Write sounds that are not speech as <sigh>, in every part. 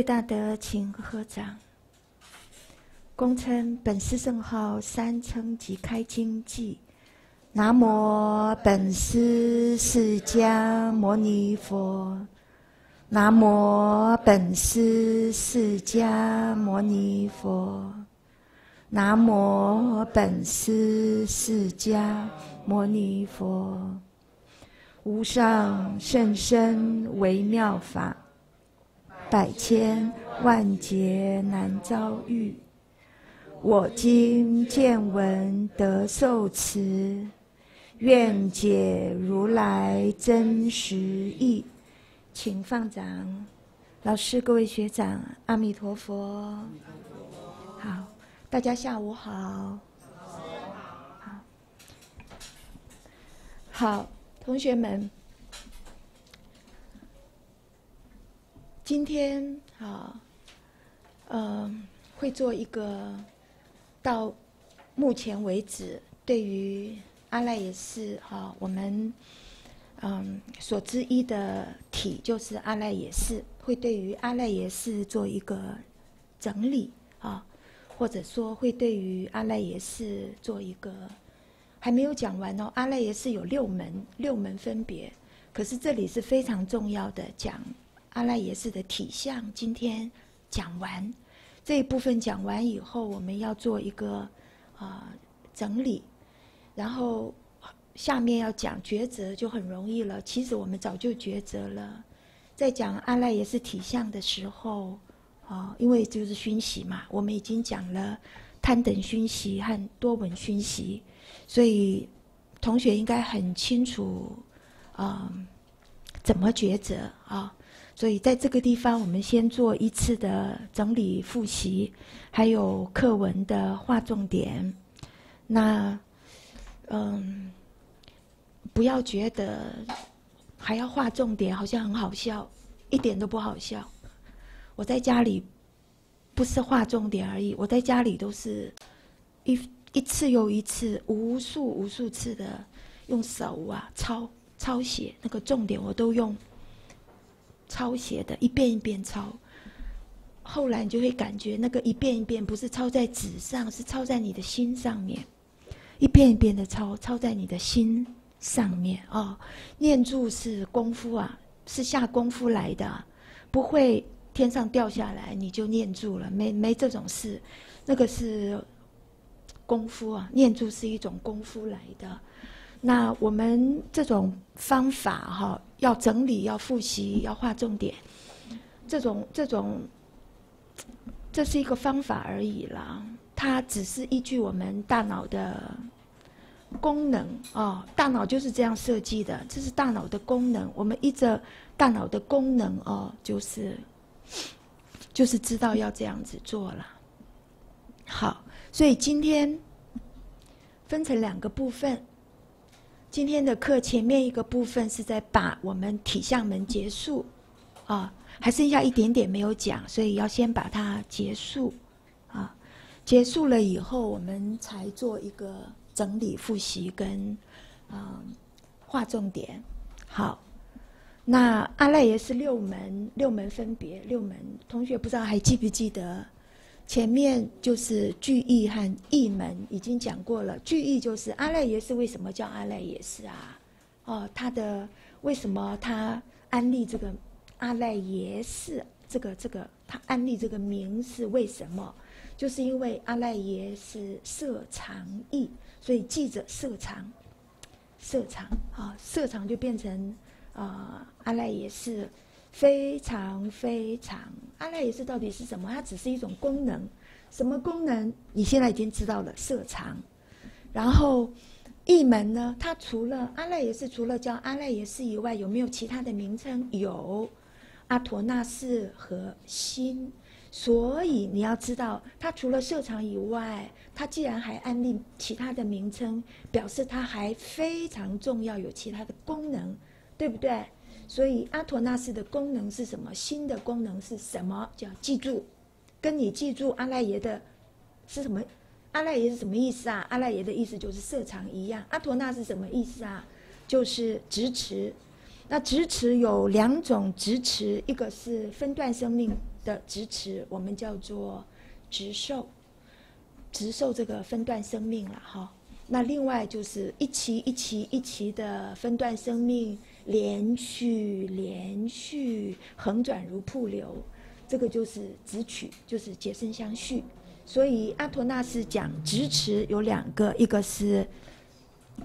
最大德，请合掌。恭称本师圣号三称即开经记。南无本师释迦牟尼佛。南无本师释迦牟尼佛。南无本师释迦牟尼佛。无上甚深微妙法。百千万劫难遭遇，我今见闻得受持，愿解如来真实义。请放掌，老师、各位学长，阿弥陀佛。好，大家下午好。好，好，同学们。今天啊，呃，会做一个到目前为止对于阿赖耶识哈，我们嗯所知一的体就是阿赖耶识，会对于阿赖耶识做一个整理啊，或者说会对于阿赖耶识做一个还没有讲完哦。阿赖耶识有六门，六门分别，可是这里是非常重要的讲。阿赖耶识的体相，今天讲完这一部分讲完以后，我们要做一个啊整理，然后下面要讲抉择就很容易了。其实我们早就抉择了，在讲阿赖耶识体相的时候，啊，因为就是熏习嘛，我们已经讲了贪等熏习和多闻熏习，所以同学应该很清楚啊怎么抉择啊。所以在这个地方，我们先做一次的整理复习，还有课文的划重点。那，嗯，不要觉得还要划重点，好像很好笑，一点都不好笑。我在家里不是划重点而已，我在家里都是一一次又一次，无数无数次的用手啊抄抄写那个重点，我都用。抄写的一遍一遍抄，后来你就会感觉那个一遍一遍不是抄在纸上，是抄在你的心上面，一遍一遍的抄，抄在你的心上面哦。念住是功夫啊，是下功夫来的，不会天上掉下来你就念住了，没没这种事，那个是功夫啊，念住是一种功夫来的。那我们这种方法哈，要整理、要复习、要画重点，这种这种，这是一个方法而已啦。它只是依据我们大脑的功能哦，大脑就是这样设计的，这是大脑的功能。我们依着大脑的功能哦，就是就是知道要这样子做了。好，所以今天分成两个部分。今天的课前面一个部分是在把我们体相门结束，啊，还剩下一点点没有讲，所以要先把它结束，啊，结束了以后，我们才做一个整理复习跟啊划重点。好，那阿赖耶是六门，六门分别六门，同学不知道还记不记得？前面就是聚义和义门已经讲过了。聚义就是阿赖耶识为什么叫阿赖耶识啊？哦，他的为什么他安立这个阿赖耶识这个这个他安立这个名是为什么？就是因为阿赖耶是色常义，所以记着色常，色常啊，色常就变成啊阿赖耶识。非常非常，阿赖耶识到底是什么？它只是一种功能，什么功能？你现在已经知道了，色常。然后，一门呢？它除了阿赖耶识，除了叫阿赖耶识以外，有没有其他的名称？有，阿陀那识和心。所以你要知道，它除了色常以外，它既然还安立其他的名称，表示它还非常重要，有其他的功能，对不对？所以阿陀那斯的功能是什么？心的功能是什么？叫记住，跟你记住阿赖耶的是什么？阿赖耶是什么意思啊？阿赖耶的意思就是色常一样。阿陀那是什么意思啊？就是执持。那执持有两种执持，一个是分段生命的直持，我们叫做直受，直受这个分段生命了哈。那另外就是一期一期一期的分段生命，连续连续横转如瀑流，这个就是直取，就是结生相续。所以阿陀那斯讲直持有两个，一个是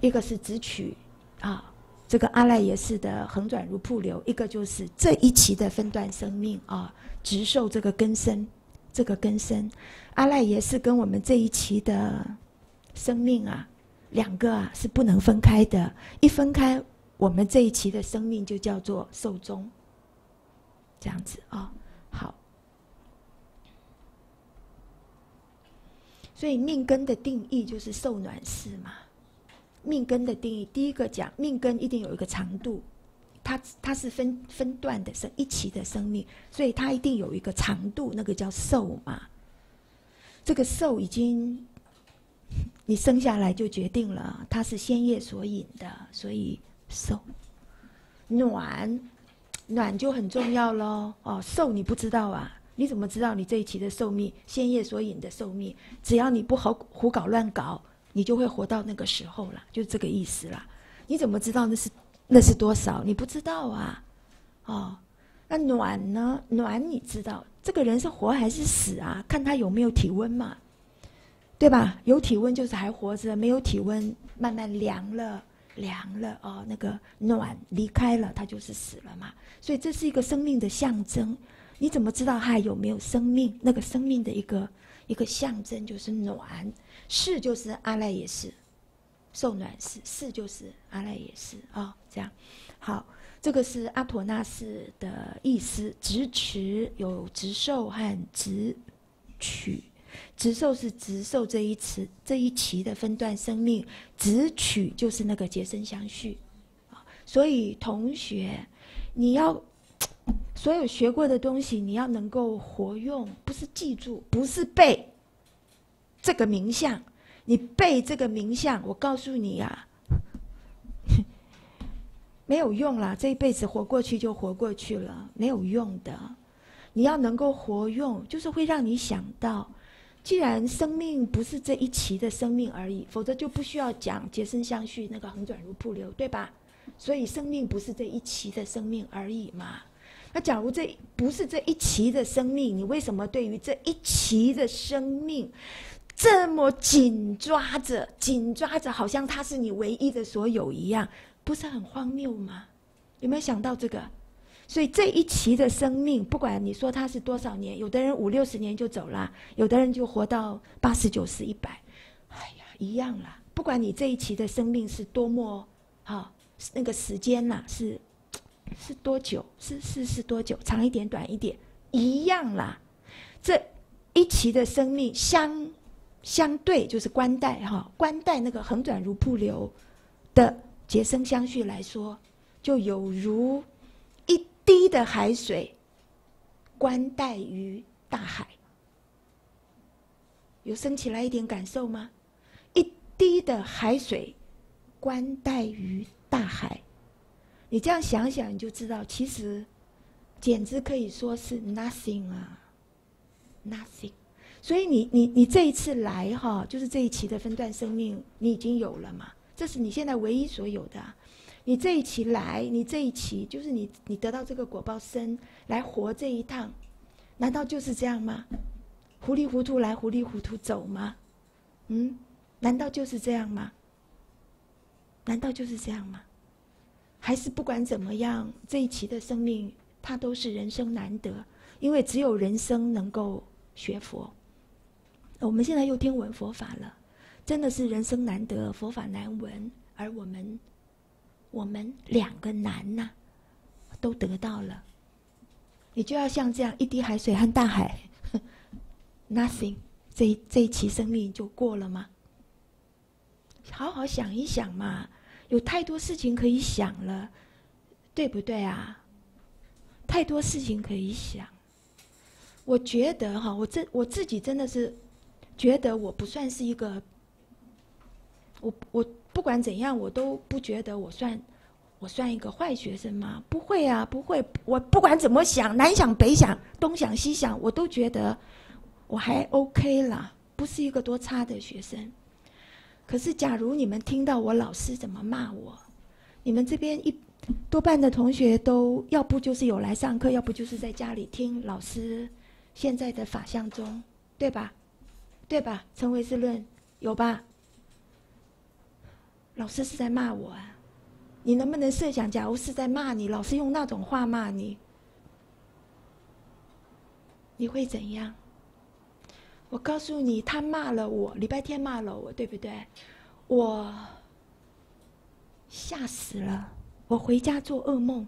一个是直取啊，这个阿赖耶识的横转如瀑流，一个就是这一期的分段生命啊，直受这个根生，这个根生，阿赖耶识跟我们这一期的生命啊。两个啊是不能分开的，一分开，我们这一期的生命就叫做寿终。这样子啊，好。所以命根的定义就是受暖式嘛。命根的定义，第一个讲命根一定有一个长度，它它是分分段的生一期的生命，所以它一定有一个长度，那个叫寿嘛。这个寿已经。<laughs> 你生下来就决定了，它是先业所引的，所以受暖暖就很重要喽。哦，受你不知道啊？你怎么知道你这一期的寿命先业所引的寿命？只要你不好胡搞乱搞，你就会活到那个时候了，就这个意思啦。你怎么知道那是那是多少？你不知道啊。哦，那暖呢？暖你知道，这个人是活还是死啊？看他有没有体温嘛。对吧？有体温就是还活着，没有体温慢慢凉了，凉了哦，那个暖离开了，它就是死了嘛。所以这是一个生命的象征。你怎么知道它有没有生命？那个生命的一个一个象征就是暖，是就是阿赖耶识，受暖是是就是阿赖耶识啊。这样好，这个是阿婆那斯的意思。直持有直受和直取。直受是直受这一词这一期的分段生命，直取就是那个结生相续，啊，所以同学，你要所有学过的东西，你要能够活用，不是记住，不是背这个名相，你背这个名相，我告诉你呀，<laughs> 没有用啦，这一辈子活过去就活过去了，没有用的。你要能够活用，就是会让你想到。既然生命不是这一期的生命而已，否则就不需要讲结生相续那个横转如瀑流，对吧？所以生命不是这一期的生命而已嘛。那假如这不是这一期的生命，你为什么对于这一期的生命这么紧抓着？紧抓着，好像它是你唯一的所有一样，不是很荒谬吗？有没有想到这个？所以这一期的生命，不管你说他是多少年，有的人五六十年就走了，有的人就活到八十九十一百，哎呀，一样啦。不管你这一期的生命是多么，哈，那个时间呐，是是多久，是是是多久，长一点短一点，一样啦。这一期的生命相相对就是官带哈，官带那个横转如瀑流的结生相续来说，就有如。滴的海水，关带于大海，有升起来一点感受吗？一滴的海水，关带于大海，你这样想想，你就知道，其实简直可以说是 nothing 啊，nothing。所以你你你这一次来哈，就是这一期的分段生命，你已经有了嘛？这是你现在唯一所有的。你这一期来，你这一期就是你，你得到这个果报生来活这一趟，难道就是这样吗？糊里糊涂来，糊里糊涂走吗？嗯，难道就是这样吗？难道就是这样吗？还是不管怎么样，这一期的生命它都是人生难得，因为只有人生能够学佛。我们现在又听闻佛法了，真的是人生难得，佛法难闻，而我们。我们两个难呐，都得到了，你就要像这样一滴海水和大海，<laughs> nothing，这这一期生命就过了吗？好好想一想嘛，有太多事情可以想了，对不对啊？太多事情可以想，我觉得哈，我这我自己真的是觉得我不算是一个，我我。不管怎样，我都不觉得我算，我算一个坏学生吗？不会啊，不会。我不管怎么想，南想北想，东想西想，我都觉得我还 OK 啦，不是一个多差的学生。可是，假如你们听到我老师怎么骂我，你们这边一多半的同学都要不就是有来上课，要不就是在家里听老师现在的法相中，对吧？对吧？陈维斯论有吧？老师是在骂我啊！你能不能设想，假如是在骂你，老师用那种话骂你，你会怎样？我告诉你，他骂了我，礼拜天骂了我，对不对？我吓死了，我回家做噩梦。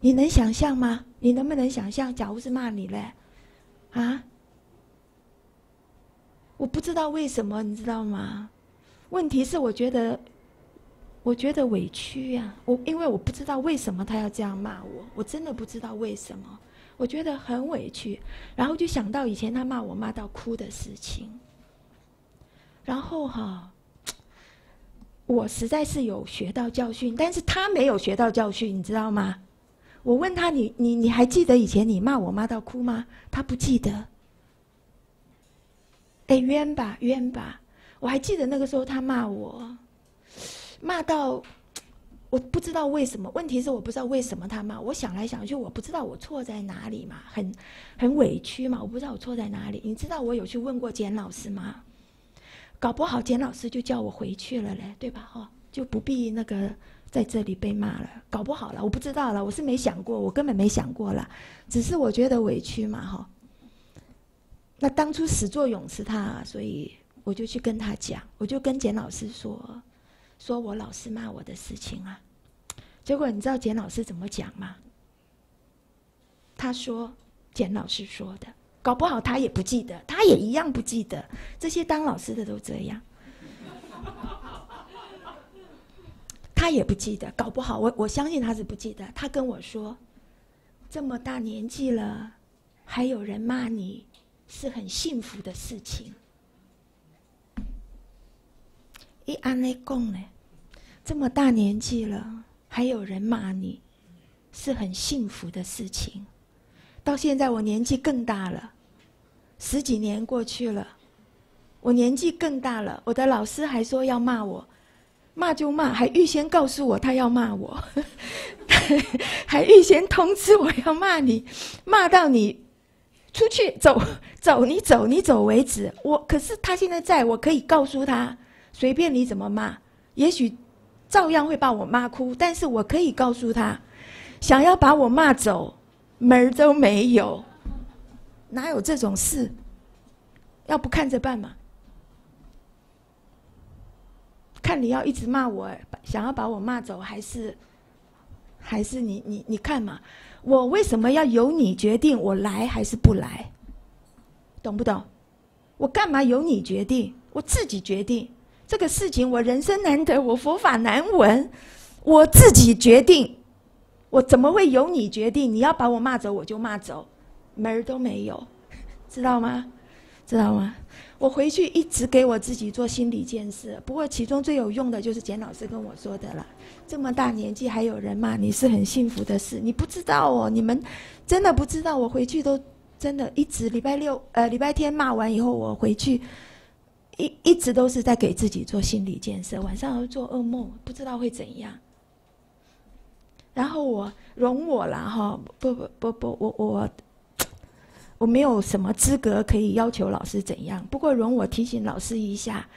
你能想象吗？你能不能想象？假如是骂你嘞，啊？我不知道为什么，你知道吗？问题是，我觉得，我觉得委屈呀。我因为我不知道为什么他要这样骂我，我真的不知道为什么。我觉得很委屈，然后就想到以前他骂我骂到哭的事情，然后哈，我实在是有学到教训，但是他没有学到教训，你知道吗？我问他，你你你还记得以前你骂我骂到哭吗？他不记得。哎，冤吧冤吧！我还记得那个时候他骂我，骂到。我不知道为什么，问题是我不知道为什么他骂。我想来想去，我不知道我错在哪里嘛，很很委屈嘛，我不知道我错在哪里。你知道我有去问过简老师吗？搞不好简老师就叫我回去了嘞，对吧？哈，就不必那个在这里被骂了。搞不好了，我不知道了，我是没想过，我根本没想过了，只是我觉得委屈嘛，哈。那当初始作俑是他，所以我就去跟他讲，我就跟简老师说。说我老师骂我的事情啊，结果你知道简老师怎么讲吗？他说简老师说的，搞不好他也不记得，他也一样不记得。这些当老师的都这样，他也不记得，搞不好我我相信他是不记得。他跟我说，这么大年纪了，还有人骂你，是很幸福的事情。一安内供呢，这么大年纪了，还有人骂你，是很幸福的事情。到现在我年纪更大了，十几年过去了，我年纪更大了。我的老师还说要骂我，骂就骂，还预先告诉我他要骂我，<laughs> 还预先通知我要骂你，骂到你出去走走，你走你走为止。我可是他现在在我可以告诉他。随便你怎么骂，也许照样会把我骂哭。但是我可以告诉他，想要把我骂走，门儿都没有，哪有这种事？要不看着办嘛？看你要一直骂我，想要把我骂走，还是还是你你你看嘛？我为什么要由你决定我来还是不来？懂不懂？我干嘛由你决定？我自己决定。这个事情我人生难得，我佛法难闻，我自己决定，我怎么会由你决定？你要把我骂走，我就骂走，门儿都没有，知道吗？知道吗？我回去一直给我自己做心理建设。不过其中最有用的就是简老师跟我说的了。这么大年纪还有人骂你是很幸福的事，你不知道哦，你们真的不知道。我回去都真的一直礼拜六呃礼拜天骂完以后，我回去。一一直都是在给自己做心理建设，晚上会做噩梦，不知道会怎样。然后我容我了哈，不不不不，我我我没有什么资格可以要求老师怎样。不过容我提醒老师一下，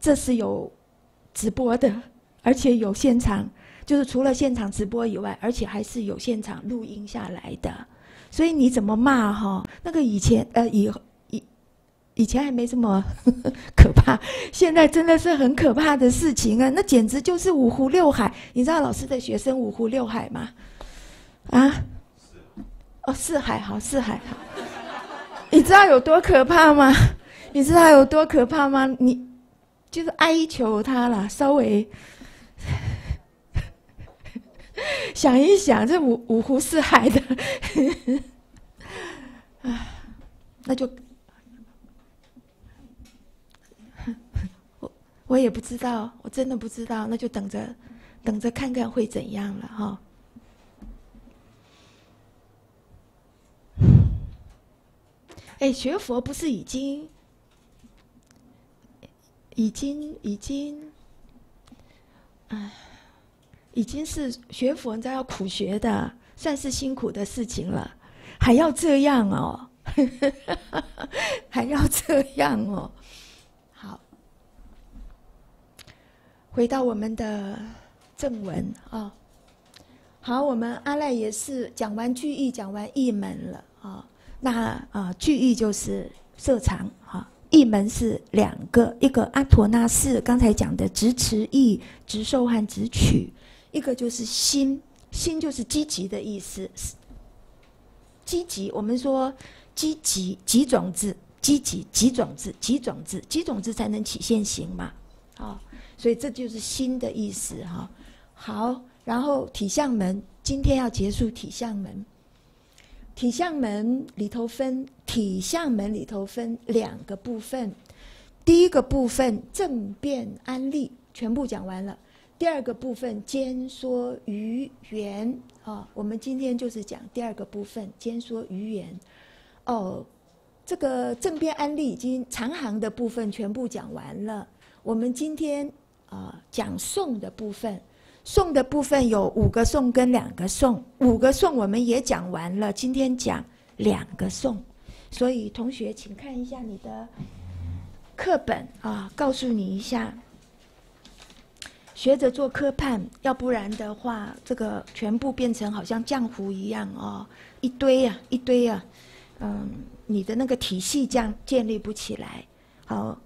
这是有直播的，而且有现场，就是除了现场直播以外，而且还是有现场录音下来的。所以你怎么骂哈？那个以前呃以。以前还没这么 <laughs> 可怕，现在真的是很可怕的事情啊！那简直就是五湖六海。你知道老师的学生五湖六海吗？啊？哦，四海好，四海好。你知道有多可怕吗？你知道有多可怕吗？你就是哀求他了，稍微 <laughs> 想一想，这五五湖四海的，<laughs> 啊，那就。我也不知道，我真的不知道，那就等着，等着看看会怎样了哈。哎，学佛不是已经、已经、已经，哎，已经是学佛，人家要苦学的，算是辛苦的事情了，还要这样哦，<laughs> 还要这样哦。好，回到我们的正文啊。好，我们阿赖也是讲完句意，讲完译门了啊。那啊，句意就是色藏哈，一门是两个，一个阿陀那是刚才讲的直持意、直受和直取，一个就是心，心就是积极的意思，积极。我们说积极，几种子，积极，几种子，积种子，积种子才能起现行嘛，啊，所以这就是心的意思哈。好，然后体相门，今天要结束体相门。体相门里头分体相门里头分两个部分，第一个部分正变安立全部讲完了，第二个部分兼说余缘啊，我们今天就是讲第二个部分兼说余缘。哦，这个正变安立已经长行的部分全部讲完了，我们今天啊讲颂的部分。颂的部分有五个颂跟两个颂，五个颂我们也讲完了，今天讲两个颂，所以同学请看一下你的课本啊，告诉你一下，学着做科判，要不然的话，这个全部变成好像浆糊一样哦，一堆呀，一堆呀，嗯，你的那个体系这样建立不起来。好，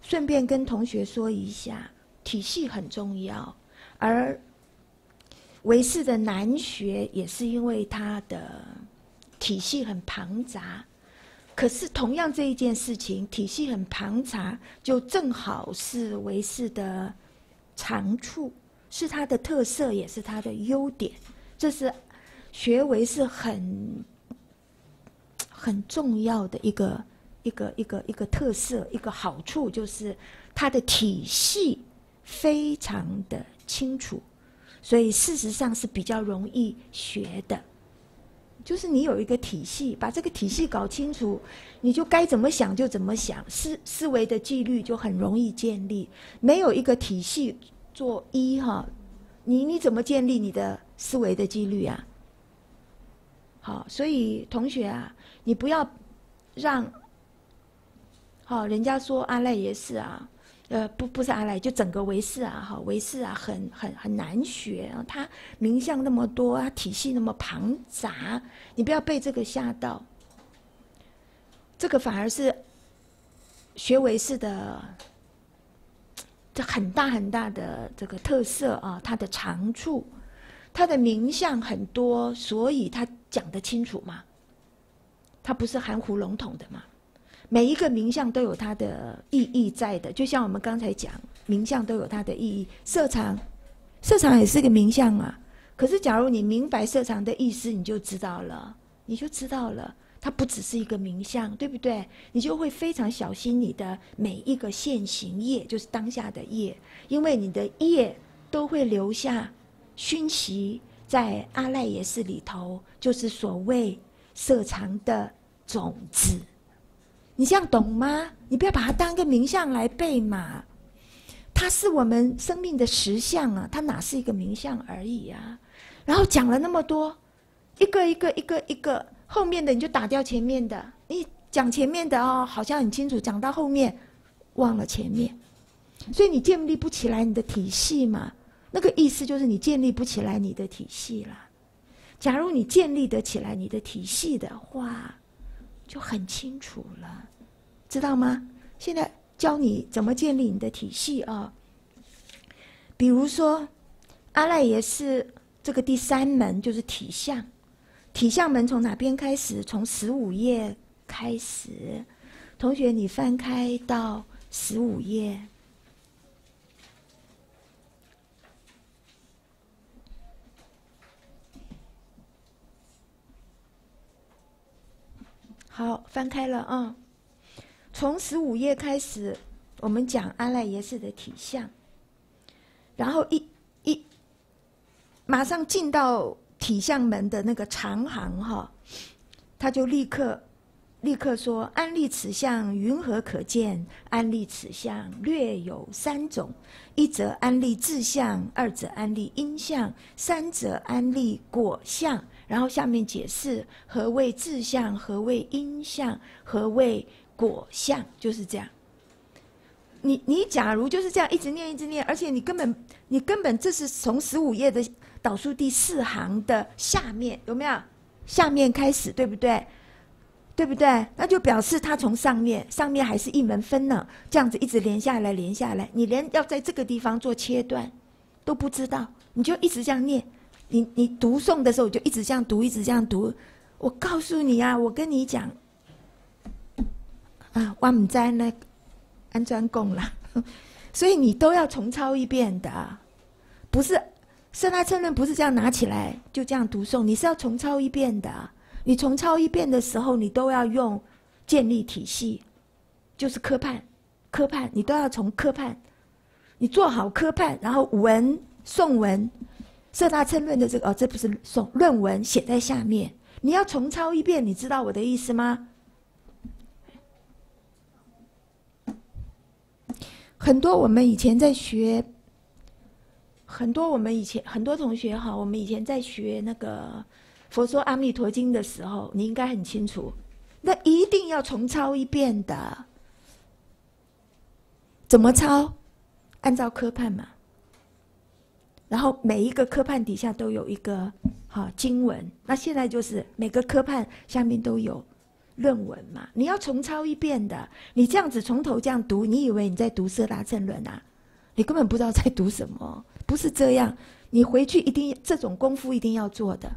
顺便跟同学说一下，体系很重要。而唯识的难学，也是因为它的体系很庞杂。可是同样这一件事情，体系很庞杂，就正好是唯识的长处，是它的特色，也是它的优点。这是学唯识很很重要的一个一个一个一个特色，一个好处，就是它的体系非常的。清楚，所以事实上是比较容易学的。就是你有一个体系，把这个体系搞清楚，你就该怎么想就怎么想，思思维的纪律就很容易建立。没有一个体系做一哈，你你怎么建立你的思维的纪律啊？好，所以同学啊，你不要让，好，人家说阿赖耶识啊。呃，不，不是阿赖，就整个唯识啊，哈，唯识啊，很很很难学啊。它名相那么多，它体系那么庞杂，你不要被这个吓到。这个反而是学唯识的这很大很大的这个特色啊，它的长处，它的名相很多，所以它讲得清楚嘛。它不是含糊笼统的嘛。每一个名相都有它的意义在的，就像我们刚才讲，名相都有它的意义。色场，色场也是个名相啊。可是，假如你明白色场的意思，你就知道了，你就知道了，它不只是一个名相，对不对？你就会非常小心你的每一个现行业，就是当下的业，因为你的业都会留下熏习在阿赖耶识里头，就是所谓色场的种子。你这样懂吗？你不要把它当一个名相来背嘛，它是我们生命的实相啊，它哪是一个名相而已啊？然后讲了那么多，一个一个一个一个，后面的你就打掉前面的，你讲前面的哦，好像很清楚，讲到后面忘了前面，所以你建立不起来你的体系嘛。那个意思就是你建立不起来你的体系了。假如你建立得起来你的体系的话。就很清楚了，知道吗？现在教你怎么建立你的体系啊。比如说，阿赖耶是这个第三门，就是体相。体相门从哪边开始？从十五页开始。同学，你翻开到十五页。好，翻开了啊！从十五页开始，我们讲阿赖耶识的体相，然后一一马上进到体相门的那个长行哈，他就立刻。立刻说：“安立此相，云何可见？安立此相，略有三种：一则安立智相，二则安立因相，三则安立果相。然后下面解释何谓自相，何谓因相，何谓果相，就是这样。你你假如就是这样一直念一直念，而且你根本你根本这是从十五页的导数第四行的下面有没有？下面开始对不对？”对不对？那就表示它从上面，上面还是一门分呢，这样子一直连下来，连下来，你连要在这个地方做切断都不知道，你就一直这样念。你你读诵的时候就一直这样读，一直这样读。我告诉你啊，我跟你讲，啊，我们在那安装供了，<laughs> 所以你都要重抄一遍的，不是《圣大乘论》不是这样拿起来就这样读诵，你是要重抄一遍的。你重抄一遍的时候，你都要用建立体系，就是科判，科判你都要从科判，你做好科判，然后文宋文，色大称论的这个哦，这不是宋论文写在下面，你要重抄一遍，你知道我的意思吗？很多我们以前在学，很多我们以前很多同学哈，我们以前在学那个。佛说《阿弥陀经》的时候，你应该很清楚，那一定要重抄一遍的。怎么抄？按照科判嘛。然后每一个科判底下都有一个哈经文，那现在就是每个科判下面都有论文嘛。你要重抄一遍的，你这样子从头这样读，你以为你在读《色拉正论》啊？你根本不知道在读什么，不是这样。你回去一定这种功夫一定要做的。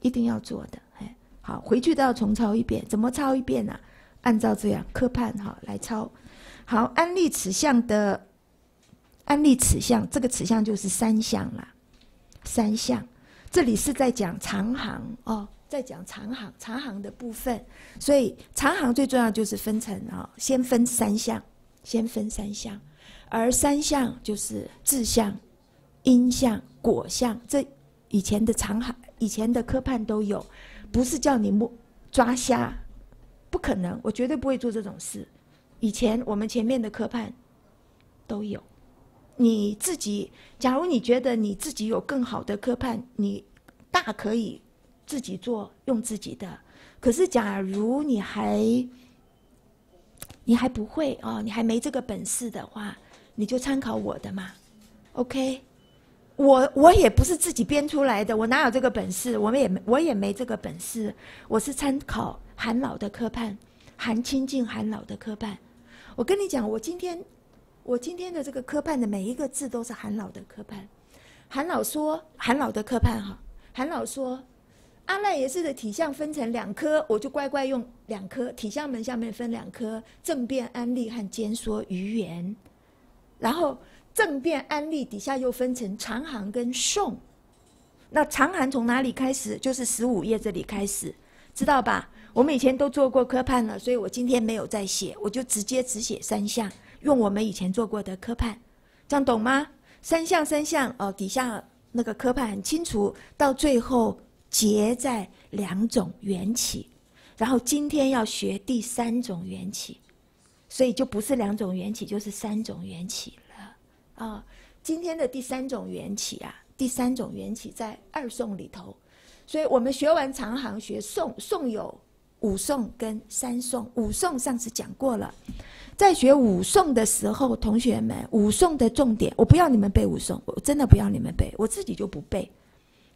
一定要做的，哎，好，回去都要重抄一遍。怎么抄一遍呢？按照这样科判哈来抄。好，安立此相的，安立此相，这个此相就是三相啦。三相，这里是在讲长行哦，在讲长行，长行的部分。所以长行最重要就是分成啊，先分三相，先分三相，而三相就是自相、因相、果相。这以前的长行。以前的科判都有，不是叫你摸抓瞎，不可能，我绝对不会做这种事。以前我们前面的科判都有，你自己，假如你觉得你自己有更好的科判，你大可以自己做，用自己的。可是假如你还你还不会哦，你还没这个本事的话，你就参考我的嘛，OK。我我也不是自己编出来的，我哪有这个本事？我们也没，我也没这个本事。我是参考韩老的科判，韩清净韩老的科判。我跟你讲，我今天我今天的这个科判的每一个字都是韩老的科判。韩老说，韩老的科判哈，韩老说，阿赖耶识的体相分成两颗，我就乖乖用两颗体相门下面分两颗正变安利和尖缩余言，然后。正变安利底下又分成长行跟宋，那长行从哪里开始？就是十五页这里开始，知道吧？我们以前都做过科判了，所以我今天没有再写，我就直接只写三项，用我们以前做过的科判，这样懂吗？三项三项哦，底下那个科判很清楚，到最后结在两种缘起，然后今天要学第三种缘起，所以就不是两种缘起，就是三种缘起了。啊，今天的第三种缘起啊，第三种缘起在二颂里头，所以我们学完长行学颂，颂有五颂跟三颂。五颂上次讲过了，在学五颂的时候，同学们，五颂的重点，我不要你们背五颂，我真的不要你们背，我自己就不背。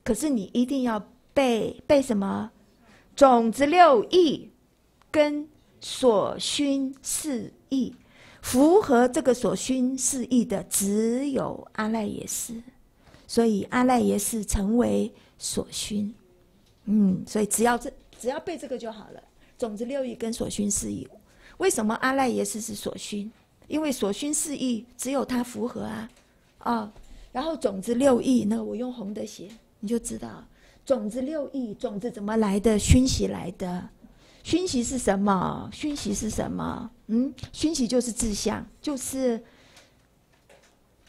可是你一定要背背什么？种子六义跟所熏四义。符合这个所熏四义的只有阿赖耶识，所以阿赖耶识成为所熏。嗯，所以只要这只要背这个就好了。种子六义跟所熏四义，为什么阿赖耶识是所熏？因为所熏四意只有它符合啊，啊，然后种子六义，那我用红的写，你就知道种子六义，种子怎么来的？熏习来的。熏习是什么？熏习是什么？嗯，熏习就是志向，就是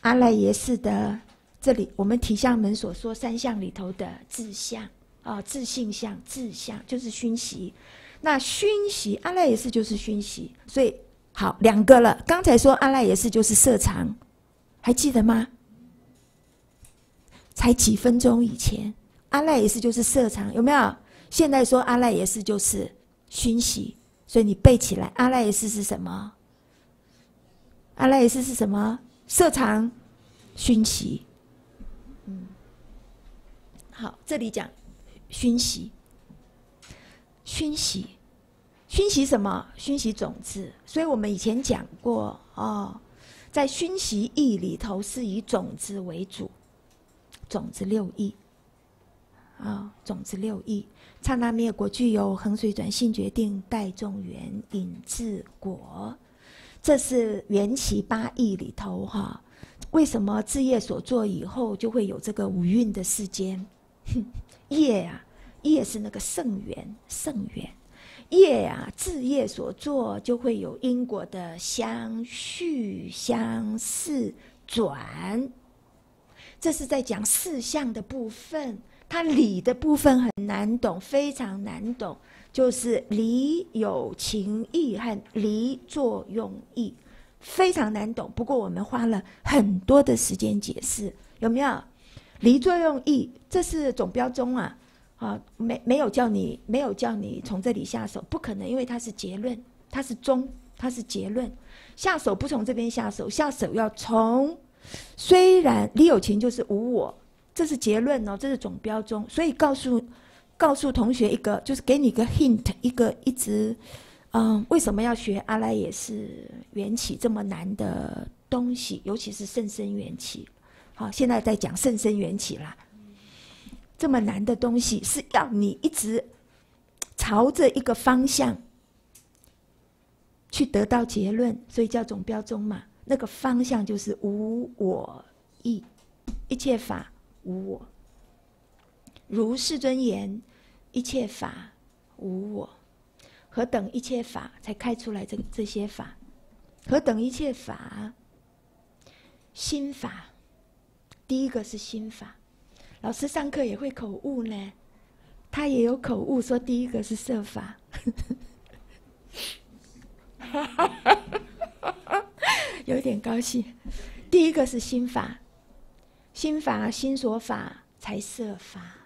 阿赖耶识的这里我们提相门所说三相里头的自相啊，自性相、自相就是熏习。那熏习阿赖耶识就是熏习，所以好两个了。刚才说阿赖耶识就是色藏，还记得吗？才几分钟以前，阿赖耶识就是色藏，有没有？现在说阿赖耶识就是熏习，所以你背起来，阿赖耶识是什么？阿赖耶识是什么？色藏、熏习。嗯，好，这里讲熏习，熏习，熏习什么？熏习种子。所以我们以前讲过哦，在熏习意里头是以种子为主，种子六义。啊，种子六义，刹那灭果具有恒水转性决定带众缘引致果，这是缘起八义里头哈。为什么自业所作以后就会有这个五蕴的世间？<laughs> 业啊，业是那个圣缘，圣缘业啊，自业所作就会有因果的相续、相似、转。这是在讲四相的部分。它理的部分很难懂，非常难懂，就是理有情义和理作用义，非常难懂。不过我们花了很多的时间解释，有没有？离作用义，这是总标中啊，啊，没没有叫你没有叫你从这里下手，不可能，因为它是结论，它是终，它是结论，下手不从这边下手，下手要从，虽然理有情就是无我。这是结论哦，这是总标中，所以告诉告诉同学一个，就是给你一个 hint，一个一直，嗯，为什么要学阿赖也是缘起这么难的东西，尤其是甚深缘起。好，现在在讲甚深缘起啦，这么难的东西是要你一直朝着一个方向去得到结论，所以叫总标中嘛。那个方向就是无我意，一切法。无我，如世尊言，一切法无我，何等一切法才开出来？这这些法，何等一切法？心法，第一个是心法。老师上课也会口误呢，他也有口误，说第一个是设法。<laughs> 有点高兴，第一个是心法。心法、心所法才设法，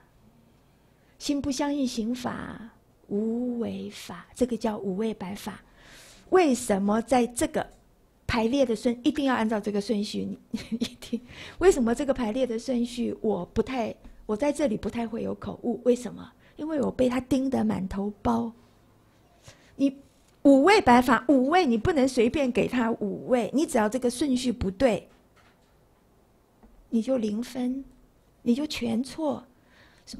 心不相应行法无为法，这个叫五味白法。为什么在这个排列的顺一定要按照这个顺序？你 <laughs> 一定？为什么这个排列的顺序我不太？我在这里不太会有口误？为什么？因为我被他盯得满头包。你五味白法，五味你不能随便给他五味，你只要这个顺序不对。你就零分，你就全错。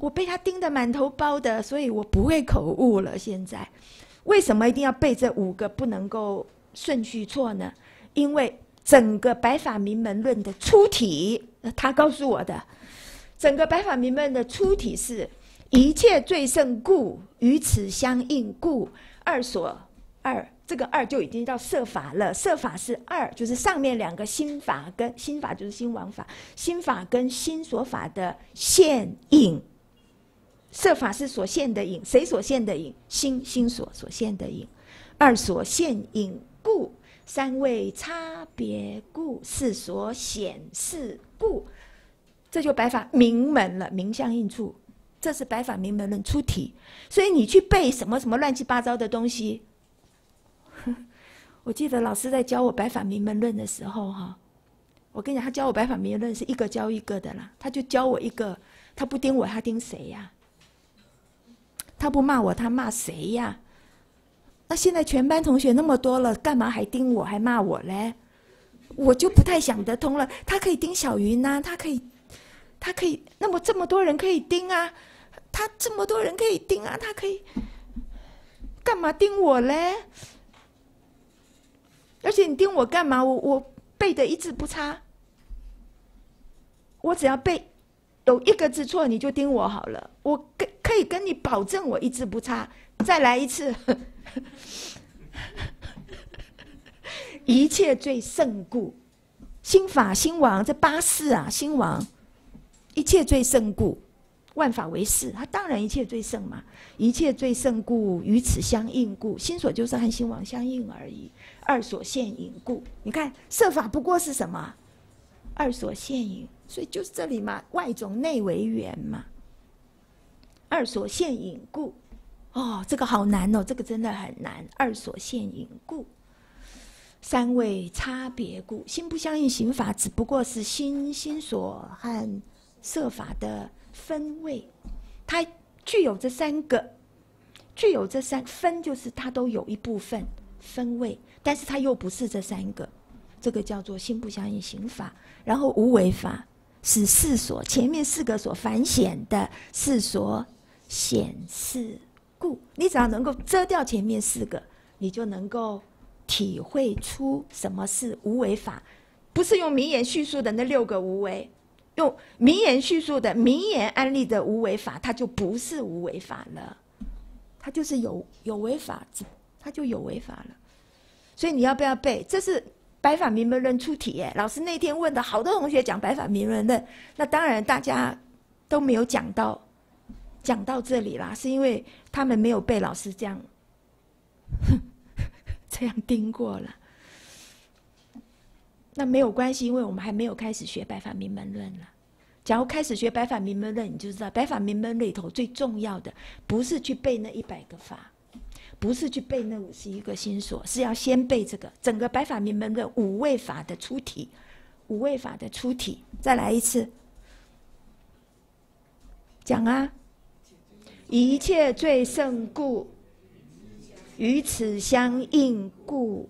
我被他盯得满头包的，所以我不会口误了。现在，为什么一定要背这五个不能够顺序错呢？因为整个《白法明门论》的出体，他告诉我的，整个《白法明门》的出体是一切罪胜故，与此相应故，二所二。这个二就已经叫设法了，设法是二，就是上面两个心法跟心法就是心王法，心法跟心所法的现影。设法是所现的影，谁所现的影？心心所所现的影。二所现影故，三位差别故，四所显示故，这就白法明门了，明相应处，这是白法明门论出题。所以你去背什么什么乱七八糟的东西。<laughs> 我记得老师在教我《白法明门论》的时候，哈，我跟你讲，他教我《白法明门论》是一个教一个的啦。他就教我一个，他不盯我，他盯谁呀？他不骂我，他骂谁呀？那现在全班同学那么多了，干嘛还盯我，还骂我嘞？我就不太想得通了。他可以盯小云呐，他可以，他可以，那么这么多人可以盯啊？他这么多人可以盯啊？他可以干嘛盯我嘞？而且你盯我干嘛？我我背的一字不差，我只要背有一个字错，你就盯我好了。我跟可以跟你保证，我一字不差。再来一次，<laughs> 一切最胜故，心法心王这八世啊，心王一切最胜故，万法为事。它当然一切最胜嘛，一切最胜故，与此相应故，心所就是和心王相应而已。二所现影故，你看设法不过是什么？二所现影，所以就是这里嘛，外种内为缘嘛。二所现影故，哦，这个好难哦，这个真的很难。二所现影故，三位差别故，心不相应，行法只不过是心心所和设法的分位，它具有这三个，具有这三分，就是它都有一部分分位。但是它又不是这三个，这个叫做心不相应行法，然后无为法是四所前面四个所反显的四所显示故，你只要能够遮掉前面四个，你就能够体会出什么是无为法，不是用名言叙述的那六个无为，用名言叙述的名言安利的无为法，它就不是无为法了，它就是有有为法，它就有为法了。所以你要不要背？这是《白法明门论》出题耶。老师那天问的好多同学讲《白法明门论》，那当然大家都没有讲到，讲到这里啦，是因为他们没有被老师这样 <laughs> 这样盯过了。那没有关系，因为我们还没有开始学《白法明门论》了。假如开始学《白法明门论》，你就知道《白法明门》里头最重要的不是去背那一百个法。不是去背那五十一个心所，是要先背这个整个白法明门的五位法的出体，五位法的出体。再来一次，讲啊！一切最胜故，与此相应故，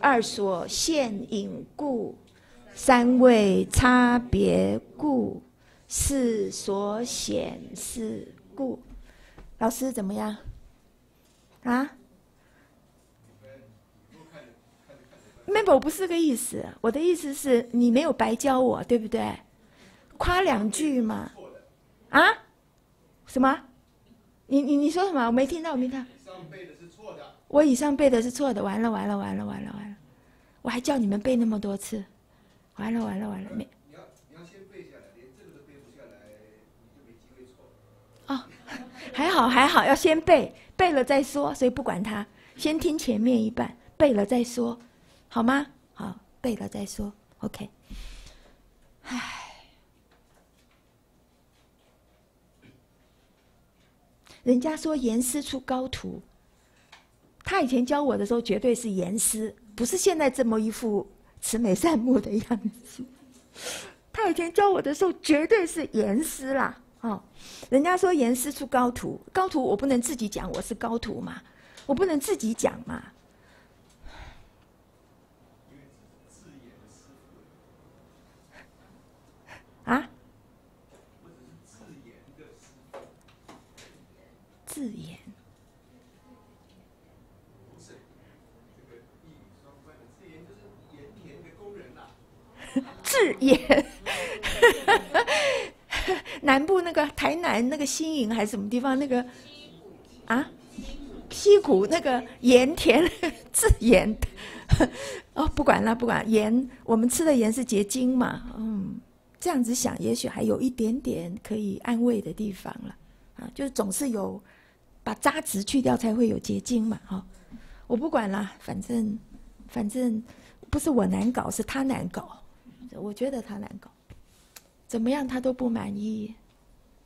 二所现影故，三位差别故，四所显示故。老师怎么样？啊？没有，不是个意思。我的意思是你没有白教我，对不对？夸两句嘛。啊？什么？你你你说什么？我没听到，我没听。以上背的是错的。我以上背的是错的，完了完了完了完了完了！我还叫你们背那么多次，完了完了完了！没。你要你要先背下来，连这个都背不下来，你就没机会错。哦，<laughs> 还好还好，要先背。背了再说，所以不管他，先听前面一半，背了再说，好吗？好，背了再说，OK。唉，人家说严师出高徒，他以前教我的时候绝对是严师，不是现在这么一副慈眉善目的样子。他以前教我的时候绝对是严师啦。哦，人家说严师出高徒，高徒我不能自己讲我是高徒嘛，我不能自己讲嘛。啊？自言。自言。<laughs> 南部那个台南那个新营还是什么地方那个啊？溪谷那个盐田自盐 <laughs> 哦，不管了不管盐，我们吃的盐是结晶嘛，嗯，这样子想也许还有一点点可以安慰的地方了啊，就是总是有把渣质去掉才会有结晶嘛，哈，我不管了，反正反正不是我难搞，是他难搞，我觉得他难搞。怎么样，他都不满意。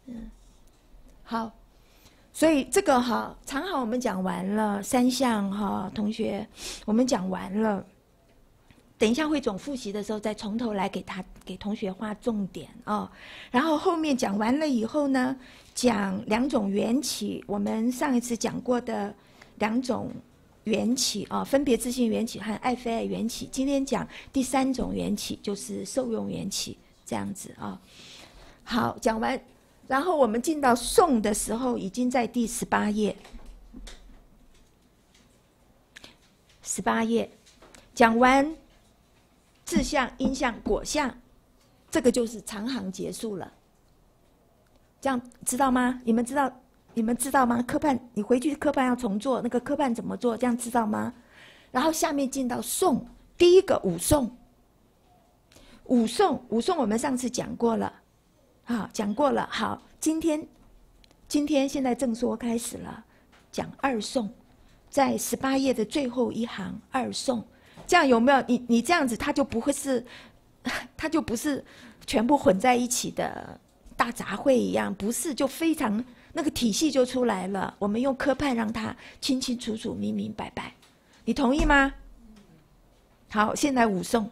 嗯，好，所以这个哈，常好我们讲完了三项哈，同学，我们讲完了。等一下会总复习的时候，再从头来给他给同学画重点哦。然后后面讲完了以后呢，讲两种缘起，我们上一次讲过的两种缘起啊，分别自性缘起和爱非爱缘起。今天讲第三种缘起，就是受用缘起。这样子啊，好，讲完，然后我们进到颂的时候，已经在第十八页，十八页讲完志相、因相、果相，这个就是长行结束了。这样知道吗？你们知道？你们知道吗？科判，你回去科判要重做，那个科判怎么做？这样知道吗？然后下面进到宋，第一个五宋。五宋，五宋我们上次讲过了，好，讲过了。好，今天今天现在正说开始了，讲二宋，在十八页的最后一行二宋，这样有没有？你你这样子，它就不会是，它就不是全部混在一起的大杂烩一样，不是就非常那个体系就出来了。我们用科判让它清清楚楚、明明白白，你同意吗？好，现在五送，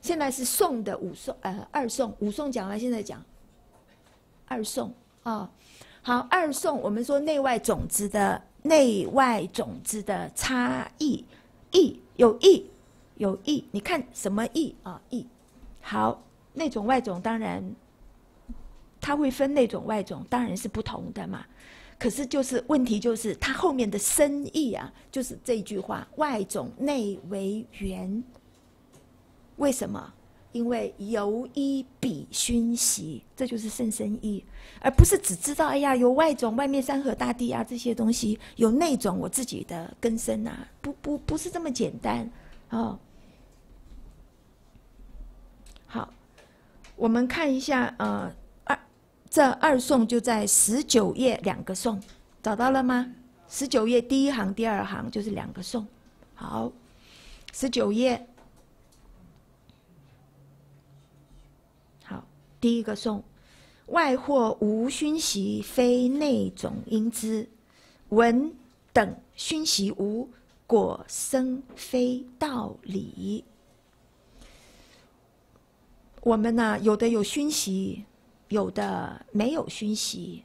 现在是送的五送，呃，二送，五送讲完，现在讲二送啊。好，二送，我们说内外种子的内外种子的差异，异有异有异，你看什么异啊？异。好，内种外种当然，它会分内种外种，当然是不同的嘛。可是就是问题就是它后面的深意啊，就是这句话：外种内为源。为什么？因为由一比熏习，这就是甚深意，而不是只知道哎呀有外种，外面山河大地啊这些东西，有内种我自己的根深啊，不不不是这么简单哦。好，我们看一下呃这二颂就在十九页两个颂，找到了吗？十九页第一行第二行就是两个颂。好，十九页。好第一个颂，外或无熏习，非内种因之；闻等熏习无果生，非道理。我们呢，有的有熏习，有的没有熏习。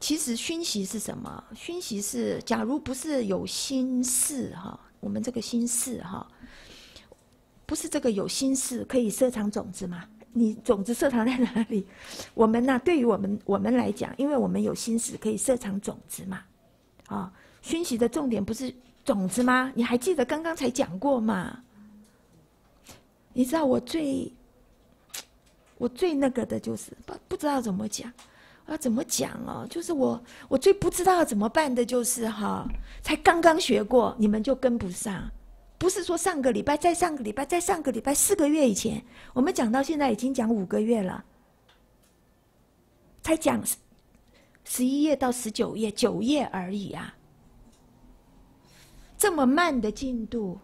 其实熏习是什么？熏习是，假如不是有心事哈，我们这个心事哈，不是这个有心事可以设藏种子吗？你种子设藏在哪里？我们呢？对于我们我们来讲，因为我们有心事可以设藏种子嘛。啊，熏习的重点不是种子吗？你还记得刚刚才讲过吗？你知道我最我最那个的就是不不知道怎么讲，要怎么讲哦？就是我我最不知道怎么办的就是哈，才刚刚学过，你们就跟不上。不是说上个礼拜，再上个礼拜，再上个礼拜，四个月以前，我们讲到现在已经讲五个月了，才讲十一页到十九页，九页而已啊，这么慢的进度，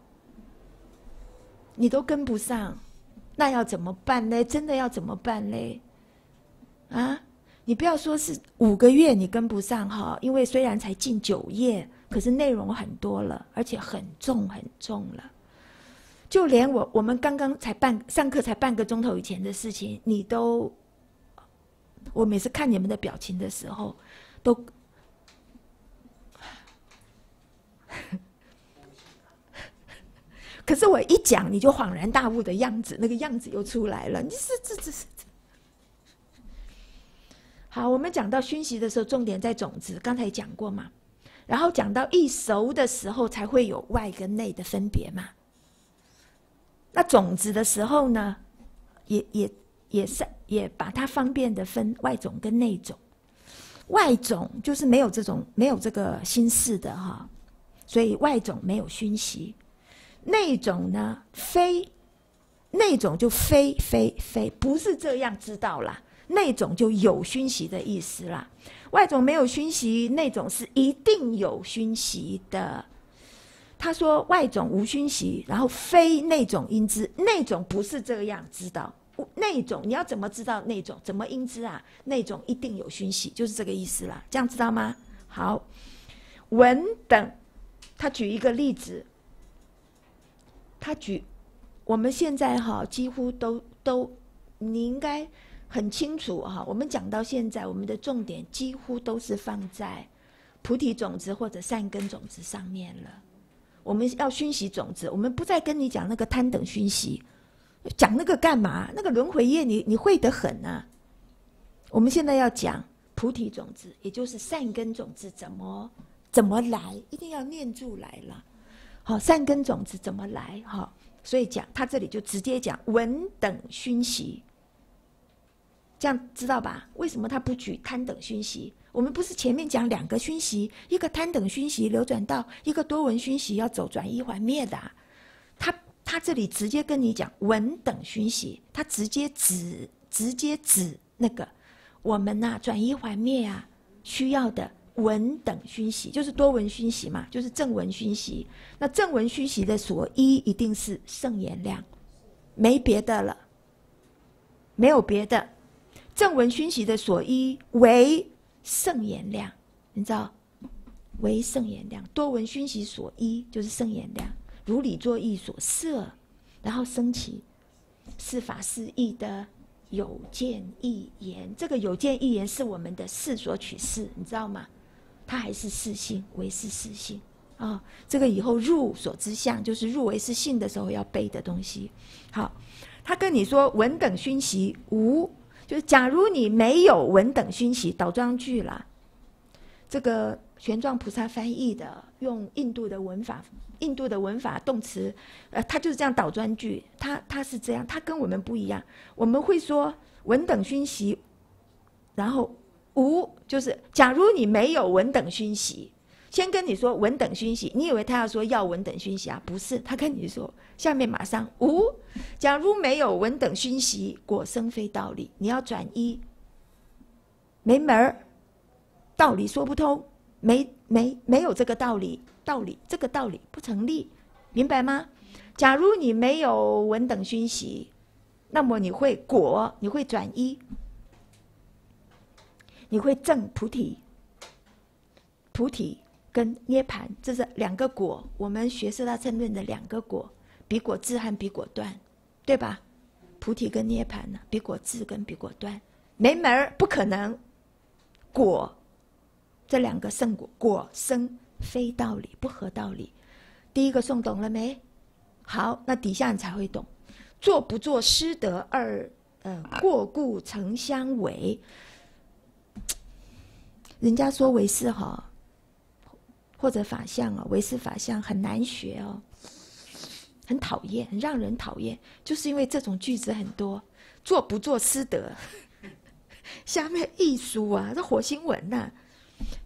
你都跟不上，那要怎么办呢？真的要怎么办嘞？啊，你不要说是五个月你跟不上哈，因为虽然才近九页。可是内容很多了，而且很重很重了。就连我我们刚刚才半上课才半个钟头以前的事情，你都，我每次看你们的表情的时候，都，可是我一讲你就恍然大悟的样子，那个样子又出来了。你是这这是好，我们讲到熏习的时候，重点在种子，刚才讲过嘛。然后讲到一熟的时候，才会有外跟内的分别嘛。那种子的时候呢，也也也是也把它方便的分外种跟内种。外种就是没有这种没有这个心事的哈，所以外种没有熏习。那种呢，非那种就非非非不是这样知道啦。那种就有熏习的意思啦。外种没有熏习，内种是一定有熏习的。他说外种无熏习，然后非内种因之。内种不是这样知道，内种你要怎么知道内种？怎么因之啊？内种一定有熏习，就是这个意思啦。这样知道吗？好，文等，他举一个例子，他举我们现在哈几乎都都，你应该。很清楚哈，我们讲到现在，我们的重点几乎都是放在菩提种子或者善根种子上面了。我们要熏习种子，我们不再跟你讲那个贪等熏习，讲那个干嘛？那个轮回业，你你会得很啊。我们现在要讲菩提种子，也就是善根种子怎么怎么来，一定要念住来了。好，善根种子怎么来？哈，所以讲他这里就直接讲文等熏习。这样知道吧？为什么他不举贪等熏习？我们不是前面讲两个熏习，一个贪等熏习流转到一个多闻熏习要走转一环灭的。他他这里直接跟你讲闻等熏习，他直接指直接指那个我们呐转移环灭啊需要的文等熏习，就是多闻熏习嘛，就是正文熏习。那正文熏习的所依一定是圣言量，没别的了，没有别的。正文熏习的所依为圣言量，你知道？为圣言量，多闻熏习所依就是圣言量，如理作意所摄，然后升起是法是义的有见义言。这个有见义言是我们的事所取事，你知道吗？它还是四性，为是四性啊。这个以后入所知相，就是入为是性的时候要背的东西。好，他跟你说文等熏习无，就是假如你没有文等熏习，倒装句了，这个。玄奘菩萨翻译的，用印度的文法，印度的文法动词，呃，他就是这样倒装句，他他是这样，他跟我们不一样。我们会说文等熏习，然后无就是假如你没有文等熏习，先跟你说文等熏习，你以为他要说要文等熏习啊？不是，他跟你说下面马上无，假如没有文等熏习，果生非道理，你要转一，没门儿，道理说不通。没没没有这个道理，道理这个道理不成立，明白吗？假如你没有文等熏习，那么你会果，你会转一，你会证菩提，菩提跟涅盘这是两个果。我们学四大正论的两个果，比果智和比果断，对吧？菩提跟涅盘呢？比果智跟比果断，没门儿，不可能，果。这两个圣果果生非道理，不合道理。第一个诵懂了没？好，那底下你才会懂。做不做师德二，呃，过故成相违。人家说为师哈，或者法相啊，为师法相很难学哦，很讨厌，很让人讨厌，就是因为这种句子很多。做不做失德，<laughs> 下面艺术啊，这火星文呐。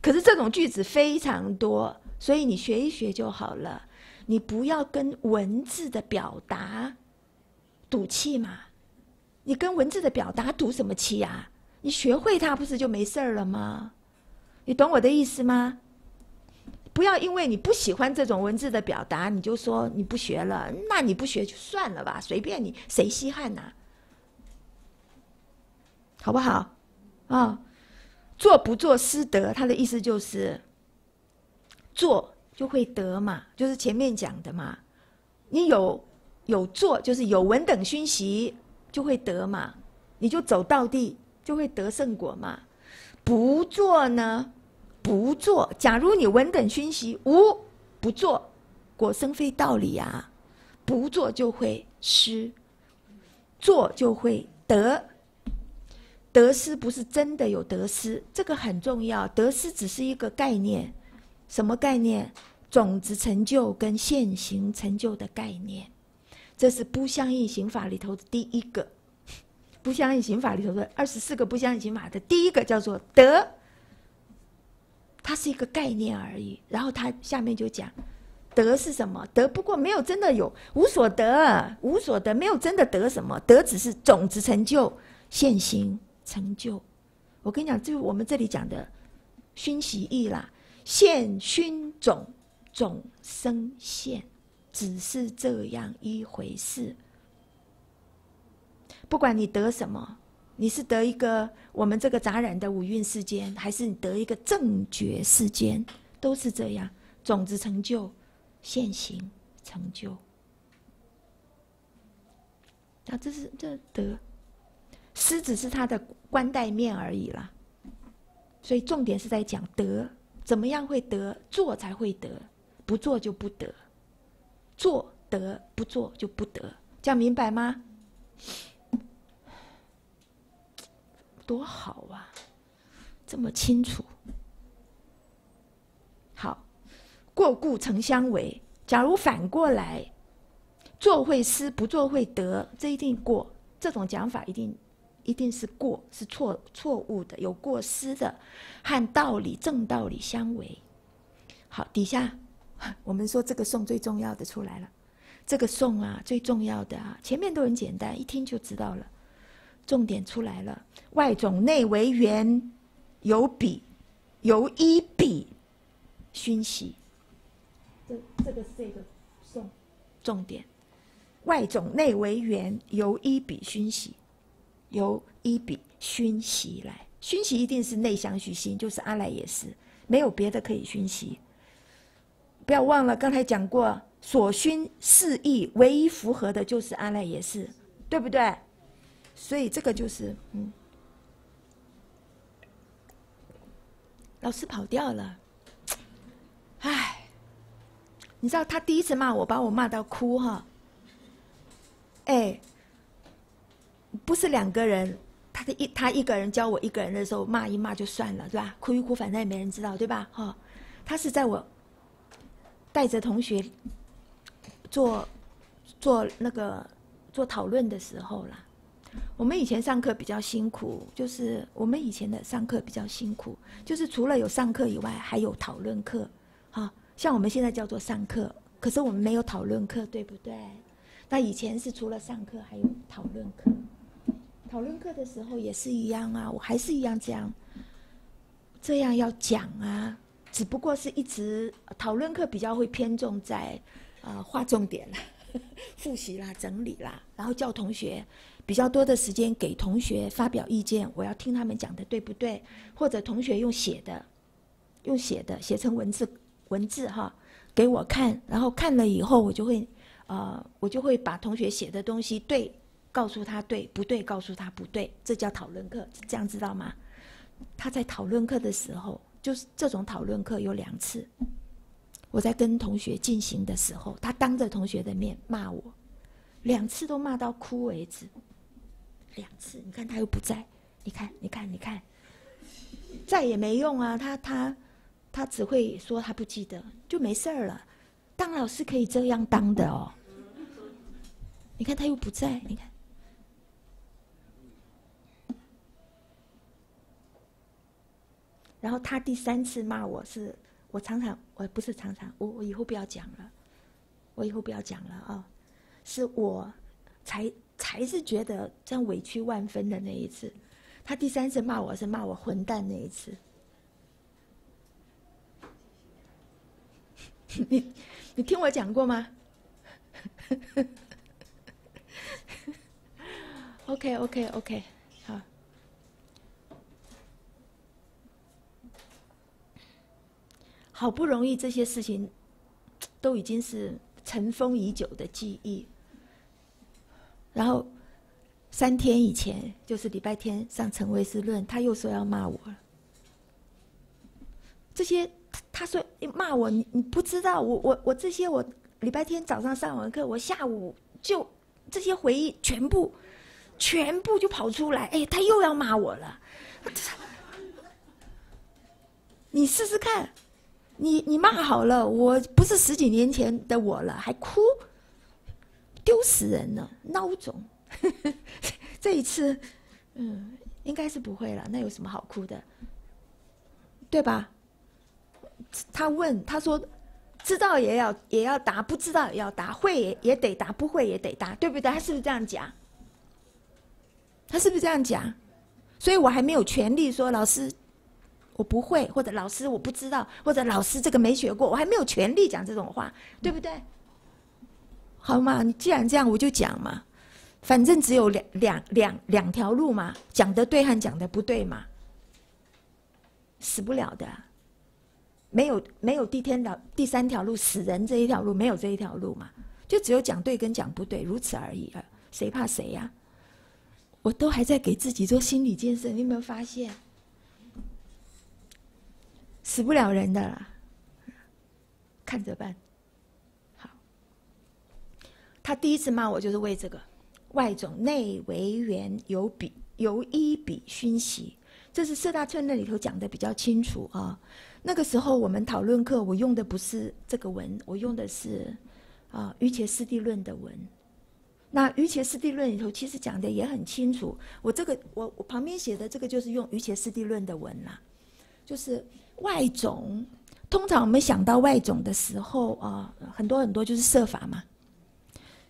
可是这种句子非常多，所以你学一学就好了。你不要跟文字的表达赌气嘛！你跟文字的表达赌什么气啊？你学会它不是就没事儿了吗？你懂我的意思吗？不要因为你不喜欢这种文字的表达，你就说你不学了。那你不学就算了吧，随便你，谁稀罕呐？好不好？啊！做不做失德？他的意思就是，做就会得嘛，就是前面讲的嘛。你有有做，就是有文等熏习，就会得嘛。你就走到地，就会得圣果嘛。不做呢？不做。假如你文等熏习无不做，果生非道理啊。不做就会失，做就会得。得失不是真的有得失，这个很重要。得失只是一个概念，什么概念？种子成就跟现行成就的概念，这是不相应刑法里头的第一个。不相应刑法里头的二十四个不相应刑法的第一个叫做得，它是一个概念而已。然后它下面就讲，得是什么？得不过没有真的有无所得，无所得没有真的得什么？得只是种子成就现行。成就，我跟你讲，就我们这里讲的熏习意啦，现熏种种生现，只是这样一回事。不管你得什么，你是得一个我们这个杂染的五蕴世间，还是你得一个正觉世间，都是这样，种子成就，现行成就。那这是这得。失只是他的冠带面而已啦，所以重点是在讲得，怎么样会得？做才会得，不做就不得。做得不做就不得，这样明白吗？多好啊，这么清楚。好，过故成相违。假如反过来，做会失，不做会得，这一定过。这种讲法一定。一定是过，是错错误的，有过失的，和道理正道理相违。好，底下 <laughs> 我们说这个颂最重要的出来了。这个颂啊，最重要的啊，前面都很简单，一听就知道了。重点出来了，外种内为圆，有笔，由一笔熏习。这这个是这个重重点，外种内为圆，由一笔熏习，由一笔熏习来熏习，一定是内相续心，就是阿赖耶识，没有别的可以熏习。不要忘了，刚才讲过，所熏四意唯一符合的就是阿赖耶识，对不对？所以这个就是嗯，老师跑掉了，唉，你知道他第一次骂我，把我骂到哭哈。哎，不是两个人，他的一他一个人教我一个人的时候骂一骂就算了，对吧？哭一哭，反正也没人知道，对吧？哈，他是在我。带着同学做做那个做讨论的时候啦，我们以前上课比较辛苦，就是我们以前的上课比较辛苦，就是除了有上课以外，还有讨论课，哈，像我们现在叫做上课，可是我们没有讨论课，对不对？那以前是除了上课还有讨论课，讨论课的时候也是一样啊，我还是一样这样，这样要讲啊。只不过是一直讨论课比较会偏重在，啊划重点啦、<laughs> 复习啦、整理啦，然后叫同学比较多的时间给同学发表意见，我要听他们讲的对不对？或者同学用写的，用写的写成文字文字哈给我看，然后看了以后我就会呃我就会把同学写的东西对告诉他对不对告诉他不对，这叫讨论课，这样知道吗？他在讨论课的时候。就是这种讨论课有两次，我在跟同学进行的时候，他当着同学的面骂我，两次都骂到哭为止。两次，你看他又不在，你看，你看，你看，在也没用啊！他他他只会说他不记得，就没事儿了。当老师可以这样当的哦。你看他又不在，你看。然后他第三次骂我是，我常常我不是常常我我以后不要讲了，我以后不要讲了啊，是我才才是觉得这样委屈万分的那一次，他第三次骂我是骂我混蛋那一次，<laughs> 你你听我讲过吗？<laughs> OK OK OK。好好不容易这些事情都已经是尘封已久的记忆，然后三天以前，就是礼拜天上陈维斯论，他又说要骂我了。这些他说骂我，你你不知道，我我我这些我礼拜天早上上完课，我下午就这些回忆全部全部就跑出来，哎，他又要骂我了。你试试看。你你骂好了，我不是十几年前的我了，还哭，丢死人了，孬种！<laughs> 这一次，嗯，应该是不会了。那有什么好哭的？对吧？他问，他说，知道也要也要答，不知道也要答，会也也得答，不会也得答，对不对？他是不是这样讲？他是不是这样讲？所以我还没有权利说老师。我不会，或者老师我不知道，或者老师这个没学过，我还没有权利讲这种话，对不对？好嘛，你既然这样，我就讲嘛，反正只有两两两两条路嘛，讲的对和讲的不对嘛，死不了的，没有没有第天的第三条路死人这一条路没有这一条路嘛，就只有讲对跟讲不对，如此而已啊，谁怕谁呀？我都还在给自己做心理建设，你有没有发现？死不了人的啦，看着办。他第一次骂我就是为这个，外种内为圆，有笔由一笔熏习，这是四大村那里头讲的比较清楚啊。那个时候我们讨论课，我用的不是这个文，我用的是啊《瑜伽师地论》的文。那《瑜伽师地论》里头其实讲的也很清楚，我这个我我旁边写的这个就是用《瑜伽师地论》的文啦，就是。外种，通常我们想到外种的时候啊，很多很多就是设法嘛，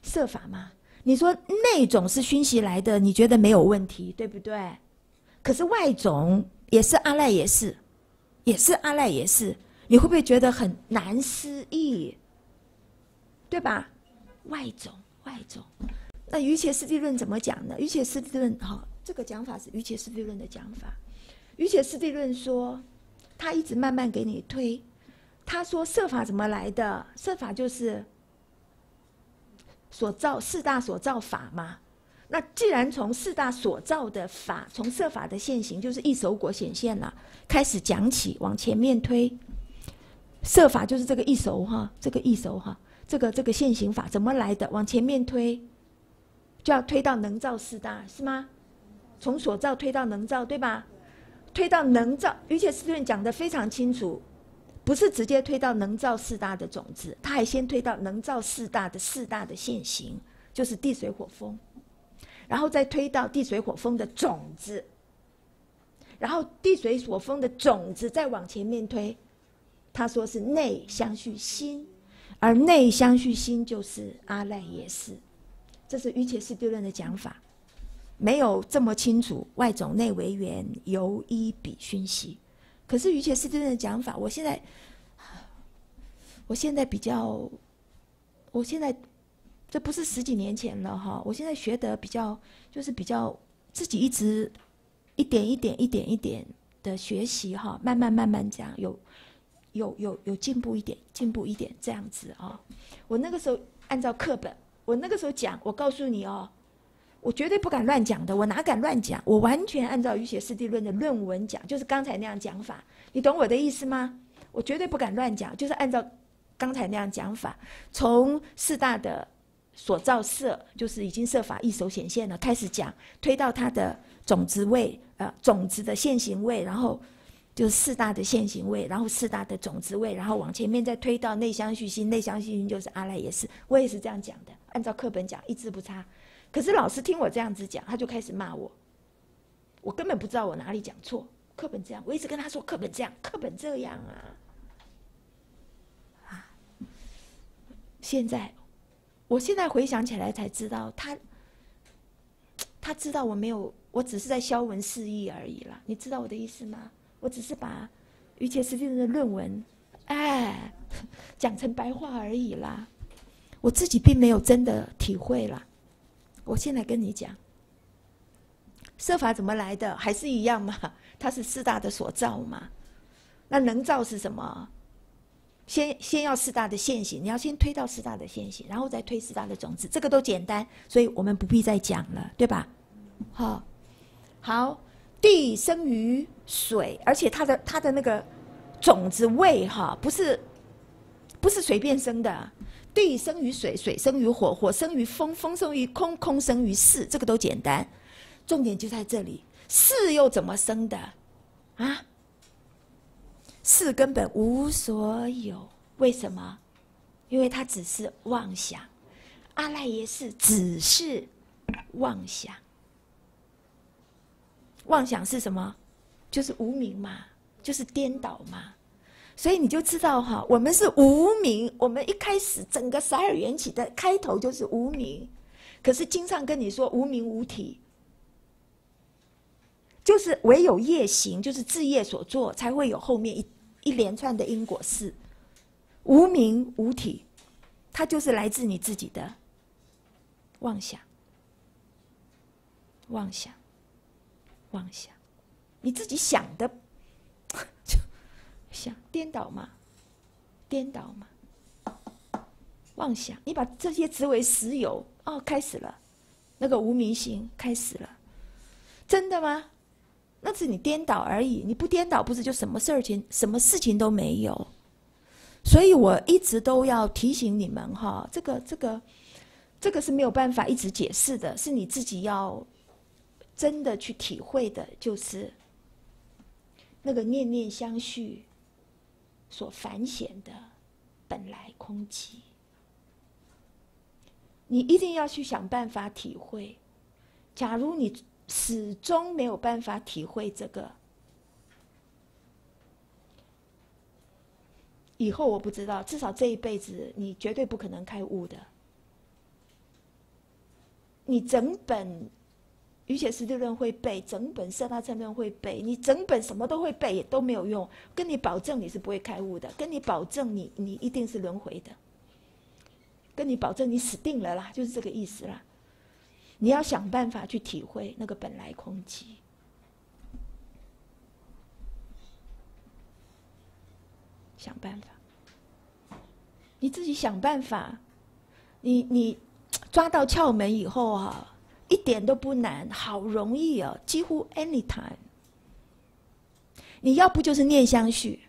设法嘛。你说内种是熏习来的，你觉得没有问题，对不对？可是外种也是阿赖耶识，也是阿赖耶识，你会不会觉得很难思议？对吧？外种，外种。那瑜伽师地论怎么讲呢？瑜伽师地论，哈，这个讲法是瑜伽师地论的讲法。瑜伽师地论说，他一直慢慢给你推。他说设法怎么来的？设法就是所造四大所造法嘛。那既然从四大所造的法，从色法的现行，就是一手果显现了，开始讲起，往前面推。色法就是这个一手哈，这个一手哈，这个这个现行法怎么来的？往前面推。就要推到能造四大是吗？从所造推到能造，对吧？推到能造，而且师论讲的非常清楚，不是直接推到能造四大的种子，他还先推到能造四大的四大的现行，就是地水火风，然后再推到地水火风的种子，然后地水火风的种子再往前面推，他说是内相续心，而内相续心就是阿赖耶识。这是瑜伽师地论的讲法，没有这么清楚。外种内为源，由一比熏习。可是瑜伽师地论的讲法，我现在，我现在比较，我现在这不是十几年前了哈。我现在学的比较，就是比较自己一直一点一点、一点一点的学习哈，慢慢慢慢讲，有有有有进步一点，进步一点这样子啊。我那个时候按照课本。我那个时候讲，我告诉你哦，我绝对不敢乱讲的，我哪敢乱讲？我完全按照《瑜伽师地论》的论文讲，就是刚才那样讲法，你懂我的意思吗？我绝对不敢乱讲，就是按照刚才那样讲法，从四大的所造色，就是已经设法一手显现了，开始讲，推到它的种子位，呃，种子的现行位，然后。就是四大的现行位，然后四大的种子位，然后往前面再推到内相续心，内相续心就是阿赖耶识。我也是这样讲的，按照课本讲，一字不差。可是老师听我这样子讲，他就开始骂我。我根本不知道我哪里讲错，课本这样，我一直跟他说课本这样，课本这样啊。啊！现在，我现在回想起来才知道，他他知道我没有，我只是在消文释义而已了。你知道我的意思吗？我只是把瑜伽师地论的论文，哎，讲成白话而已啦。我自己并没有真的体会了。我现在跟你讲，设法怎么来的，还是一样嘛？<laughs> 它是四大的所造嘛？那能造是什么？先先要四大的现行，你要先推到四大的现行，然后再推四大的种子，这个都简单，所以我们不必再讲了，对吧？好，好。地生于水，而且它的它的那个种子位哈，不是不是随便生的。地生于水，水生于火，火生于风，风生于空，空生于世，这个都简单。重点就在这里，世又怎么生的啊？世根本无所有，为什么？因为它只是妄想，阿赖耶识只是妄想。妄想是什么？就是无名嘛，就是颠倒嘛。所以你就知道哈，我们是无名。我们一开始整个十二缘起的开头就是无名，可是经常跟你说无名无体，就是唯有业行，就是自业所做，才会有后面一一连串的因果事。无名无体，它就是来自你自己的妄想，妄想。妄想，你自己想的，想颠倒嘛，颠倒嘛，妄想，你把这些植为实有，哦，开始了，那个无明心开始了，真的吗？那是你颠倒而已，你不颠倒，不是就什么事情、什么事情都没有？所以我一直都要提醒你们哈，这个、这个、这个是没有办法一直解释的，是你自己要。真的去体会的，就是那个念念相续所反显的本来空寂。你一定要去想办法体会。假如你始终没有办法体会这个，以后我不知道，至少这一辈子你绝对不可能开悟的。你整本。于且十六论会背，整本色大乘论会背，你整本什么都会背也都没有用。跟你保证你是不会开悟的，跟你保证你你一定是轮回的，跟你保证你死定了啦，就是这个意思啦。你要想办法去体会那个本来空寂，想办法，你自己想办法，你你抓到窍门以后啊。一点都不难，好容易哦，几乎 anytime。你要不就是念相续，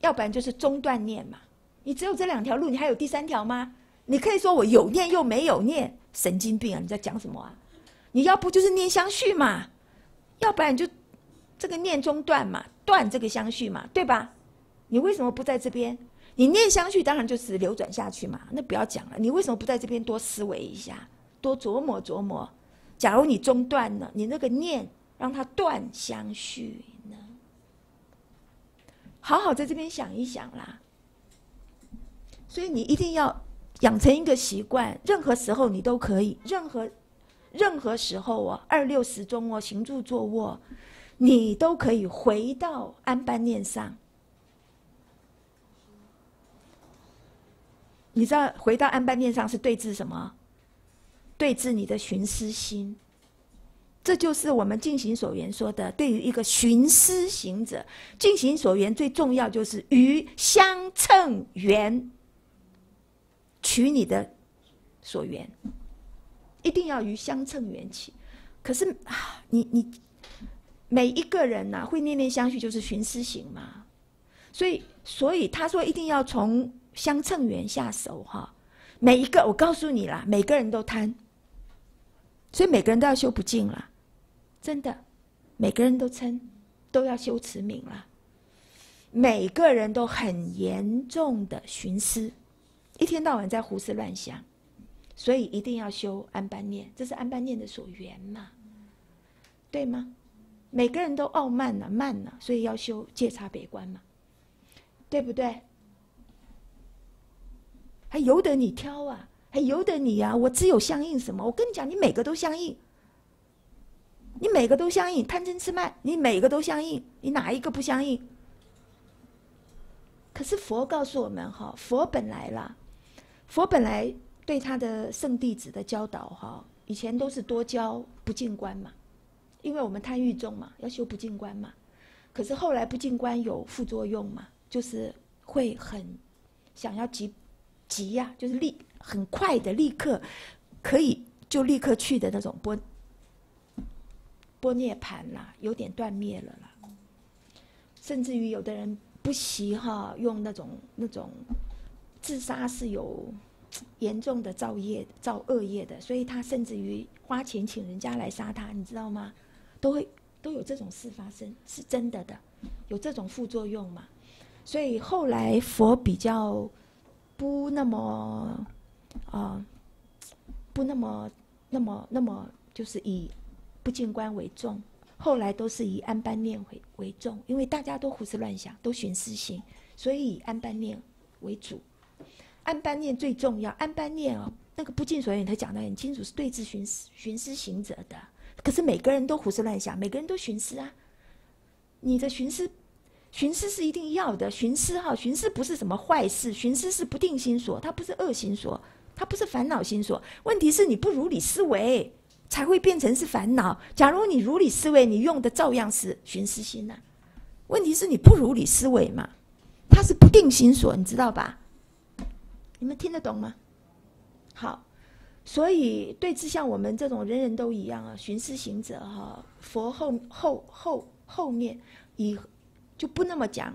要不然就是中断念嘛。你只有这两条路，你还有第三条吗？你可以说我有念又没有念，神经病啊！你在讲什么啊？你要不就是念相续嘛，要不然就这个念中断嘛，断这个相续嘛，对吧？你为什么不在这边？你念相续当然就是流转下去嘛，那不要讲了。你为什么不在这边多思维一下？多琢磨琢磨，假如你中断了，你那个念让它断相续呢？好好在这边想一想啦。所以你一定要养成一个习惯，任何时候你都可以，任何任何时候哦，二六时钟哦，行住坐卧，你都可以回到安般念上。你知道回到安般念上是对治什么？对治你的寻思心，这就是我们进行所缘说的。对于一个寻思行者，进行所缘最重要就是与相称缘，取你的所缘，一定要与相称缘起。可是啊，你你每一个人呐，会念念相续，就是寻思行嘛。所以，所以他说一定要从相称缘下手哈。每一个，我告诉你啦，每个人都贪。所以每个人都要修不净了，真的，每个人都称，都要修持名了。每个人都很严重的寻思，一天到晚在胡思乱想，所以一定要修安般念，这是安般念的所缘嘛，对吗？每个人都傲慢了，慢了，所以要修戒察别观嘛，对不对？还由得你挑啊？还由得你呀！我只有相应什么？我跟你讲，你每个都相应，你每个都相应，贪嗔痴慢，你每个都相应，你哪一个不相应？可是佛告诉我们哈，佛本来啦，佛本来对他的圣弟子的教导哈，以前都是多教不进观嘛，因为我们贪欲重嘛，要修不进观嘛。可是后来不进观有副作用嘛，就是会很想要急急呀，就是立。很快的，立刻可以就立刻去的那种波波涅盘啦，有点断灭了啦。甚至于有的人不惜哈用那种那种自杀是有严重的造业造恶业的，所以他甚至于花钱请人家来杀他，你知道吗？都会都有这种事发生，是真的的，有这种副作用嘛？所以后来佛比较不那么。啊，不那么、那么、那么，就是以不净观为重。后来都是以安般念为为重，因为大家都胡思乱想，都寻思心，所以以安般念为主。安般念最重要，安般念哦，那个不净所缘他讲的很清楚，是对治寻思、寻思行者的。可是每个人都胡思乱想，每个人都寻思啊。你的寻思。寻思是一定要的，寻思哈，寻思不是什么坏事，寻思是不定心所，它不是恶心所。它不是烦恼心所，问题是你不如理思维，才会变成是烦恼。假如你如理思维，你用的照样是寻思心呐。问题是你不如理思维嘛，它是不定心所，你知道吧？你们听得懂吗？好，所以对治像我们这种人人都一样啊，寻思行者哈，佛后后后后面以就不那么讲。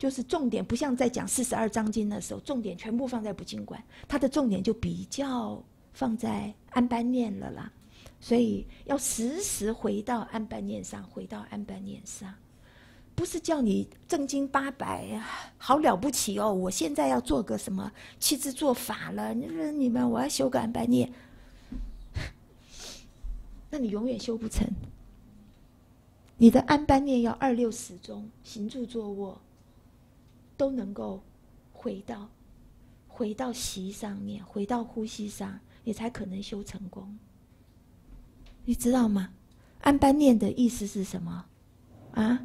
就是重点不像在讲四十二章经的时候，重点全部放在不净观，它的重点就比较放在安般念了啦。所以要时时回到安般念上，回到安般念上，不是叫你正经八百，好了不起哦！我现在要做个什么七字做法了？你说你们我要修个安般念，<laughs> 那你永远修不成。你的安般念要二六时中行住坐卧。都能够回到回到息上面，回到呼吸上，你才可能修成功。你知道吗？按般念的意思是什么？啊，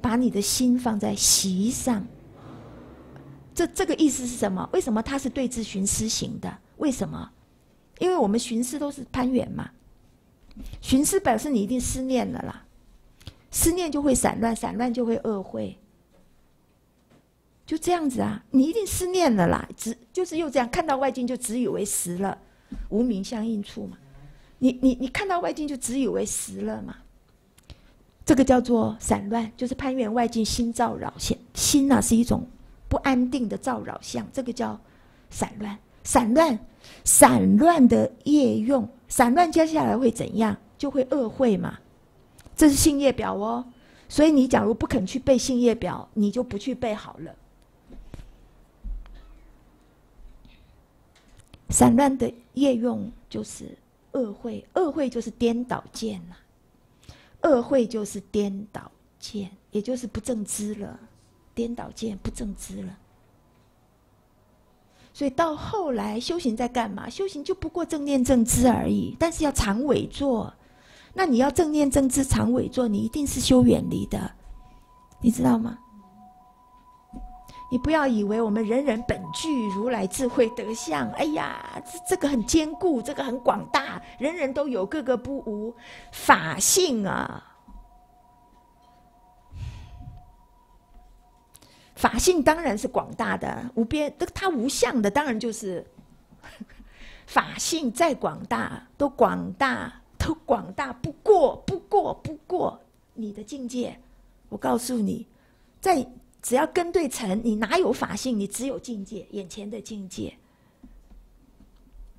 把你的心放在席上。这这个意思是什么？为什么他是对治寻思行的？为什么？因为我们寻思都是攀缘嘛。寻思表示你一定思念了啦，思念就会散乱，散乱就会恶会。就这样子啊，你一定思念了啦，只就是又这样看到外境就只以为实了，无名相应处嘛。你你你看到外境就只以为实了嘛。这个叫做散乱，就是攀缘外境心造扰现心呐是一种不安定的造扰相，这个叫散乱。散乱散乱的业用，散乱接下来会怎样？就会恶会嘛。这是性业表哦，所以你假如不肯去背性业表，你就不去背好了。散乱的业用就是恶会，恶会就是颠倒见呐，恶会就是颠倒见，也就是不正知了，颠倒见不正知了。所以到后来修行在干嘛？修行就不过正念正知而已，但是要常委坐。那你要正念正知常委坐，你一定是修远离的，你知道吗？你不要以为我们人人本具如来智慧德相，哎呀，这这个很坚固，这个很广大，人人都有，个个不无法性啊。法性当然是广大的，无边，这它无相的，当然就是 <laughs> 法性再广大，都广大，都广大不过，不过，不过你的境界。我告诉你，在。只要跟对尘，你哪有法性？你只有境界，眼前的境界，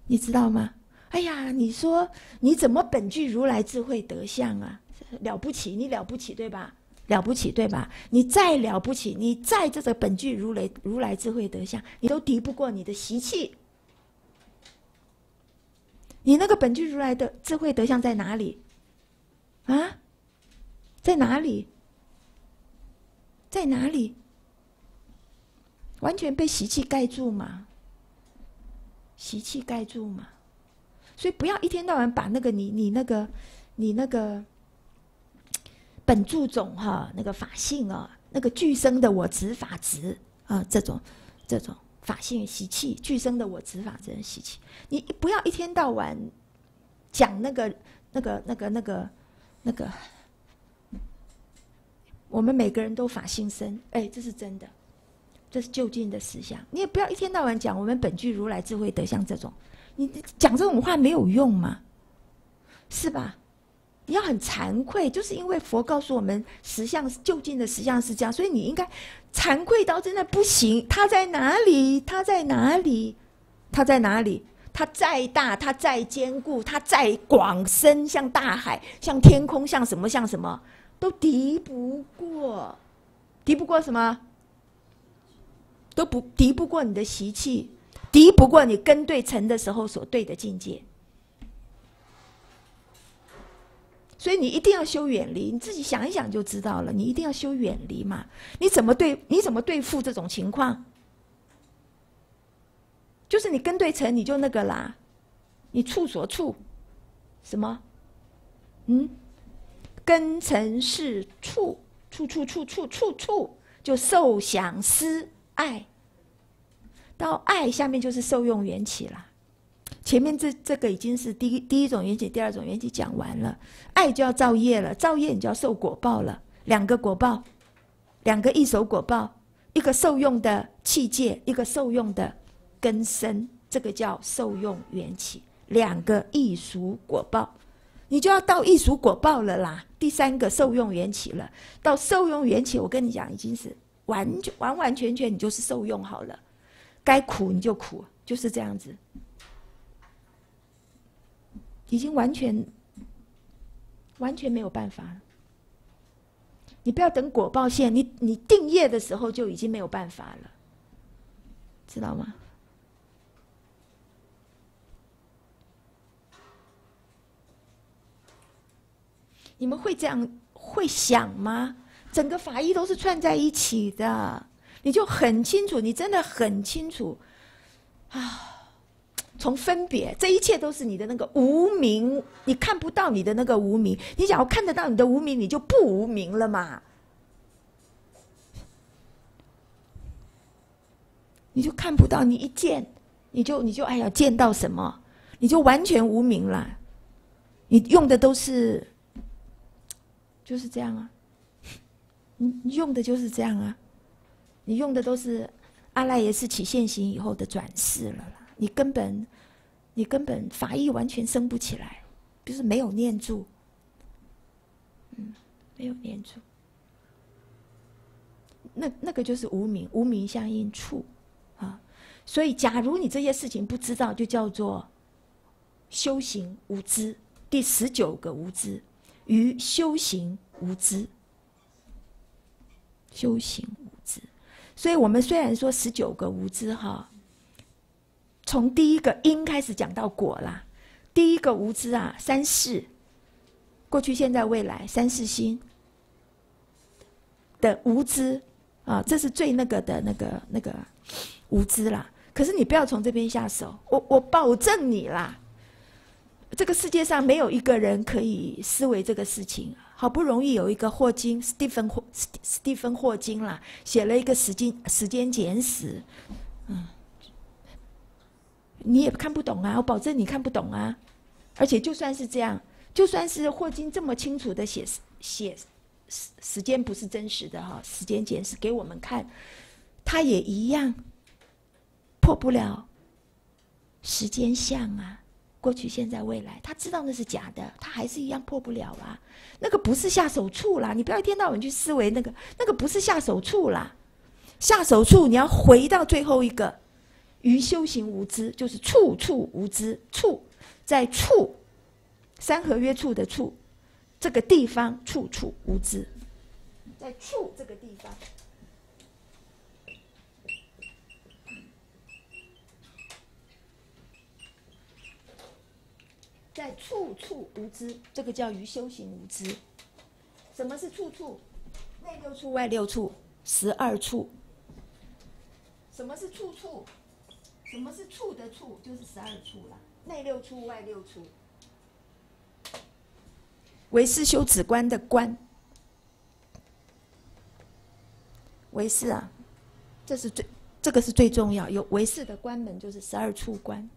你知道吗？哎呀，你说你怎么本具如来智慧德相啊？了不起，你了不起对吧？了不起对吧？你再了不起，你再这个本具如来如来智慧德相，你都敌不过你的习气。你那个本具如来的智慧德相在哪里？啊，在哪里？在哪里？完全被习气盖住嘛？习气盖住嘛？所以不要一天到晚把那个你你那个你那个本住种哈那个法性啊，那个具生的我执法执啊这种这种法性习气具生的我执法这种习气，你不要一天到晚讲那个那个那个那个那个。我们每个人都法性生，哎，这是真的，这是就近的实相。你也不要一天到晚讲我们本具如来智慧德像这种，你讲这种话没有用嘛，是吧？你要很惭愧，就是因为佛告诉我们实相是就近的实相是这样，所以你应该惭愧到真的不行。他在哪里？他在哪里？他在哪里？他再大，他再坚固，他再广深，像大海，像天空，像什么？像什么？都敌不过，敌不过什么？都不敌不过你的习气，敌不过你跟对尘的时候所对的境界。所以你一定要修远离，你自己想一想就知道了。你一定要修远离嘛？你怎么对？你怎么对付这种情况？就是你跟对尘，你就那个啦，你处所处，什么？嗯？根尘是处，处处处处处处，就受想思爱。到爱下面就是受用缘起了。前面这这个已经是第一第一种缘起，第二种缘起讲完了。爱就要造业了，造业你就要受果报了。两个果报，两个一手果报，一个受用的器界，一个受用的根身，这个叫受用缘起。两个异熟果报。你就要到艺术果报了啦，第三个受用缘起了。到受用缘起，我跟你讲，已经是完全完完全全，你就是受用好了。该苦你就苦，就是这样子，已经完全完全没有办法了。你不要等果报现，你你定业的时候就已经没有办法了，知道吗？你们会这样会想吗？整个法医都是串在一起的，你就很清楚，你真的很清楚啊！从分别，这一切都是你的那个无名，你看不到你的那个无名。你想要看得到你的无名，你就不无名了嘛。你就看不到，你一见，你就你就哎呀，见到什么，你就完全无名了。你用的都是，就是这样啊。你用的就是这样啊，你用的都是阿赖耶识起现行以后的转世了啦。你根本，你根本法意完全生不起来，就是没有念住，嗯，没有念住。那那个就是无名，无名相应处，啊，所以假如你这些事情不知道，就叫做修行无知。第十九个无知，于修行无知。修行无知，所以我们虽然说十九个无知哈，从第一个因开始讲到果啦。第一个无知啊，三世，过去、现在、未来三世心的无知啊，这是最那个的那个那个无知啦。可是你不要从这边下手，我我保证你啦。这个世界上没有一个人可以思维这个事情。好不容易有一个霍金，斯蒂芬霍史史蒂芬霍金啦，写了一个时间时间简史，嗯，你也看不懂啊，我保证你看不懂啊。而且就算是这样，就算是霍金这么清楚的写写时时间不是真实的哈，时间简史给我们看，他也一样破不了时间相啊。过去、现在、未来，他知道那是假的，他还是一样破不了啊。那个不是下手处啦，你不要一天到晚去思维那个，那个不是下手处啦。下手处你要回到最后一个，于修行无知，就是处处无知。处在处，三合约处的处，这个地方处处无知，在处这个地方。在处处无知，这个叫于修行无知。什么是处处？内六处、外六处、十二处。什么是处处？什么是处的处？就是十二处了。内六处、外六处。为师修止观的观，为师啊，这是最这个是最重要。有为师的关门，就是十二处关，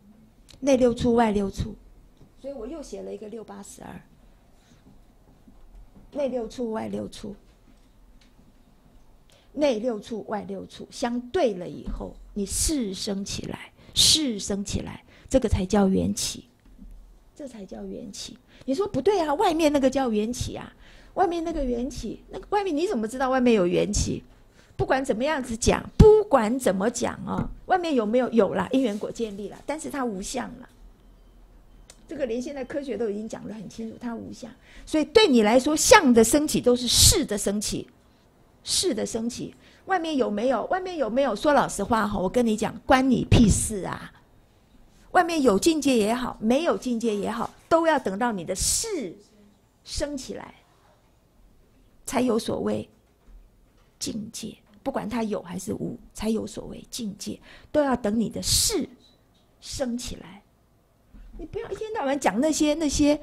内六处、外六处。所以我又写了一个六八十二，内六处外六处，内六处外六处相对了以后，你势生起来，势生起来，这个才叫缘起，这才叫缘起。你说不对啊，外面那个叫缘起啊，外面那个缘起，那个外面你怎么知道外面有缘起？不管怎么样子讲，不管怎么讲啊，外面有没有有了因缘果建立了，但是它无相了。这个连现在科学都已经讲得很清楚，它无相，所以对你来说，相的升起都是事的升起，事的升起。外面有没有？外面有没有？说老实话哈，我跟你讲，关你屁事啊！外面有境界也好，没有境界也好，都要等到你的事升起来，才有所谓境界。不管它有还是无，才有所谓境界，都要等你的事升起来。你不要一天到晚讲那些那些，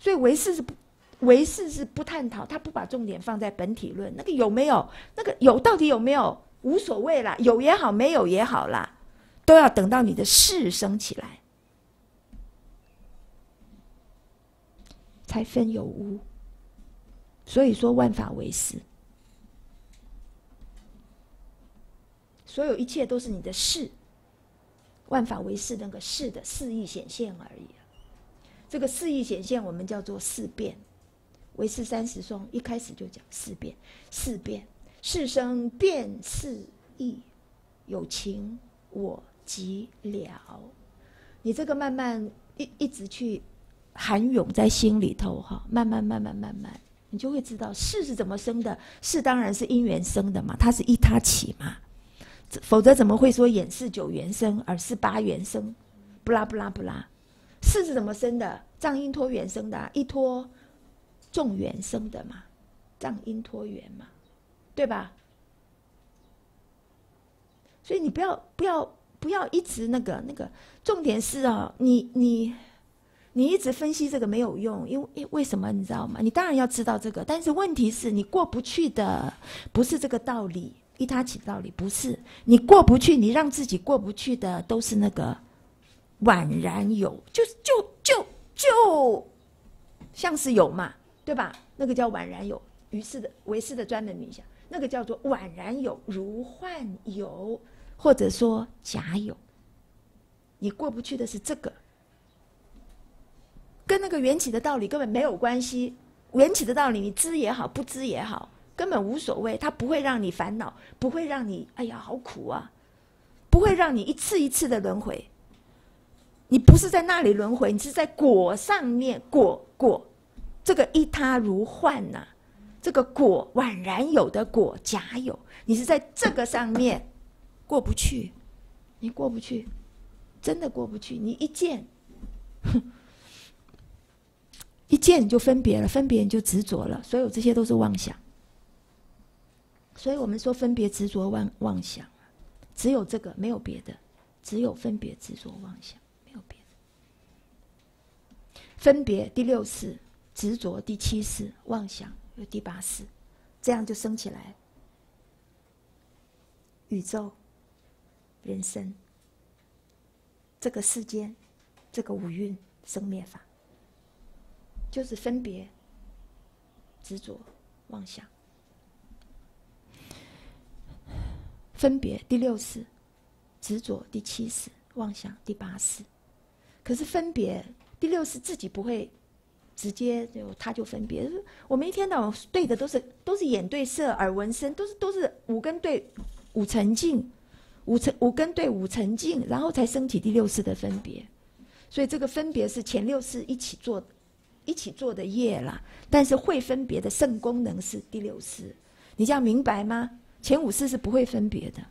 所以唯识是不唯识是不探讨，他不把重点放在本体论。那个有没有？那个有到底有没有？无所谓啦，有也好，没有也好啦，都要等到你的事生起来，才分有无。所以说万法唯识，所有一切都是你的事。万法唯是，那个事的事意显现而已。这个事意显现，我们叫做事变。唯是三十颂一开始就讲事变，事变，事生变是意，有情我即了。你这个慢慢一一直去含涌在心里头哈，慢慢慢慢慢慢，你就会知道事是怎么生的。事当然是因缘生的嘛，它是一他起嘛。否则怎么会说眼是九元生，耳是八元生？不拉不拉不拉，四是怎么生的？藏音托元生的，一托众元生的嘛，藏音托元嘛，对吧？所以你不要不要不要一直那个那个。重点是啊，你你你一直分析这个没有用，因为为什么你知道吗？你当然要知道这个，但是问题是你过不去的，不是这个道理，一他起道理不是你过不去，你让自己过不去的都是那个宛然有，就就就就像是有嘛，对吧？那个叫宛然有，于是的为师的专门名相，那个叫做宛然有，如幻有，或者说假有。你过不去的是这个，跟那个缘起的道理根本没有关系。缘起的道理，你知也好，不知也好，根本无所谓。它不会让你烦恼，不会让你哎呀好苦啊，不会让你一次一次的轮回。你不是在那里轮回，你是在果上面果果，这个一他如幻呐，这个果宛然有的果假有，你是在这个上面过不去，你过不去。真的过不去，你一见，<laughs> 一见就分别了，分别你就执着了，所有这些都是妄想。所以我们说分别执着妄妄想，只有这个没有别的，只有分别执着妄想，没有别的。分别第六世，执着第七世，妄想有第八世，这样就升起来。宇宙，人生。这个世间，这个五蕴生灭法，就是分别、执着、妄想。分别第六世，执着第七世，妄想第八世。可是分别第六世自己不会直接就他就分别。我们一天到晚对的都是都是眼对色，耳闻声，都是都是五根对五尘境。五层五根对五层境，然后才升起第六世的分别，所以这个分别是前六世一起做，一起做的业啦。但是会分别的圣功能是第六世，你这样明白吗？前五世是不会分别的。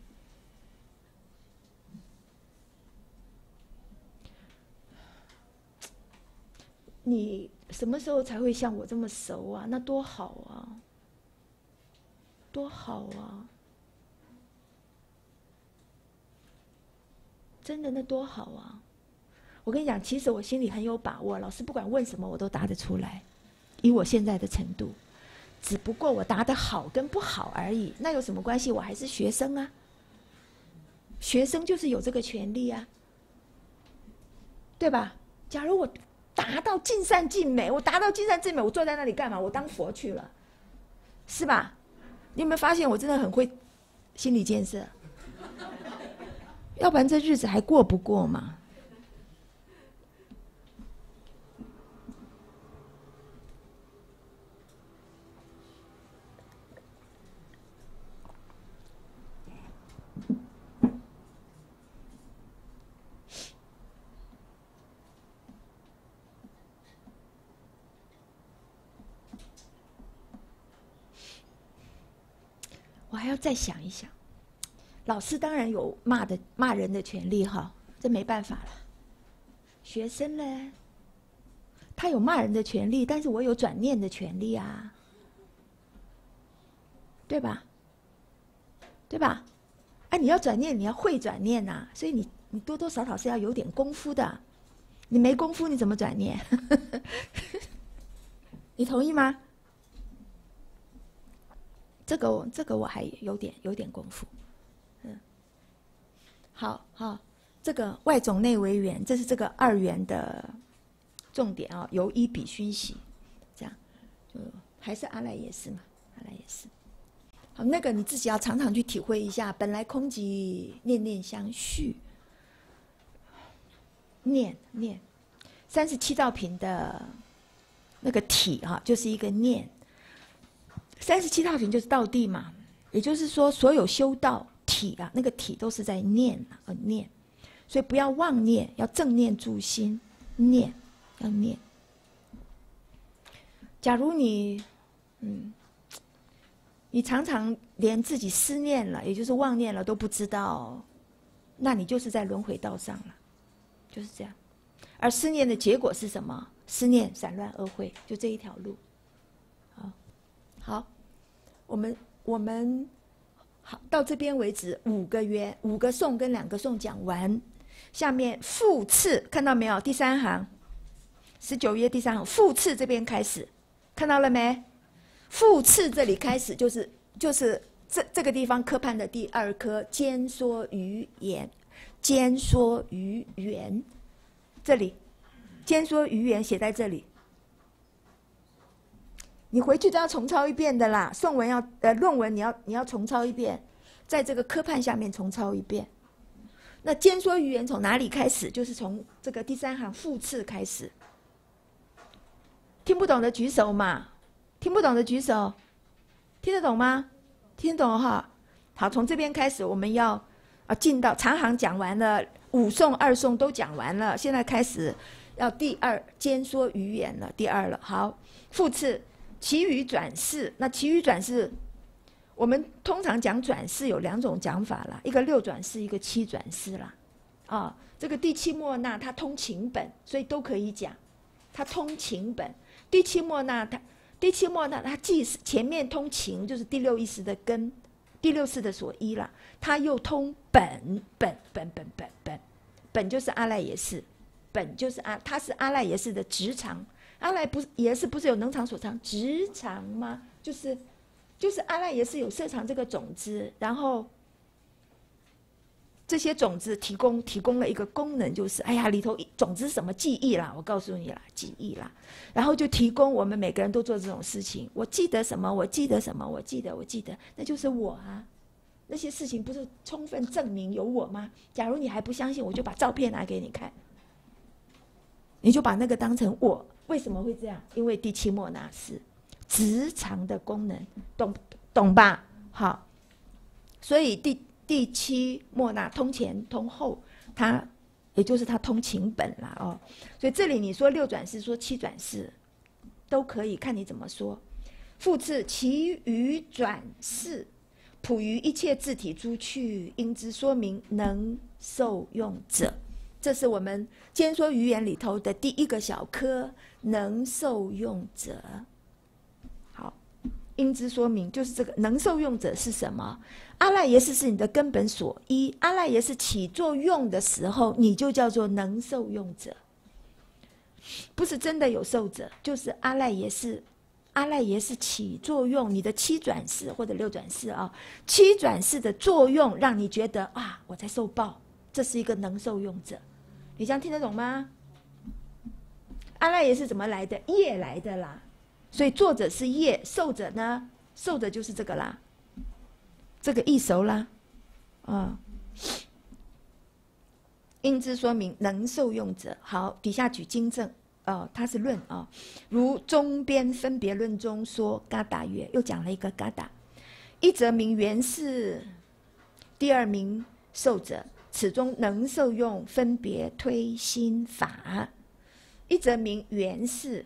你什么时候才会像我这么熟啊？那多好啊，多好啊！真的那多好啊！我跟你讲，其实我心里很有把握，老师不管问什么我都答得出来，以我现在的程度，只不过我答得好跟不好而已。那有什么关系？我还是学生啊，学生就是有这个权利啊，对吧？假如我达到尽善尽美，我达到尽善尽美，我坐在那里干嘛？我当佛去了，是吧？你有没有发现我真的很会心理建设？<laughs> 要不然这日子还过不过嘛？还要再想一想。老师当然有骂的骂人的权利哈，这没办法了。学生呢，他有骂人的权利，但是我有转念的权利啊，对吧？对吧？哎，你要转念，你要会转念呐，所以你你多多少少是要有点功夫的。你没功夫，你怎么转念？<laughs> 你同意吗？这个这个我还有点有点功夫。嗯好好，这个外种内为圆，这是这个二元的重点啊。由一比熏习，这样，就还是阿赖耶识嘛，阿赖耶识。好，那个你自己要常常去体会一下。本来空即念念相续，念念，三十七道品的那个体哈，就是一个念。三十七道品就是道地嘛，也就是说，所有修道。体啊，那个体都是在念啊，念，所以不要妄念，要正念助心，念要念。假如你，嗯，你常常连自己思念了，也就是妄念了都不知道，那你就是在轮回道上了，就是这样。而思念的结果是什么？思念散乱恶会，就这一条路。好，好，我们我们。好，到这边为止，五个约，五个颂跟两个颂讲完，下面复次看到没有？第三行，十九页第三行，复次这边开始，看到了没？复次这里开始就是就是这这个地方科判的第二科尖缩于言，尖缩于言，这里尖缩于言写在这里。你回去都要重抄一遍的啦，宋文要呃论文你要你要重抄一遍，在这个科判下面重抄一遍。那尖说语言从哪里开始？就是从这个第三行复次开始。听不懂的举手嘛，听不懂的举手，听得懂吗？听懂哈。好，从这边开始我们要啊进到长行讲完了，五送二送都讲完了，现在开始要第二尖说语言了，第二了。好，复次。其余转世，那其余转世，我们通常讲转世有两种讲法啦，一个六转世，一个七转世啦。啊，这个第七莫那它通情本，所以都可以讲，它通情本。第七莫那它，第七莫那它既是前面通情，就是第六意识的根，第六识的所依了，它又通本本本本本本，本就是阿赖耶识，本就是阿，它是阿赖耶识的直肠。阿赖不是也是不是有能藏所长直藏吗？就是，就是阿赖也是有色长这个种子，然后这些种子提供提供了一个功能，就是哎呀里头种子什么记忆啦，我告诉你啦，记忆啦，然后就提供我们每个人都做这种事情。我记得什么？我记得什么？我记得我记得，那就是我啊。那些事情不是充分证明有我吗？假如你还不相信，我就把照片拿给你看，你就把那个当成我。为什么会这样？因为第七莫那是直肠的功能，懂懂吧？好，所以第第七莫那通前通后，它也就是它通情本了哦。所以这里你说六转世，说七转世，都可以看你怎么说。复次，其余转世，普于一切字体诸趣，应之说明能受用者。这是我们兼说语言里头的第一个小科。能受用者，好，应之说明就是这个能受用者是什么？阿赖耶识是你的根本所依，阿赖耶识起作用的时候，你就叫做能受用者，不是真的有受者，就是阿赖耶识，阿赖耶识起作用，你的七转世或者六转世啊，七转世的作用让你觉得啊，我在受报，这是一个能受用者，你这样听得懂吗？阿赖耶是怎么来的？业来的啦，所以作者是业，受者呢？受者就是这个啦，这个易熟啦，啊。应之说明能受用者，好，底下举经证，哦，他是论啊，如中边分别论中说，嘎达曰，又讲了一个嘎达，一则名原是，第二名受者，此中能受用分别推心法。一则名原是，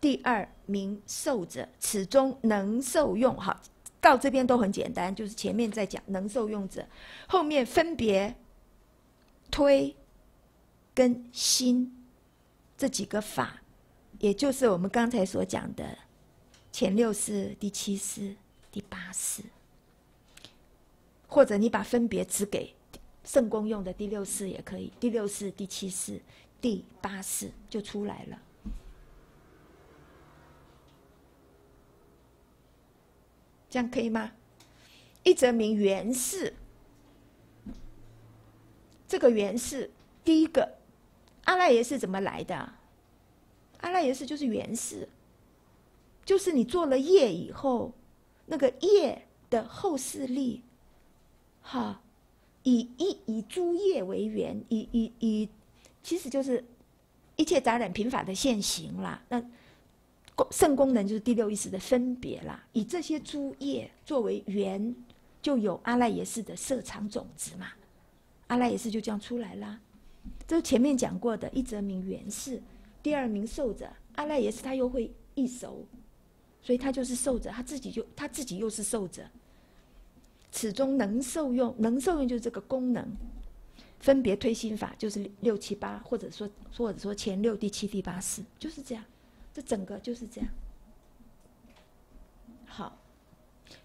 第二名受者，此中能受用。好，到这边都很简单，就是前面在讲能受用者，后面分别推跟心这几个法，也就是我们刚才所讲的前六世、第七世、第八世，或者你把分别只给圣公用的第六世也可以，第六世、第七世。第八世就出来了，这样可以吗？一则名原氏，这个原氏第一个阿赖耶是怎么来的？阿赖耶是就是原氏，就是你做了业以后，那个业的后世力，哈，以以以诸业为缘，以以以。其实就是一切杂染贫法的现行啦。那肾功能就是第六意识的分别啦。以这些诸业作为缘，就有阿赖耶识的色场种子嘛。阿赖耶识就这样出来啦。这是前面讲过的，一则名缘事，第二名受者。阿赖耶识他又会易熟，所以他就是受者，他自己就他自己又是受者。此中能受用，能受用就是这个功能。分别推心法就是六七八，或者说或者说前六第七第八四就是这样，这整个就是这样。好，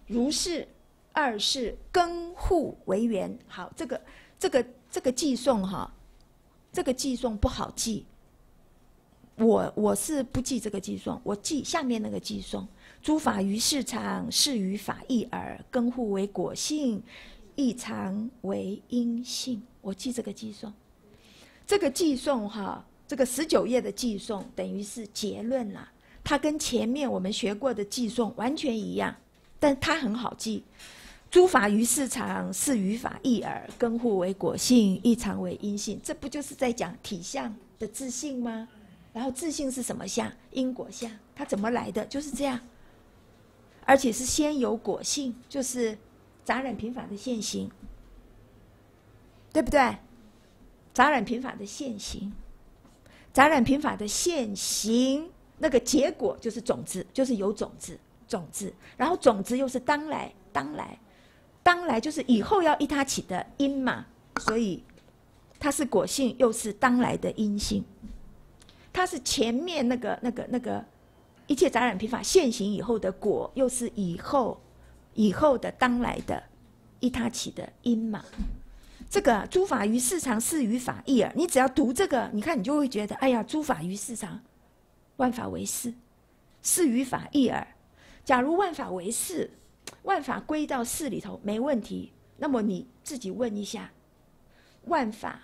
如是二是根户为缘。好，这个这个这个寄送哈，这个寄送不好记。我我是不记这个寄送，我记下面那个寄送。诸法于市场，是于法义耳。根户为果性，异常为因性。我记这个寄送。这个寄送哈，这个十九页的寄送等于是结论啦。它跟前面我们学过的寄送完全一样，但它很好记。诸法于市场，是于法异耳。根互为果性，异常为因性。这不就是在讲体相的自性吗？然后自性是什么相？因果相。它怎么来的？就是这样。而且是先有果性，就是杂染品法的现行，对不对？杂染品法的现行，杂染品法的现行，那个结果就是种子，就是有种子，种子。然后种子又是当来，当来，当来就是以后要依它起的因嘛，所以它是果性，又是当来的因性。它是前面那个、那个、那个。一切杂染品法现行以后的果，又是以后、以后的当来的，依他起的因嘛。这个诸法于市场，是于法义耳。你只要读这个，你看你就会觉得，哎呀，诸法于市场，万法为事，是于法义耳。假如万法为事，万法归到事里头没问题，那么你自己问一下，万法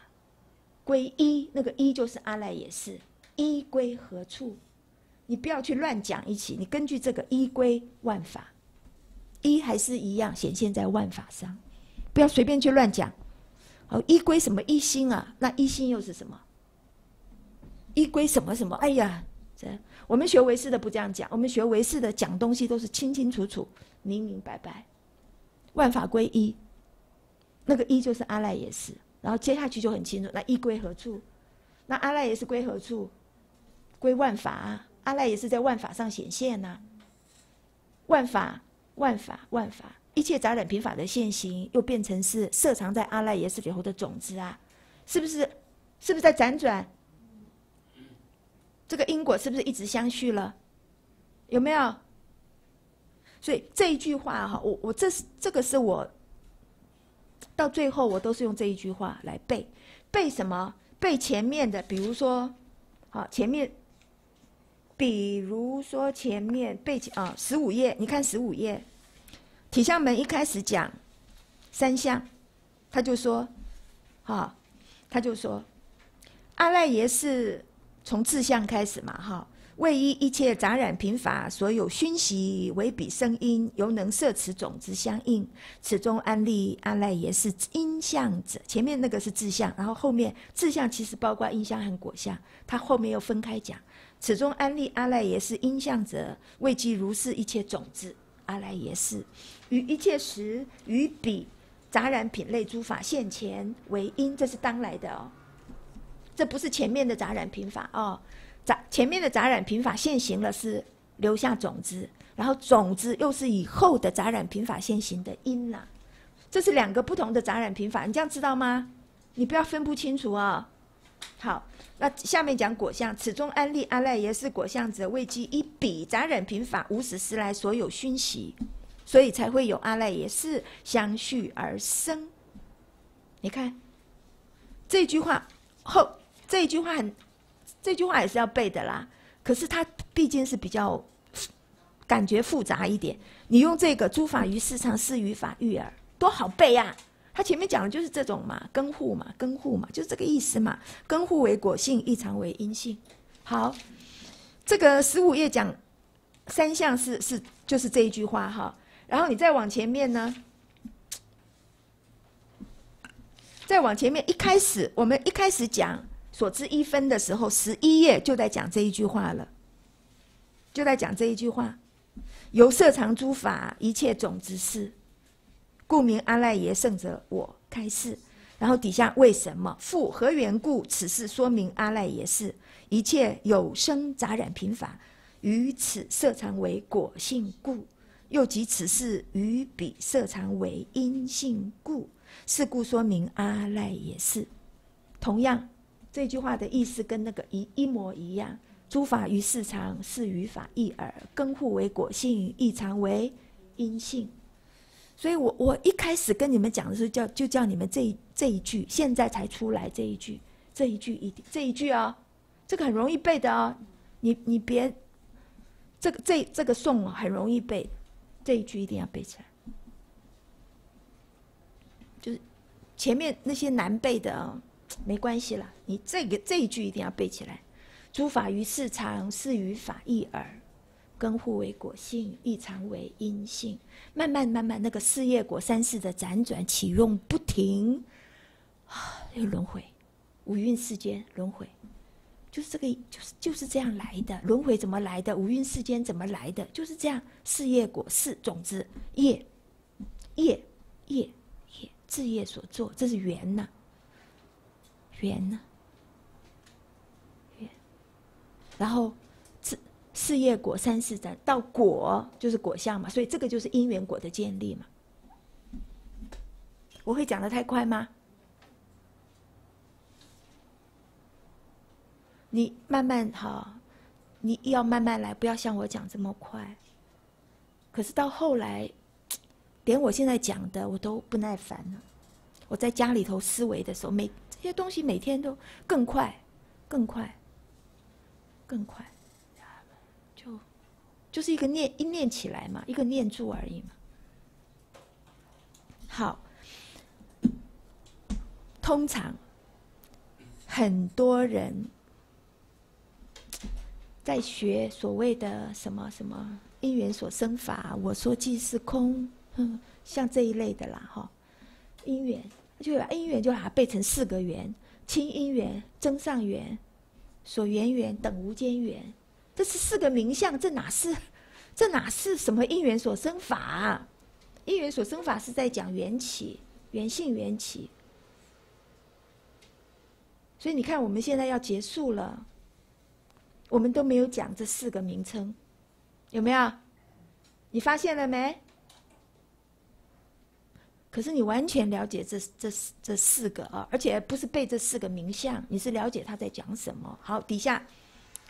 归一，那个一就是阿赖耶识，一归何处？你不要去乱讲一起，你根据这个一归万法，一还是一样显现在万法上，不要随便去乱讲。哦，一归什么一心啊？那一心又是什么？一归什么什么？哎呀，这我们学唯识的不这样讲，我们学唯识的讲东西都是清清楚楚、明明白白。万法归一，那个一就是阿赖耶识，然后接下去就很清楚，那一归何处？那阿赖耶识归何处？归万法。阿赖也是在万法上显现呐，万法、万法、万法，一切杂染贫法的现行，又变成是摄藏在阿赖耶识里头的种子啊，是不是？是不是在辗转？这个因果是不是一直相续了？有没有？所以这一句话哈，我我这是这个是我到最后我都是用这一句话来背，背什么？背前面的，比如说，好前面。比如说前面背啊，十五页，你看十五页，体相门一开始讲三相，他就说，哈，他就说，阿赖耶是从自相开始嘛，哈，为依一切杂染贫乏所有熏习为彼声音，犹能摄此种子相应，此中安立阿赖耶是因相者。前面那个是自相，然后后面自相其实包括因相和果相，他后面又分开讲。此中安利阿赖耶识因相者，为即如是一切种子阿赖耶识，与一切时与彼杂染品类诸法现前为因，这是当来的哦。这不是前面的杂染品法哦，杂前面的杂染品法现行了是留下种子，然后种子又是以后的杂染品法现行的因呐。这是两个不同的杂染品法，你这样知道吗？你不要分不清楚啊。好。那下面讲果相，此中安利阿赖耶是果相者，为基一彼杂染品法无始时来所有熏习，所以才会有阿赖耶识相续而生。你看这句话后，这句话很，这句话也是要背的啦。可是它毕竟是比较感觉复杂一点，你用这个诸法于世常，是于法育耳，多好背呀！他前面讲的就是这种嘛，根护嘛，根护嘛，就是这个意思嘛。根护为果性，异常为因性。好，这个十五页讲三项是是就是这一句话哈。然后你再往前面呢，再往前面一开始，我们一开始讲所知一分的时候，十一页就在讲这一句话了，就在讲这一句话：由色藏诸法一切种子是。故名阿赖耶圣者，我开示。然后底下为什么？复何缘故？此事说明阿赖耶是一切有生杂染贫法，于此色常为果性故，又即此事与彼色常为因性故。是故说明阿赖耶是。同样，这句话的意思跟那个一一模一样。诸法于市常，是于法义耳。根互为果性，异常为因性。所以我我一开始跟你们讲的时候，叫就叫你们这这一句，现在才出来这一句，这一句一这一句啊，这个很容易背的啊，你你别，这个这这个颂很容易背，这一句一定要背起来，就是前面那些难背的，没关系了，你这个这一句一定要背起来，诸法于世常，是于法异耳。根互为果性，异常为因性。慢慢慢慢，那个四叶果三世的辗转起用不停，啊，又轮回，五蕴世间轮回，就是这个，就是就是这样来的。轮回怎么来的？五蕴世间怎么来的？就是这样。四叶果是种子叶，叶叶叶，自业所作，这是缘呐，缘呐，缘，然后。四叶果三世展到果就是果相嘛，所以这个就是因缘果的建立嘛。我会讲的太快吗？你慢慢哈，你要慢慢来，不要像我讲这么快。可是到后来，连我现在讲的我都不耐烦了。我在家里头思维的时候，每这些东西每天都更快，更快，更快。就就是一个念一念起来嘛，一个念住而已嘛。好，通常很多人在学所谓的什么什么因缘所生法，我说即是空，像这一类的啦，哈。因缘就因缘就把它背成四个缘：清因缘、增上缘、所缘缘等无间缘。这是四个名相，这哪是，<laughs> 这哪是什么因缘所生法？因缘所生法是在讲缘起、缘性、缘起。所以你看，我们现在要结束了，我们都没有讲这四个名称，有没有？你发现了没？可是你完全了解这这这四个啊，而且不是背这四个名相，你是了解他在讲什么。好，底下，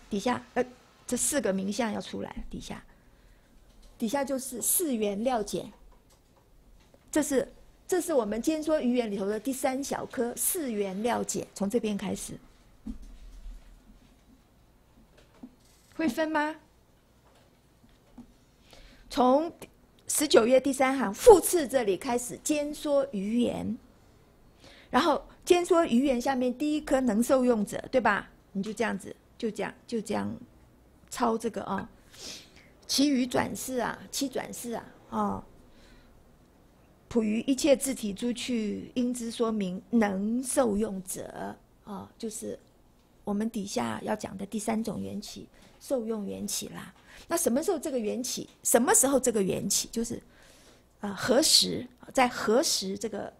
底下，呃。这四个名相要出来，底下，底下就是四元料简。这是，这是我们今天说语言里头的第三小科四元料简，从这边开始，会分吗？从十九页第三行复次这里开始，兼说语言，然后兼说语言下面第一颗能受用者，对吧？你就这样子，就这样，就这样。抄这个啊，其余转世啊，其转世啊，啊，普于一切字体诸趣，应之说明能受用者啊，就是我们底下要讲的第三种缘起，受用缘起啦。那什么时候这个缘起？什么时候这个缘起？就是啊，何时在何时这个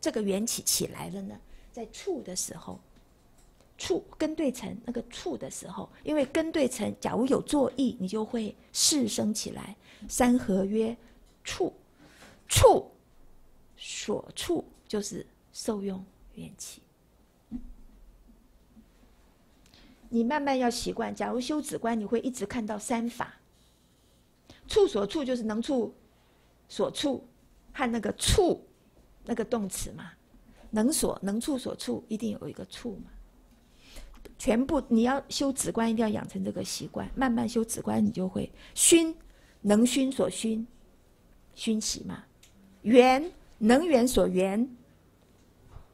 这个缘起起来了呢？在处的时候。处根对成那个处的时候，因为根对成，假如有作意，你就会事生起来。三合曰处，处所处就是受用缘起。你慢慢要习惯。假如修止观，你会一直看到三法。处所处就是能处所处和那个处那个动词嘛，能所能处所处一定有一个处嘛。全部你要修止观，一定要养成这个习惯。慢慢修止观，你就会熏，能熏所熏，熏习嘛。缘能缘所缘，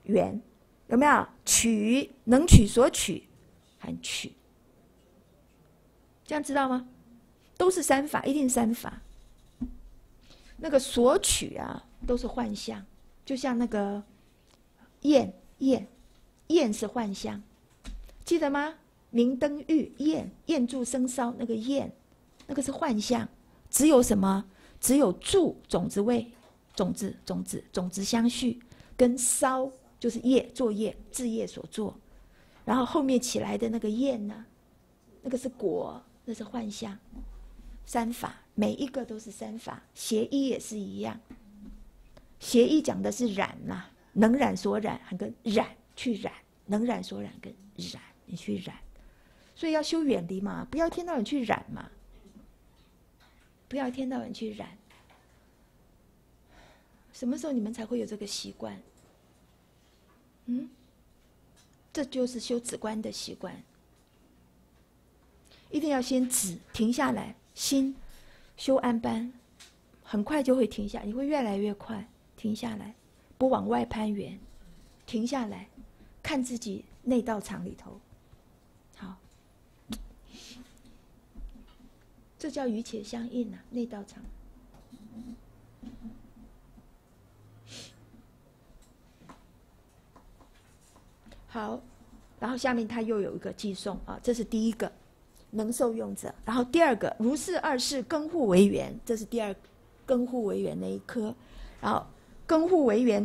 缘有没有？取能取所取，还取。这样知道吗？都是三法，一定三法。那个索取啊，都是幻象，就像那个焰焰焰是幻象。记得吗？明灯玉焰焰柱生烧，那个焰，那个是幻象。只有什么？只有柱种子位，种子种子种子相续，跟烧就是业作业自业所做。然后后面起来的那个焰呢？那个是果，那是幻象。三法每一个都是三法，邪一也是一样。邪一讲的是染呐，能染所染，还跟染去染，能染所染跟染。你去染，所以要修远离嘛，不要天到晚去染嘛，不要天到晚去染。什么时候你们才会有这个习惯？嗯，这就是修止观的习惯。一定要先止，停下来，心修安般，很快就会停下，你会越来越快。停下来，不往外攀援，停下来，看自己内道场里头。好，这叫与且相应啊，内道场。好，然后下面他又有一个寄送啊，这是第一个能受用者。然后第二个如是二世根护为缘，这是第二根护为缘那一颗。然后根护为缘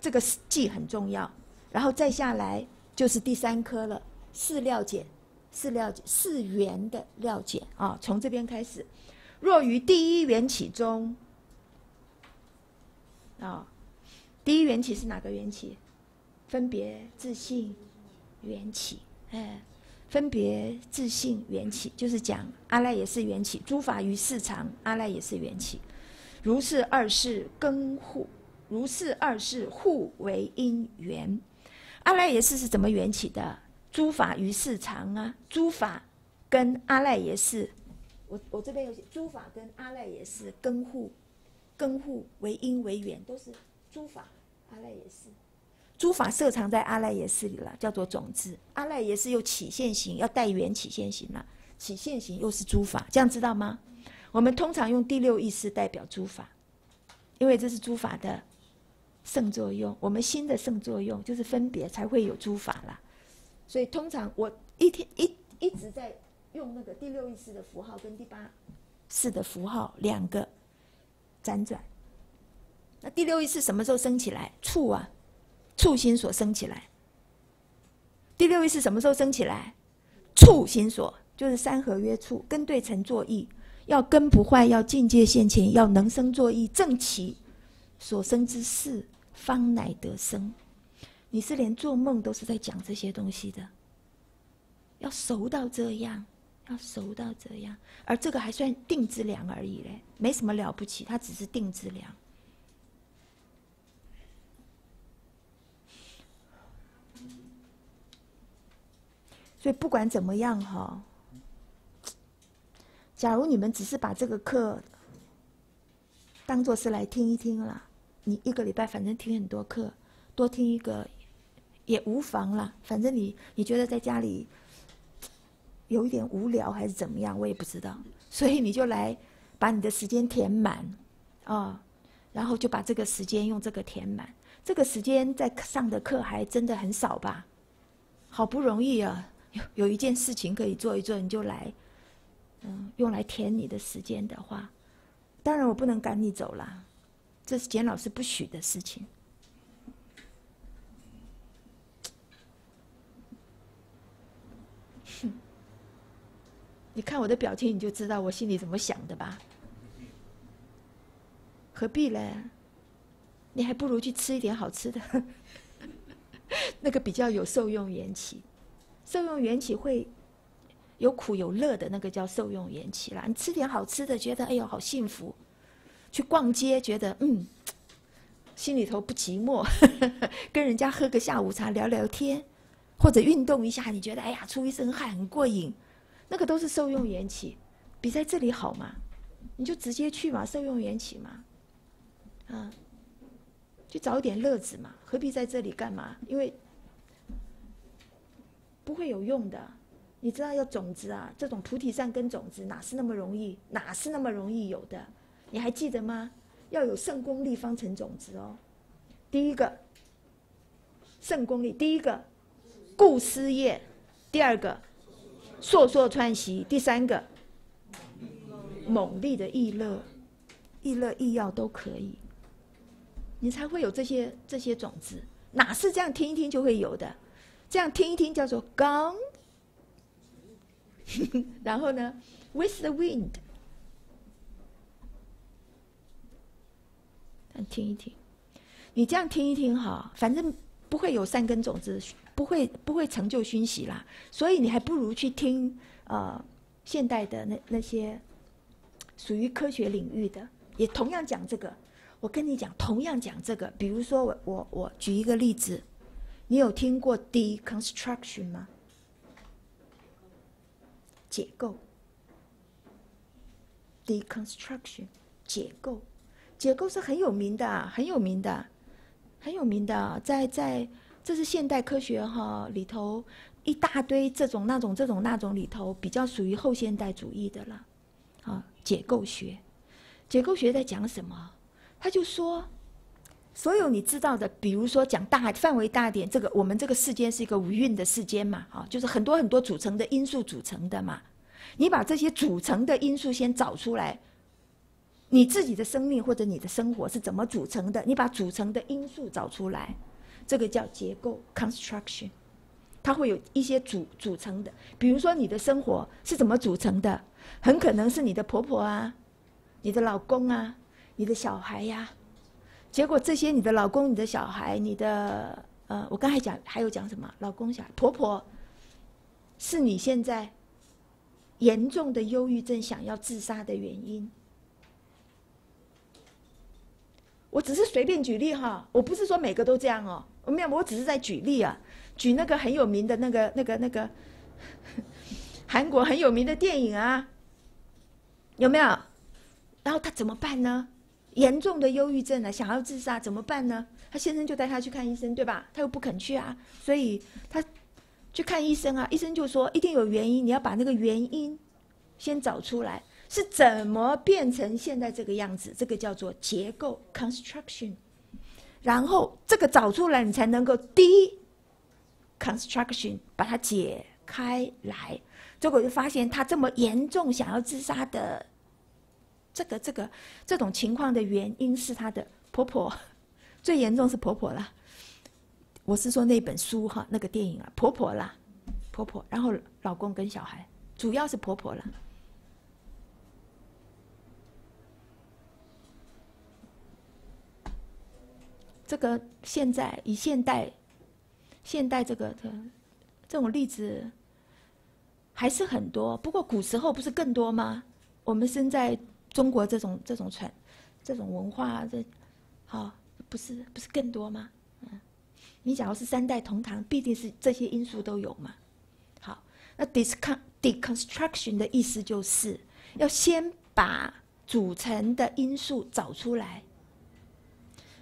这个记很重要。然后再下来就是第三颗了，四料解，四料解，四缘的料解啊。从这边开始，若于第一缘起中啊，第一缘起是哪个缘起？分别自信缘起，哎，分别自信缘起，就是讲阿赖也是缘起，诸法于世常，阿赖也是缘起，如是二世根互，如是二世互为因缘，阿赖耶识是怎么缘起的？诸法于世常啊，诸法跟阿赖耶识，我我这边有写，诸法跟阿赖耶识根互，根互为因为缘，都是诸法阿赖耶识。诸法设藏在阿赖耶识里了，叫做种子。阿赖耶识又起现行，要带缘起现行了。起现行又是诸法，这样知道吗？我们通常用第六意识代表诸法，因为这是诸法的圣作用。我们心的圣作用就是分别，才会有诸法啦。所以通常我一天一一直在用那个第六意识的符号跟第八识的符号两个辗转。那第六意识什么时候升起来？处啊！触心所生起来，第六意识什么时候生起来？触心所就是三合约处，根对成作意，要根不坏，要境界现前，要能生作意，正其所生之事，方乃得生。你是连做梦都是在讲这些东西的，要熟到这样，要熟到这样，而这个还算定之良而已嘞，没什么了不起，它只是定之良。所以不管怎么样哈，假如你们只是把这个课当做是来听一听啦，你一个礼拜反正听很多课，多听一个也无妨啦。反正你你觉得在家里有一点无聊还是怎么样，我也不知道。所以你就来把你的时间填满啊，然后就把这个时间用这个填满。这个时间在上的课还真的很少吧？好不容易啊！有一件事情可以做一做，你就来，嗯，用来填你的时间的话，当然我不能赶你走啦，这是简老师不许的事情。哼，你看我的表情，你就知道我心里怎么想的吧？何必呢？你还不如去吃一点好吃的，<laughs> 那个比较有受用缘起。受用缘起会有苦有乐的那个叫受用缘起啦。你吃点好吃的，觉得哎呦好幸福；去逛街，觉得嗯，心里头不寂寞；<laughs> 跟人家喝个下午茶聊聊天，或者运动一下，你觉得哎呀出一身汗很过瘾。那个都是受用缘起，比在这里好嘛？你就直接去嘛，受用缘起嘛，啊，去找点乐子嘛，何必在这里干嘛？因为。不会有用的，你知道要种子啊，这种菩提善根种子哪是那么容易，哪是那么容易有的？你还记得吗？要有圣功力方成种子哦。第一个圣功力，第一个故思业，第二个烁烁串习，第三个猛力的意乐，意乐易药都可以，你才会有这些这些种子，哪是这样听一听就会有的？这样听一听叫做 “gone”，<laughs> 然后呢，“with the wind”，听一听，你这样听一听哈，反正不会有三根种子，不会不会成就熏习啦，所以你还不如去听呃现代的那那些属于科学领域的，也同样讲这个，我跟你讲，同样讲这个，比如说我我我举一个例子，你有听过 deconstruction 吗？解构，deconstruction 解构，解构是很有名的，很有名的，很有名的，在在这是现代科学哈里头一大堆这种那种这种那种里头比较属于后现代主义的了，啊，解构学，解构学在讲什么？他就说，所有你知道的，比如说讲大范围大点，这个我们这个世间是一个无蕴的世间嘛，啊，就是很多很多组成的因素组成的嘛。你把这些组成的因素先找出来，你自己的生命或者你的生活是怎么组成的？你把组成的因素找出来，这个叫结构 （construction）。它会有一些组组成的，比如说你的生活是怎么组成的？很可能是你的婆婆啊，你的老公啊。你的小孩呀，结果这些你的老公、你的小孩、你的呃，我刚才讲还有讲什么？老公、小孩、婆婆，是你现在严重的忧郁症想要自杀的原因。我只是随便举例哈，我不是说每个都这样哦，我没有，我只是在举例啊，举那个很有名的那个、那个、那个 <laughs> 韩国很有名的电影啊，有没有？然后他怎么办呢？严重的忧郁症了，想要自杀怎么办呢？他先生就带他去看医生，对吧？他又不肯去啊，所以他去看医生啊。医生就说一定有原因，你要把那个原因先找出来，是怎么变成现在这个样子？这个叫做结构 （construction）。然后这个找出来，你才能够第一 construction 把它解开来。结果就发现他这么严重想要自杀的。这个这个这种情况的原因是她的婆婆，<laughs> 最严重是婆婆啦。我是说那本书哈，那个电影啊，婆婆啦，婆婆，然后老公跟小孩，主要是婆婆啦。这个现在以现代现代这个的这种例子还是很多，不过古时候不是更多吗？我们生在。中国这种这种传，这种文化，这好不是不是更多吗？嗯，你假如是三代同堂，必定是这些因素都有嘛。好，那 discon deconstruction 的意思就是要先把组成的因素找出来，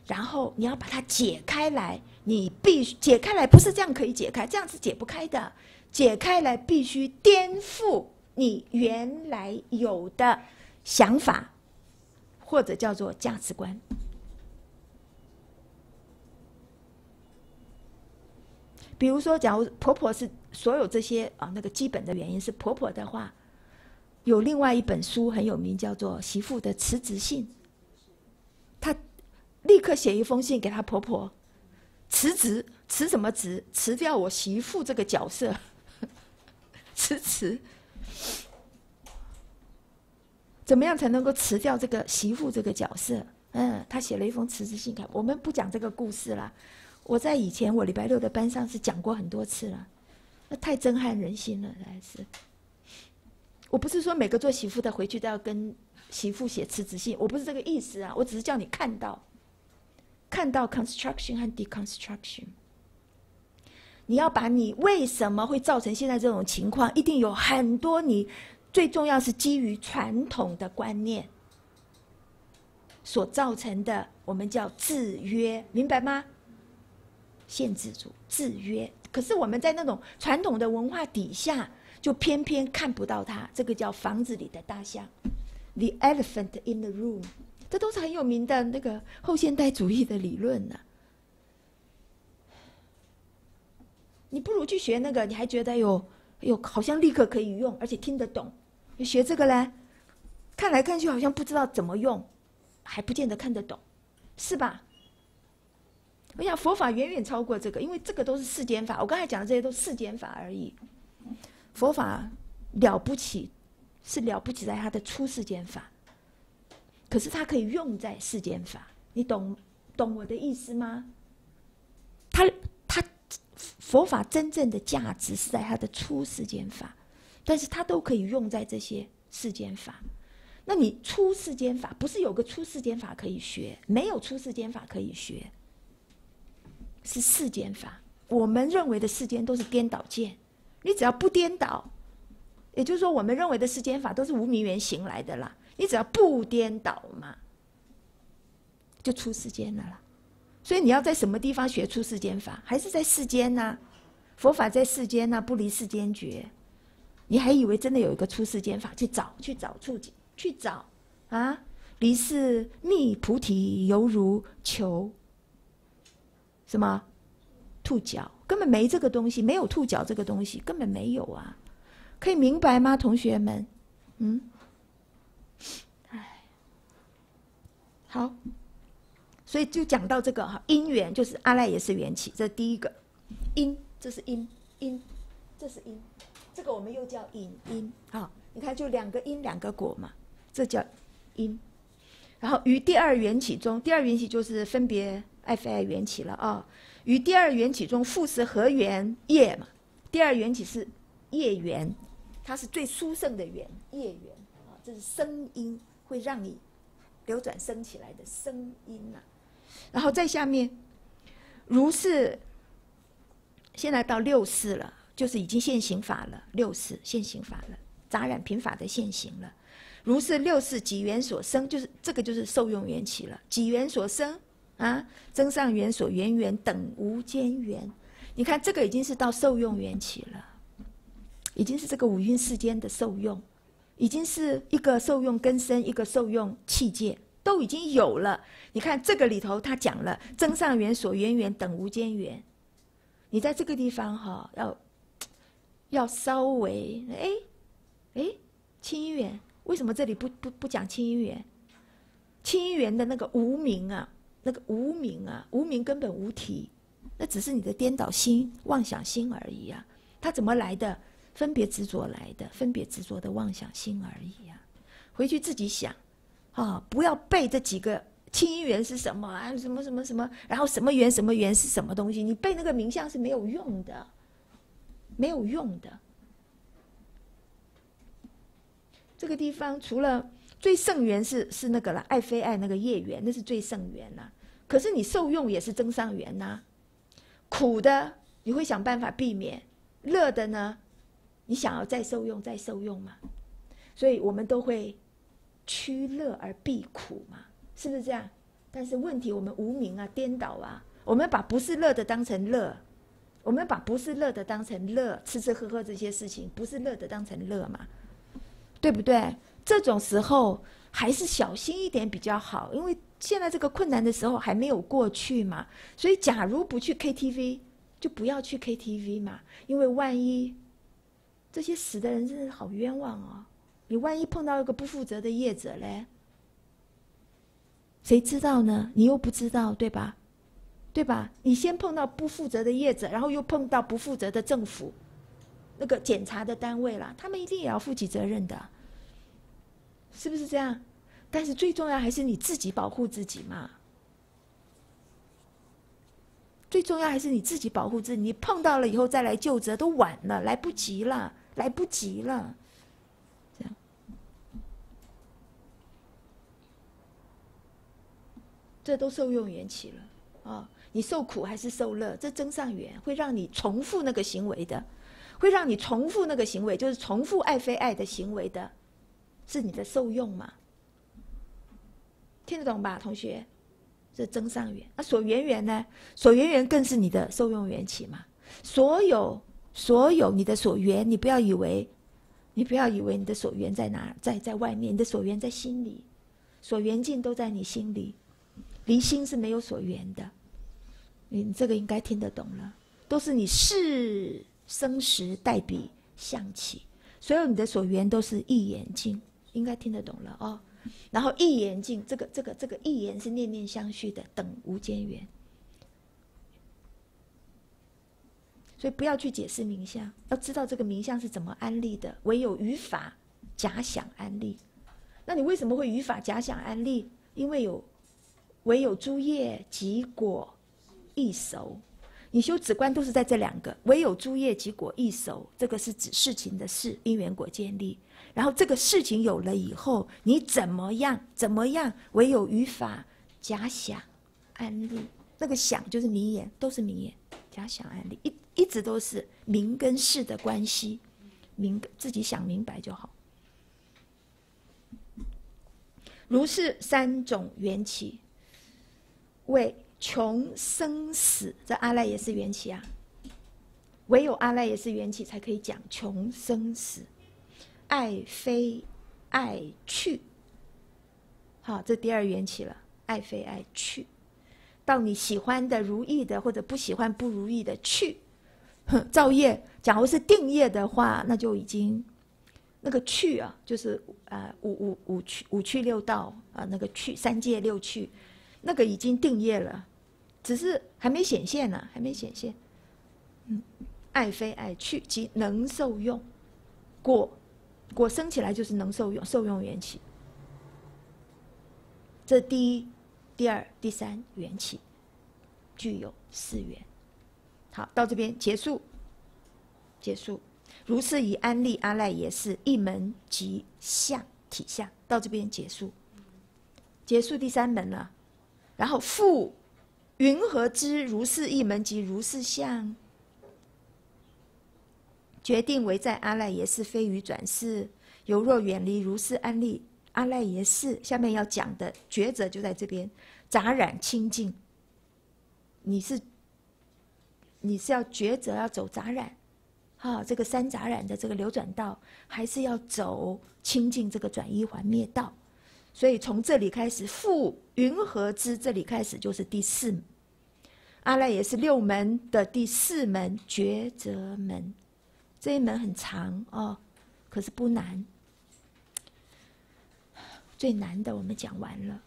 然后你要把它解开来。你必须解开来，不是这样可以解开，这样是解不开的。解开来必须颠覆你原来有的。想法，或者叫做价值观。比如说，假如婆婆是所有这些啊，那个基本的原因是婆婆的话，有另外一本书很有名，叫做《媳妇的辞职信》。她立刻写一封信给她婆婆，辞职，辞什么职？辞掉我媳妇这个角色，<laughs> 辞职。怎么样才能够辞掉这个媳妇这个角色？嗯，他写了一封辞职信给我们，不讲这个故事了。我在以前我礼拜六的班上是讲过很多次了，那太震撼人心了，还是。我不是说每个做媳妇的回去都要跟媳妇写辞职信，我不是这个意思啊，我只是叫你看到，看到 construction 和 deconstruction。你要把你为什么会造成现在这种情况，一定有很多你。最重要是基于传统的观念所造成的，我们叫制约，明白吗？限制住制约，可是我们在那种传统的文化底下，就偏偏看不到它。这个叫房子里的大象，the elephant in the room，这都是很有名的那个后现代主义的理论呢。你不如去学那个，你还觉得有有好像立刻可以用，而且听得懂。你学这个嘞，看来看去好像不知道怎么用，还不见得看得懂，是吧？我想佛法远远超过这个，因为这个都是世间法。我刚才讲的这些都是世间法而已。佛法了不起，是了不起在它的出世间法，可是它可以用在世间法。你懂懂我的意思吗？它它佛法真正的价值是在它的出世间法。但是它都可以用在这些世间法，那你出世间法不是有个出世间法可以学？没有出世间法可以学，是世间法。我们认为的世间都是颠倒见，你只要不颠倒，也就是说，我们认为的世间法都是无名缘行来的啦。你只要不颠倒嘛，就出世间了啦。所以你要在什么地方学出世间法？还是在世间呢？佛法在世间呢，不离世间觉。你还以为真的有一个出世间法？去找，去找处境，去找啊！离世觅菩提，犹如求什么？兔脚根本没这个东西，没有兔脚这个东西，根本没有啊！可以明白吗，同学们？嗯，哎，好，所以就讲到这个哈，因缘就是阿赖也是缘起，这第一个因，这是因因，这是因，这个我们又叫引因啊。你看，就两个因两个果嘛，这叫因。然后于第二缘起中，第二缘起就是分别爱非爱缘起了啊。于第二缘起中，复是何缘业嘛？第二缘起是业缘，它是最殊胜的缘，业缘啊，这是声音会让你流转升起来的声音呐。然后再下面，如是，现在到六世了，就是已经现行法了，六世现行法了，杂染品法的现行了。如是六世几缘所生，就是这个就是受用缘起了，几缘所生。啊，增上缘所缘缘等无间缘，你看这个已经是到受用缘起了，已经是这个五蕴世间的受用，已经是一个受用根身，一个受用器界，都已经有了。你看这个里头，他讲了增上缘所缘缘等无间缘，你在这个地方哈，要要稍微哎哎清音缘，为什么这里不不不讲清音缘？清音缘的那个无名啊。那个无名啊，无名根本无体，那只是你的颠倒心、妄想心而已啊。它怎么来的？分别执着来的，分别执着的妄想心而已啊。回去自己想，啊，不要背这几个清音缘是什么啊，什么什么什么，然后什么缘什么缘是什么东西？你背那个名相是没有用的，没有用的。这个地方除了最圣缘是是那个了，爱非爱那个业缘，那是最圣缘了。可是你受用也是增上缘呐，苦的你会想办法避免，乐的呢，你想要再受用再受用嘛，所以我们都会趋乐而避苦嘛，是不是这样？但是问题我们无名啊，颠倒啊，我们把不是乐的当成乐，我们把不是乐的当成乐，吃吃喝喝这些事情不是乐的当成乐嘛，对不对？这种时候还是小心一点比较好，因为。现在这个困难的时候还没有过去嘛，所以假如不去 KTV，就不要去 KTV 嘛，因为万一这些死的人真是好冤枉哦！你万一碰到一个不负责的业者嘞，谁知道呢？你又不知道，对吧？对吧？你先碰到不负责的业者，然后又碰到不负责的政府，那个检查的单位啦，他们一定也要负起责任的，是不是这样？但是最重要还是你自己保护自己嘛。最重要还是你自己保护自己，你碰到了以后再来救责都晚了，来不及了，来不及了。这样，这都受用缘起了啊！你受苦还是受乐？这增上缘会让你重复那个行为的，会让你重复那个行为，就是重复爱非爱的行为的，是你的受用嘛？听得懂吧，同学？这增上缘，那所缘缘呢？所缘缘更是你的受用缘起嘛。所有所有你的所缘，你不要以为，你不要以为你的所缘在哪，在在外面，你的所缘在心里，所缘境都在你心里，离心是没有所缘的。你这个应该听得懂了，都是你是生时代笔相起，所有你的所缘都是一眼睛，应该听得懂了哦。然后一言境，这个这个这个一言是念念相续的等无间缘，所以不要去解释名相，要知道这个名相是怎么安立的。唯有语法假想安立，那你为什么会语法假想安立？因为有唯有诸业及果易熟，你修止观都是在这两个，唯有诸业及果一熟，这个是指事情的事，因缘果建立。然后这个事情有了以后，你怎么样？怎么样？唯有语法假想安利，那个想就是名言，都是名言。假想安利一一直都是名跟事的关系，名自己想明白就好。如是三种缘起，为穷生死，这阿赖耶是缘起啊。唯有阿赖耶是缘起，才可以讲穷生死。爱非爱去，好，这第二缘起了。爱非爱去，到你喜欢的、如意的，或者不喜欢、不如意的去。哼造业，假如是定业的话，那就已经那个去啊，就是呃五五五去五去六道啊，那个去三界六去，那个已经定业了，只是还没显现呢，还没显现。嗯，爱非爱去，即能受用果。果生起来就是能受用，受用缘起。这第一、第二、第三缘起，具有四缘。好，到这边结束。结束。如是以安利阿赖耶识一门即相体相，到这边结束。结束第三门了。然后复云何知如是一门及如是相？决定为在阿赖耶识非于转世，犹若远离如是安利阿赖耶识。下面要讲的抉择就在这边，杂染清净。你是你是要抉择要走杂染，哈，这个三杂染的这个流转道，还是要走清净这个转一环灭道？所以从这里开始，复云何之这里开始就是第四阿赖耶是六门的第四门抉择门。这一门很长哦，可是不难。最难的我们讲完了，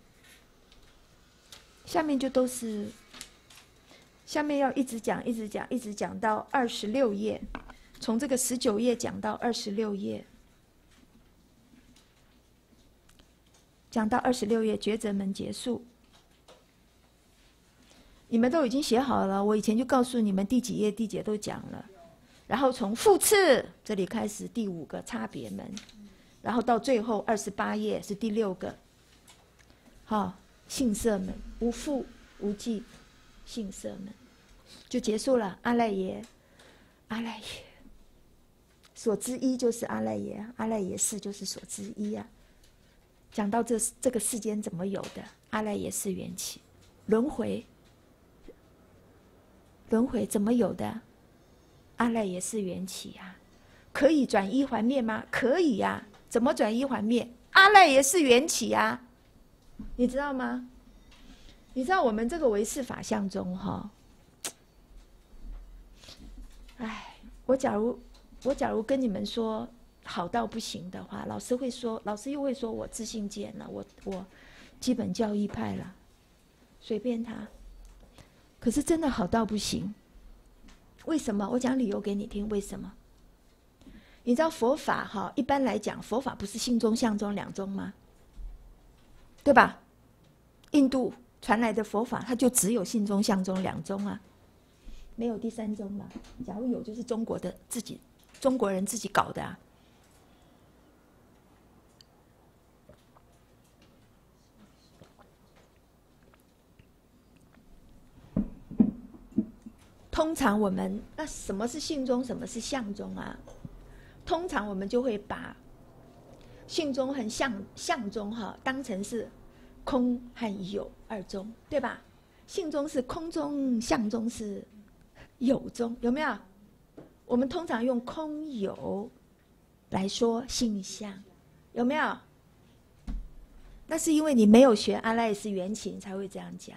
下面就都是，下面要一直讲，一直讲，一直讲到二十六页，从这个十九页讲到二十六页，讲到二十六页抉择门结束。你们都已经写好了，我以前就告诉你们第几页第几页都讲了。然后从复次这里开始第五个差别门，然后到最后二十八页是第六个，好性色门无复无记，性色门就结束了。阿赖耶，阿赖耶，所知一就是阿赖耶，阿赖耶识就是所知一啊。讲到这这个世间怎么有的？阿赖耶是缘起，轮回，轮回怎么有的？阿赖也是缘起呀，可以转一还灭吗？可以呀，怎么转一还灭？阿赖也是缘起呀，你知道吗？你知道我们这个唯识法相中哈？哎，我假如我假如跟你们说好到不行的话，老师会说，老师又会说我自信见了，我我基本教义派了，随便他。可是真的好到不行。为什么？我讲理由给你听。为什么？你知道佛法哈？一般来讲，佛法不是性中、相中两宗吗？对吧？印度传来的佛法，它就只有性中、相中两宗啊，没有第三宗了。假如有，就是中国的自己中国人自己搞的啊。通常我们那什么是性中，什么是相中啊？通常我们就会把性中和相相中哈当成是空和有二中，对吧？性中是空中，相中是有中，有没有？我们通常用空有来说性相，有没有？那是因为你没有学阿赖耶识缘起，才会这样讲。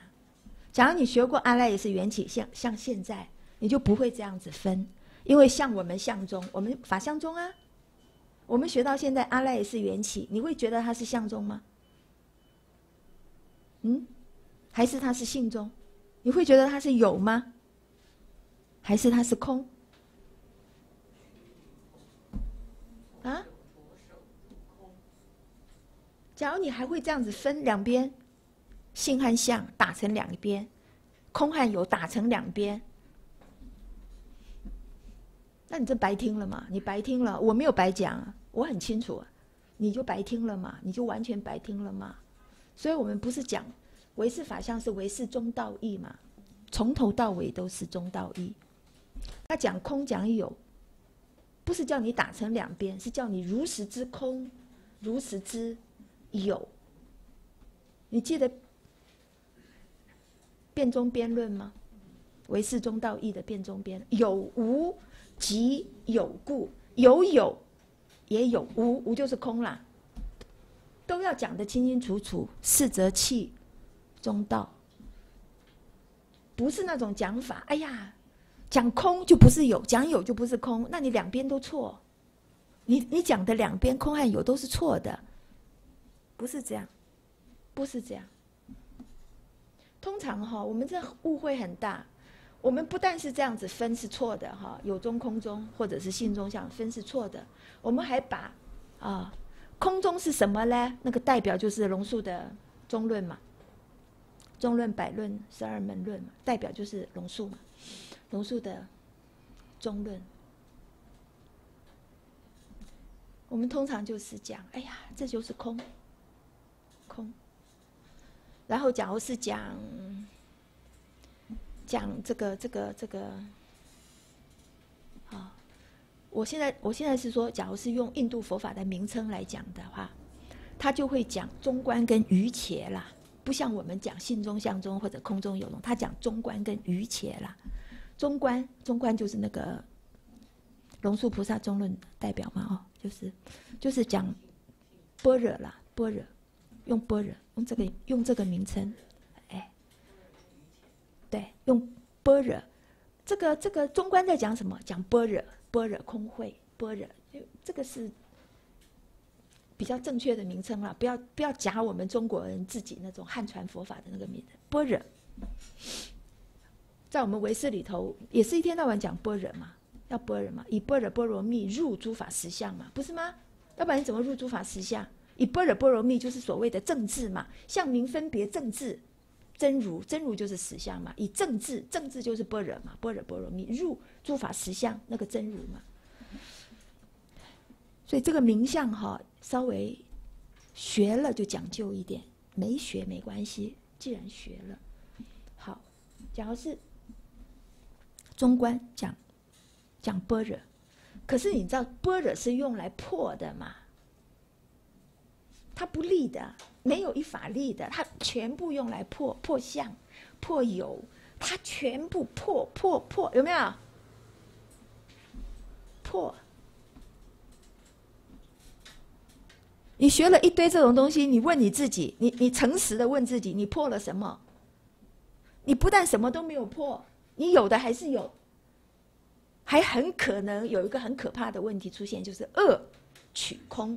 假如你学过阿赖耶识缘起，像像现在。你就不会这样子分，因为像我们相中，我们法相中啊，我们学到现在阿赖也是缘起，你会觉得它是相中吗？嗯，还是它是性中？你会觉得它是有吗？还是它是空？啊？假如你还会这样子分两边，性和相打成两边，空和有打成两边。那你这白听了嘛？你白听了，我没有白讲，我很清楚，你就白听了嘛？你就完全白听了嘛？所以我们不是讲唯识法相是唯识中道义嘛？从头到尾都是中道义。他讲空讲有，不是叫你打成两边，是叫你如实之空，如实之有。你记得辩中辩论吗？唯识中道义的辩中辩，有无。即有故，有有也有无，无就是空啦，都要讲得清清楚楚。是则气中道，不是那种讲法。哎呀，讲空就不是有，讲有就不是空，那你两边都错。你你讲的两边空和有都是错的，不是这样，不是这样。通常哈，我们这误会很大。我们不但是这样子分是错的哈，有中空中或者是性中相分是错的，我们还把啊空中是什么呢？那个代表就是龙树的中论嘛，中论百论十二门论嘛，代表就是龙树嘛，龙树的中论。我们通常就是讲，哎呀，这就是空，空。然后假如是讲。讲这个这个这个，啊，我现在我现在是说，假如是用印度佛法的名称来讲的话，他就会讲中观跟余切啦，不像我们讲性中相中或者空中有龙，他讲中观跟余切啦。中观中观就是那个龙树菩萨中论代表嘛，哦，就是就是讲般若啦，般若用般若用这个用这个名称。对，用般若，这个这个中观在讲什么？讲般若，般若空慧，般若，这个是比较正确的名称了。不要不要假我们中国人自己那种汉传佛法的那个名字。般若，在我们唯识里头，也是一天到晚讲般若嘛，要般若嘛，以般若波罗蜜入诸法实相嘛，不是吗？要不然你怎么入诸法实相？以般若波罗蜜就是所谓的正智嘛，相名分别正智。真如，真如就是实相嘛。以正智，正智就是般若嘛，般若波罗蜜入诸法实相，那个真如嘛。所以这个名相哈，稍微学了就讲究一点，没学没关系。既然学了，好，假如是中观讲讲般若，可是你知道般若是用来破的嘛？它不利的。没有一法力的，它全部用来破破相、破有，它全部破破破，有没有？破。你学了一堆这种东西，你问你自己，你你诚实的问自己，你破了什么？你不但什么都没有破，你有的还是有，还很可能有一个很可怕的问题出现，就是恶取空，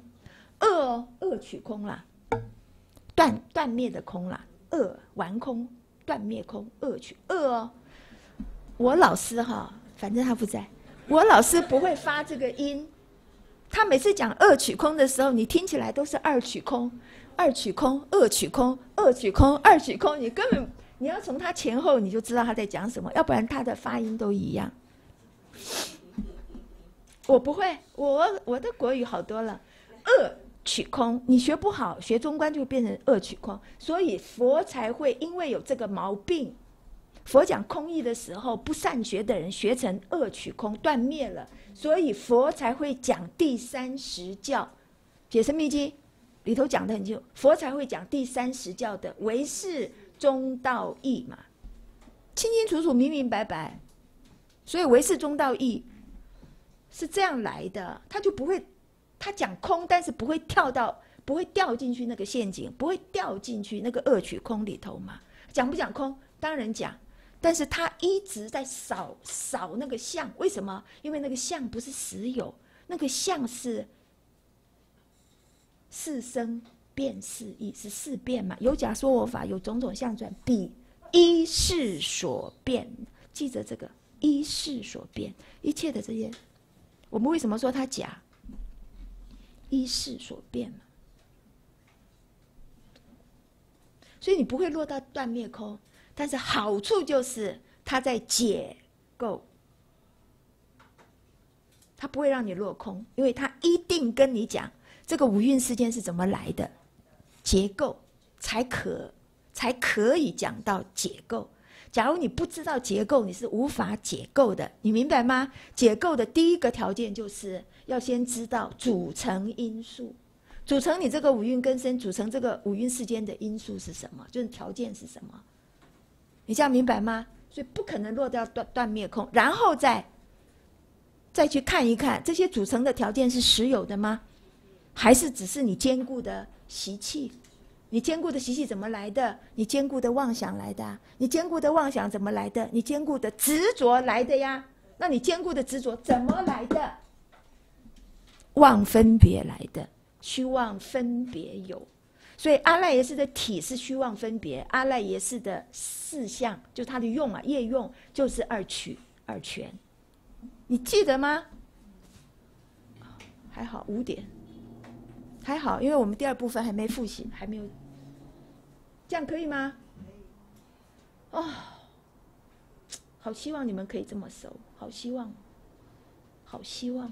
恶恶取空啦。断断灭的空啦，恶完空，断灭空，恶取恶哦。我老师哈，反正他不在，我老师不会发这个音。他每次讲二取空的时候，你听起来都是二取空，二取空，二取空，二取空，二取空。你根本你要从他前后你就知道他在讲什么，要不然他的发音都一样。我不会，我我的国语好多了，二。取空，你学不好，学中观就变成恶取空，所以佛才会因为有这个毛病。佛讲空义的时候，不善学的人学成恶取空，断灭了，所以佛才会讲第三十教，解释密经里头讲的很清楚，佛才会讲第三十教的唯是中道义嘛，清清楚楚、明明白白，所以唯是中道义是这样来的，他就不会。他讲空，但是不会跳到，不会掉进去那个陷阱，不会掉进去那个恶取空里头嘛？讲不讲空？当然讲，但是他一直在扫扫那个相，为什么？因为那个相不是实有，那个相是四生变四意，是四变嘛？有假说我法，有种种相转，比一事所变。记着这个一事所变，一切的这些，我们为什么说它假？依事所变嘛，所以你不会落到断灭空，但是好处就是它在解构，他不会让你落空，因为他一定跟你讲这个五蕴世间是怎么来的，结构才可才可以讲到解构。假如你不知道结构，你是无法解构的，你明白吗？解构的第一个条件就是要先知道组成因素，组成你这个五蕴根身，组成这个五蕴世间的因素是什么？就是条件是什么？你这样明白吗？所以不可能落掉断断灭空，然后再再去看一看这些组成的条件是实有的吗？还是只是你坚固的习气？你坚固的习气怎么来的？你坚固的妄想来的？你坚固的妄想怎么来的？你坚固的执着来的呀？那你坚固的执着怎么来的？妄分别来的，虚妄分别有。所以阿赖耶识的体是虚妄分别，阿赖耶识的四相就它的用啊，业用就是二取二全。你记得吗？还好五点，还好，因为我们第二部分还没复习，还没有。这样可以吗？哦，好希望你们可以这么熟，好希望，好希望，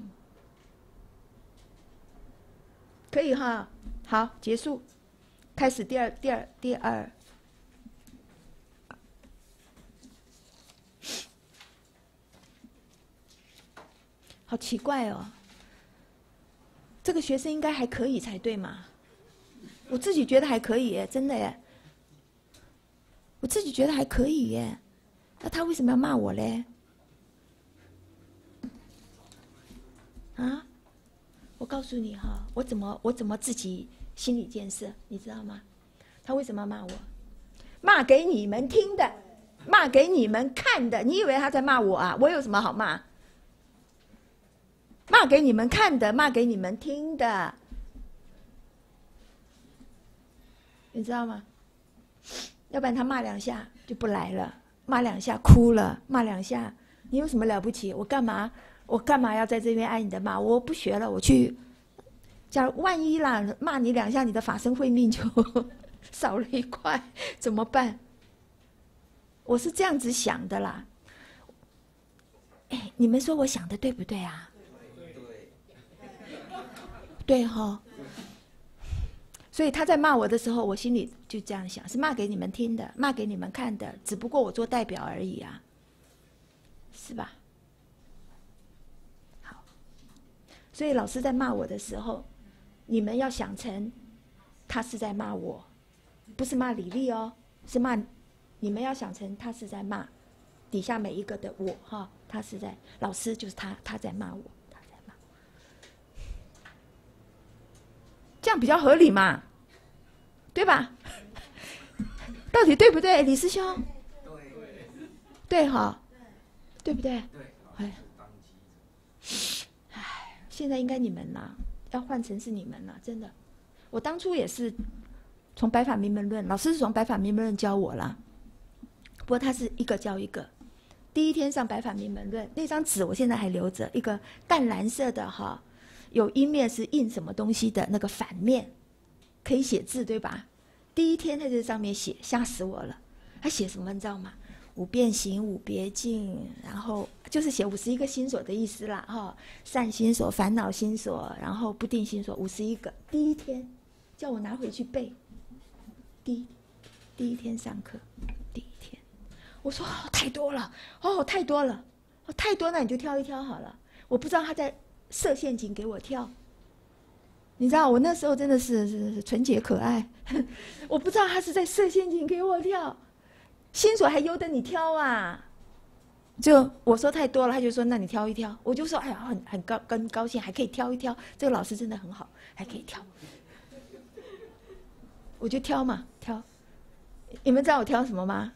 可以哈。好，结束，开始第二第二第二。好奇怪哦，这个学生应该还可以才对嘛？我自己觉得还可以，真的耶。我自己觉得还可以耶，那他为什么要骂我嘞？啊？我告诉你哈，我怎么我怎么自己心理建设，你知道吗？他为什么骂我？骂给你们听的，骂给你们看的。你以为他在骂我啊？我有什么好骂？骂给你们看的，骂给你们听的，你知道吗？要不然他骂两下就不来了，骂两下哭了，骂两下，你有什么了不起？我干嘛？我干嘛要在这边挨你的骂？我不学了，我去。假如万一啦，骂你两下，你的法身慧命就 <laughs> 少了一块，怎么办？我是这样子想的啦。哎，你们说我想的对不对啊？对哈。所以他在骂我的时候，我心里就这样想：是骂给你们听的，骂给你们看的，只不过我做代表而已啊，是吧？好，所以老师在骂我的时候，你们要想成他是在骂我，不是骂李丽哦，是骂你们要想成他是在骂底下每一个的我哈，他是在老师就是他，他在骂我。他在骂这样比较合理嘛，对吧？到底对不对，李师兄？对，对哈，对不对？对，哎，现在应该你们了，要换成是你们了，真的。我当初也是从《白法名门论》，老师是从《白法名门论》教我了，不过他是一个教一个。第一天上《白法名门论》，那张纸我现在还留着，一个淡蓝色的哈。有一面是印什么东西的那个反面，可以写字对吧？第一天他在上面写，吓死我了。他写什么你知道吗？五变形，五别境，然后就是写五十一个心所的意思啦，哈，善心所、烦恼心所，然后不定心所，五十一个。第一天叫我拿回去背。第一第一天上课，第一天，我说太多了，哦，太多了，哦，太多，那你就挑一挑好了。我不知道他在。设陷阱给我跳，你知道我那时候真的是是纯洁可爱，<laughs> 我不知道他是在设陷阱给我跳，新手还由得你挑啊？就我说太多了，他就说那你挑一挑，我就说哎呀很很高跟高兴，还可以挑一挑，这个老师真的很好，还可以挑，我就挑嘛挑，你们知道我挑什么吗？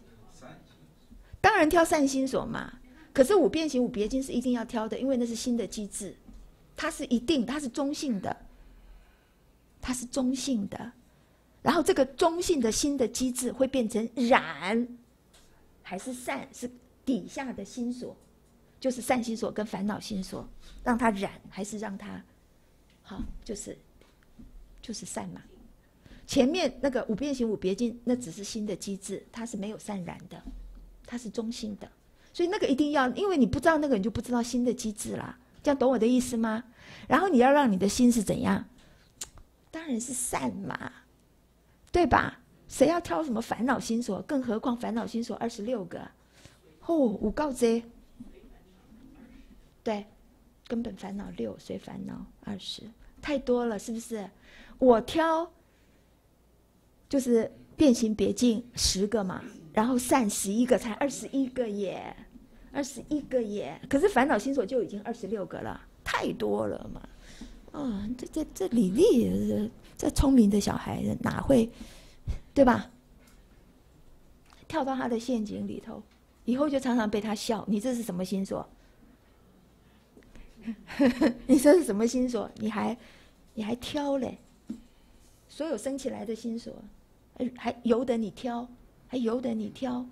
当然挑善心所嘛，可是五变形五别经是一定要挑的，因为那是新的机制。它是一定，它是中性的，它是中性的，然后这个中性的新的机制会变成染，还是善？是底下的心所，就是善心所跟烦恼心所，让它染还是让它好？就是就是善嘛。前面那个五变形五别境，那只是新的机制，它是没有善染的，它是中性的，所以那个一定要，因为你不知道那个，你就不知道新的机制啦。这样懂我的意思吗？然后你要让你的心是怎样？当然是善嘛，对吧？谁要挑什么烦恼心所？更何况烦恼心所二十六个，哦，五告这，对，根本烦恼六，随烦恼二十，太多了，是不是？我挑，就是变形别境十个嘛，然后善十一个，才二十一个耶，二十一个耶。可是烦恼心所就已经二十六个了，太多了嘛。啊，这这这李丽，这聪明的小孩子哪会？对吧？跳到他的陷阱里头，以后就常常被他笑。你这是什么心所？<laughs> 你这是什么心所？你还你还挑嘞？所有升起来的心所，还由得你挑，还由得你挑。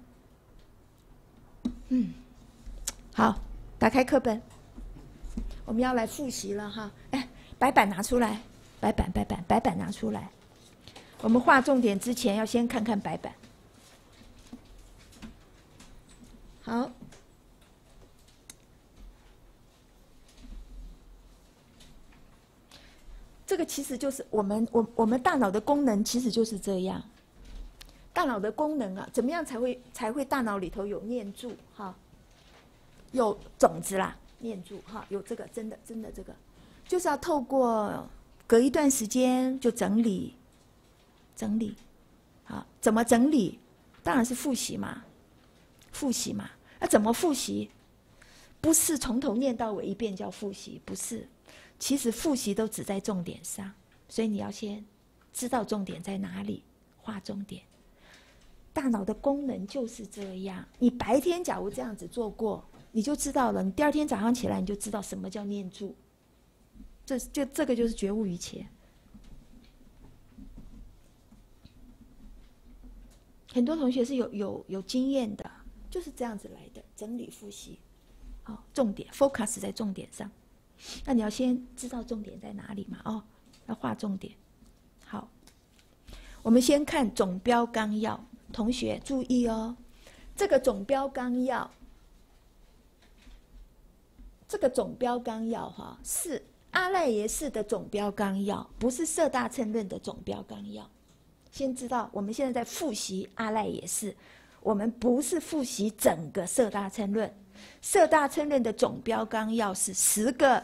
嗯，好，打开课本，我们要来复习了哈。哎，白板拿出来，白板白板白板拿出来。我们画重点之前，要先看看白板。好，这个其实就是我们我我们大脑的功能，其实就是这样。大脑的功能啊，怎么样才会才会大脑里头有念住哈？有种子啦，念住哈，有这个真的真的这个，就是要透过隔一段时间就整理。整理，好，怎么整理？当然是复习嘛，复习嘛。那怎么复习？不是从头念到尾一遍叫复习，不是。其实复习都只在重点上，所以你要先知道重点在哪里，画重点。大脑的功能就是这样。你白天假如这样子做过，你就知道了。你第二天早上起来，你就知道什么叫念住。这就这个就是觉悟于前。很多同学是有有有经验的，就是这样子来的，整理复习，好，重点 focus 在重点上。那你要先知道重点在哪里嘛？哦，要画重点。好，我们先看总标纲要，同学注意哦，这个总标纲要，这个总标纲要哈，是阿赖耶识的总标纲要，不是色大乘论的总标纲要。先知道，我们现在在复习阿赖耶识，我们不是复习整个色大乘论。色大乘论的总标纲要是十个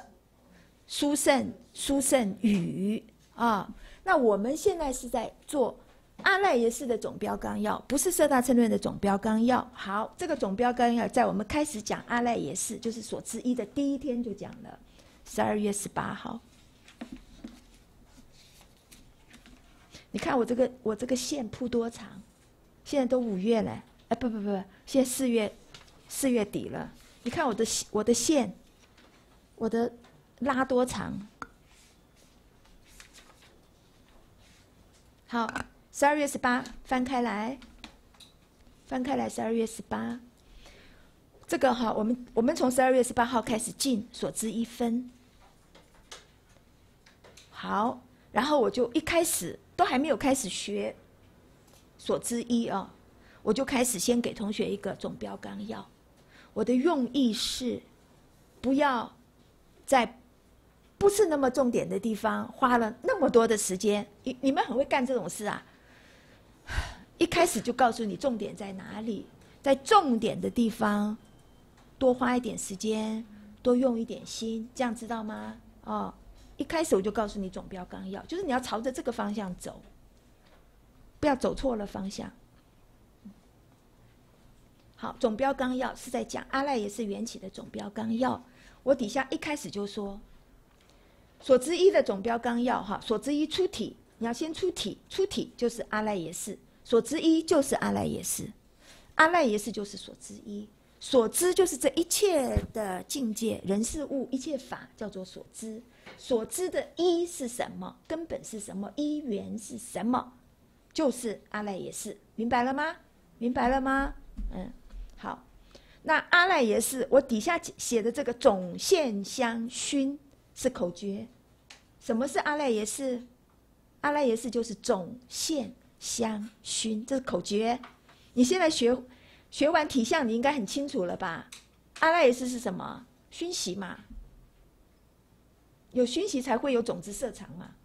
殊胜殊胜语啊。那我们现在是在做阿赖耶识的总标纲要，不是色大乘论的总标纲要。好，这个总标纲要在我们开始讲阿赖耶识，就是所之一的第一天就讲了，十二月十八号。你看我这个我这个线铺多长？现在都五月了，哎不不不，现在四月四月底了。你看我的我的线，我的拉多长？好，十二月十八翻开来，翻开来十二月十八。这个哈，我们我们从十二月十八号开始进所知一分。好，然后我就一开始。都还没有开始学所之一啊，我就开始先给同学一个总标纲要。我的用意是，不要在不是那么重点的地方花了那么多的时间。你你们很会干这种事啊！一开始就告诉你重点在哪里，在重点的地方多花一点时间，多用一点心，这样知道吗？哦。一开始我就告诉你总标纲要，就是你要朝着这个方向走，不要走错了方向。好，总标纲要是在讲阿赖耶识缘起的总标纲要。我底下一开始就说，所知一的总标纲要哈，所知一出体，你要先出体，出体就是阿赖耶识，所知一就是阿赖耶识，阿赖耶识就是所知一，所知就是这一切的境界、人事物、一切法叫做所知。所知的一是什么？根本是什么？一元是什么？就是阿赖耶识，明白了吗？明白了吗？嗯，好。那阿赖耶识，我底下写的这个总现相熏是口诀。什么是阿赖耶识？阿赖耶识就是总现相熏，这是口诀。你现在学学完体相，你应该很清楚了吧？阿赖耶识是什么？熏习嘛。有熏习才会有种子色常嘛，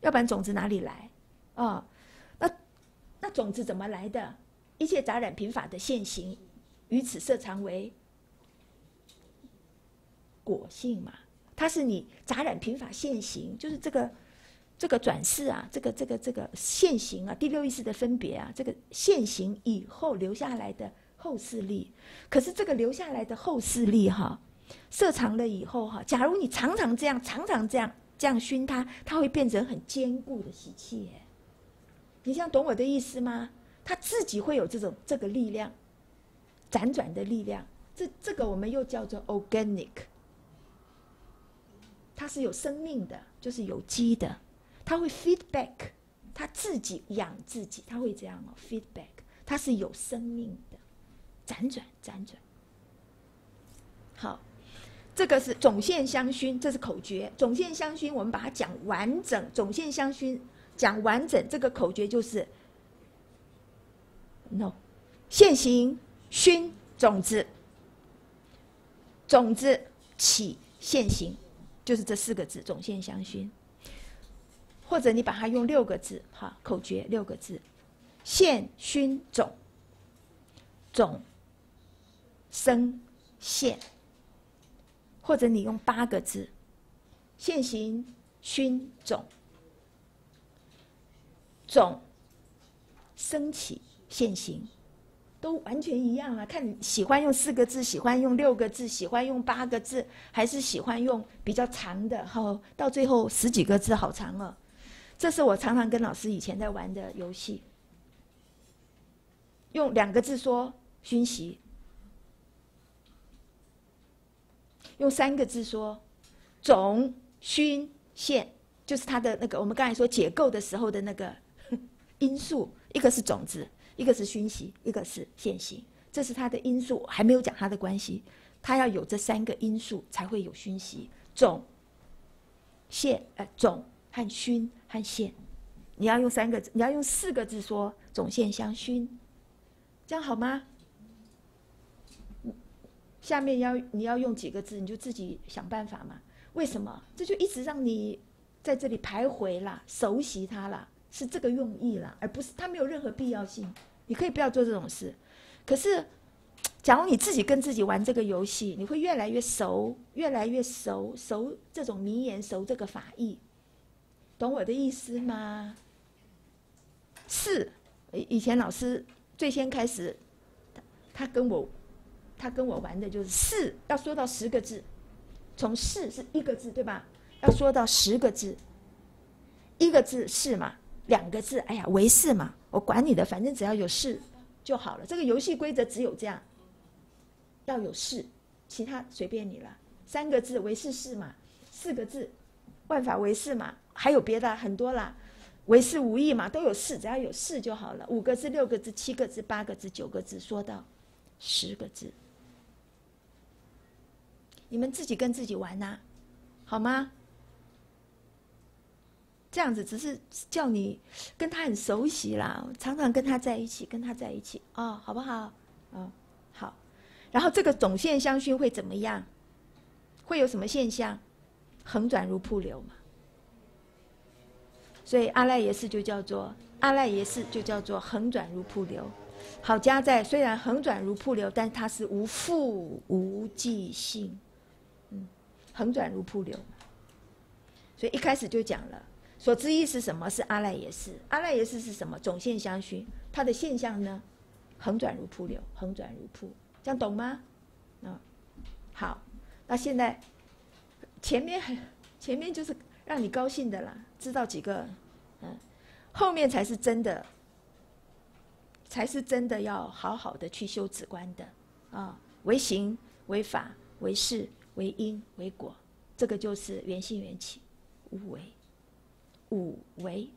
要不然种子哪里来？啊，那那种子怎么来的？一切杂染品法的现行，与此色常为果性嘛？它是你杂染品法现行，就是这个这个转世啊，这个这个这个现行啊，第六意识的分别啊，这个现行以后留下来的后世力。可是这个留下来的后世力哈，色长了以后哈，假如你常常这样，常常这样这样熏它，它会变成很坚固的习气。耶，你这样懂我的意思吗？它自己会有这种这个力量，辗转的力量。这这个我们又叫做 organic，它是有生命的，就是有机的。它会 feedback，它自己养自己，它会这样哦 feedback，它是有生命的，辗转辗转。好，这个是总线香薰，这是口诀。总线香薰，我们把它讲完整。总线香薰讲完整，这个口诀就是。no，现行熏种子，种子起现行，就是这四个字总线香薰。或者你把它用六个字，哈，口诀六个字：现熏种，种生现。或者你用八个字：现行熏种，种升起。现行，都完全一样啊！看你喜欢用四个字，喜欢用六个字，喜欢用八个字，还是喜欢用比较长的？好，到最后十几个字，好长哦。这是我常常跟老师以前在玩的游戏。用两个字说熏习，用三个字说总熏线，就是它的那个我们刚才说解构的时候的那个 <laughs> 因素，一个是种子。一个是熏习，一个是现行，这是它的因素，还没有讲它的关系。它要有这三个因素，才会有熏习、种、现。呃，种和熏和现，你要用三个字，你要用四个字说“种现相熏”，这样好吗？下面要你要用几个字，你就自己想办法嘛。为什么？这就一直让你在这里徘徊啦，熟悉它了。是这个用意啦，而不是它没有任何必要性。你可以不要做这种事，可是，假如你自己跟自己玩这个游戏，你会越来越熟，越来越熟，熟这种名言，熟这个法义，懂我的意思吗？是，以前老师最先开始，他跟我，他跟我玩的就是四要说到十个字，从四是一个字对吧？要说到十个字，一个字是嘛？两个字，哎呀，为是嘛，我管你的，反正只要有事就好了。这个游戏规则只有这样，要有事，其他随便你了。三个字，为是事嘛；四个字，万法为是嘛；还有别的很多啦，为是无益嘛，都有事，只要有事就好了。五个字、六个字、七个字、八个字、九个字，说到十个字，你们自己跟自己玩呐，好吗？这样子只是叫你跟他很熟悉啦，常常跟他在一起，跟他在一起哦，好不好？嗯，好。然后这个总线相熏会怎么样？会有什么现象？横转如瀑流嘛。所以阿赖耶识就叫做阿赖耶识就叫做横转如瀑流。好加在虽然横转如瀑流，但它是无复无记性。横转如瀑流。所以一开始就讲了。所知意是什么？是阿赖耶识。阿赖耶识是什么？总现相熏。它的现象呢？横转如瀑流，横转如瀑，这样懂吗？啊，好。那现在前面很前面就是让你高兴的啦，知道几个？嗯，后面才是真的，才是真的要好好的去修止观的啊。为行为法为事为因为果，这个就是缘性缘起无为。五为，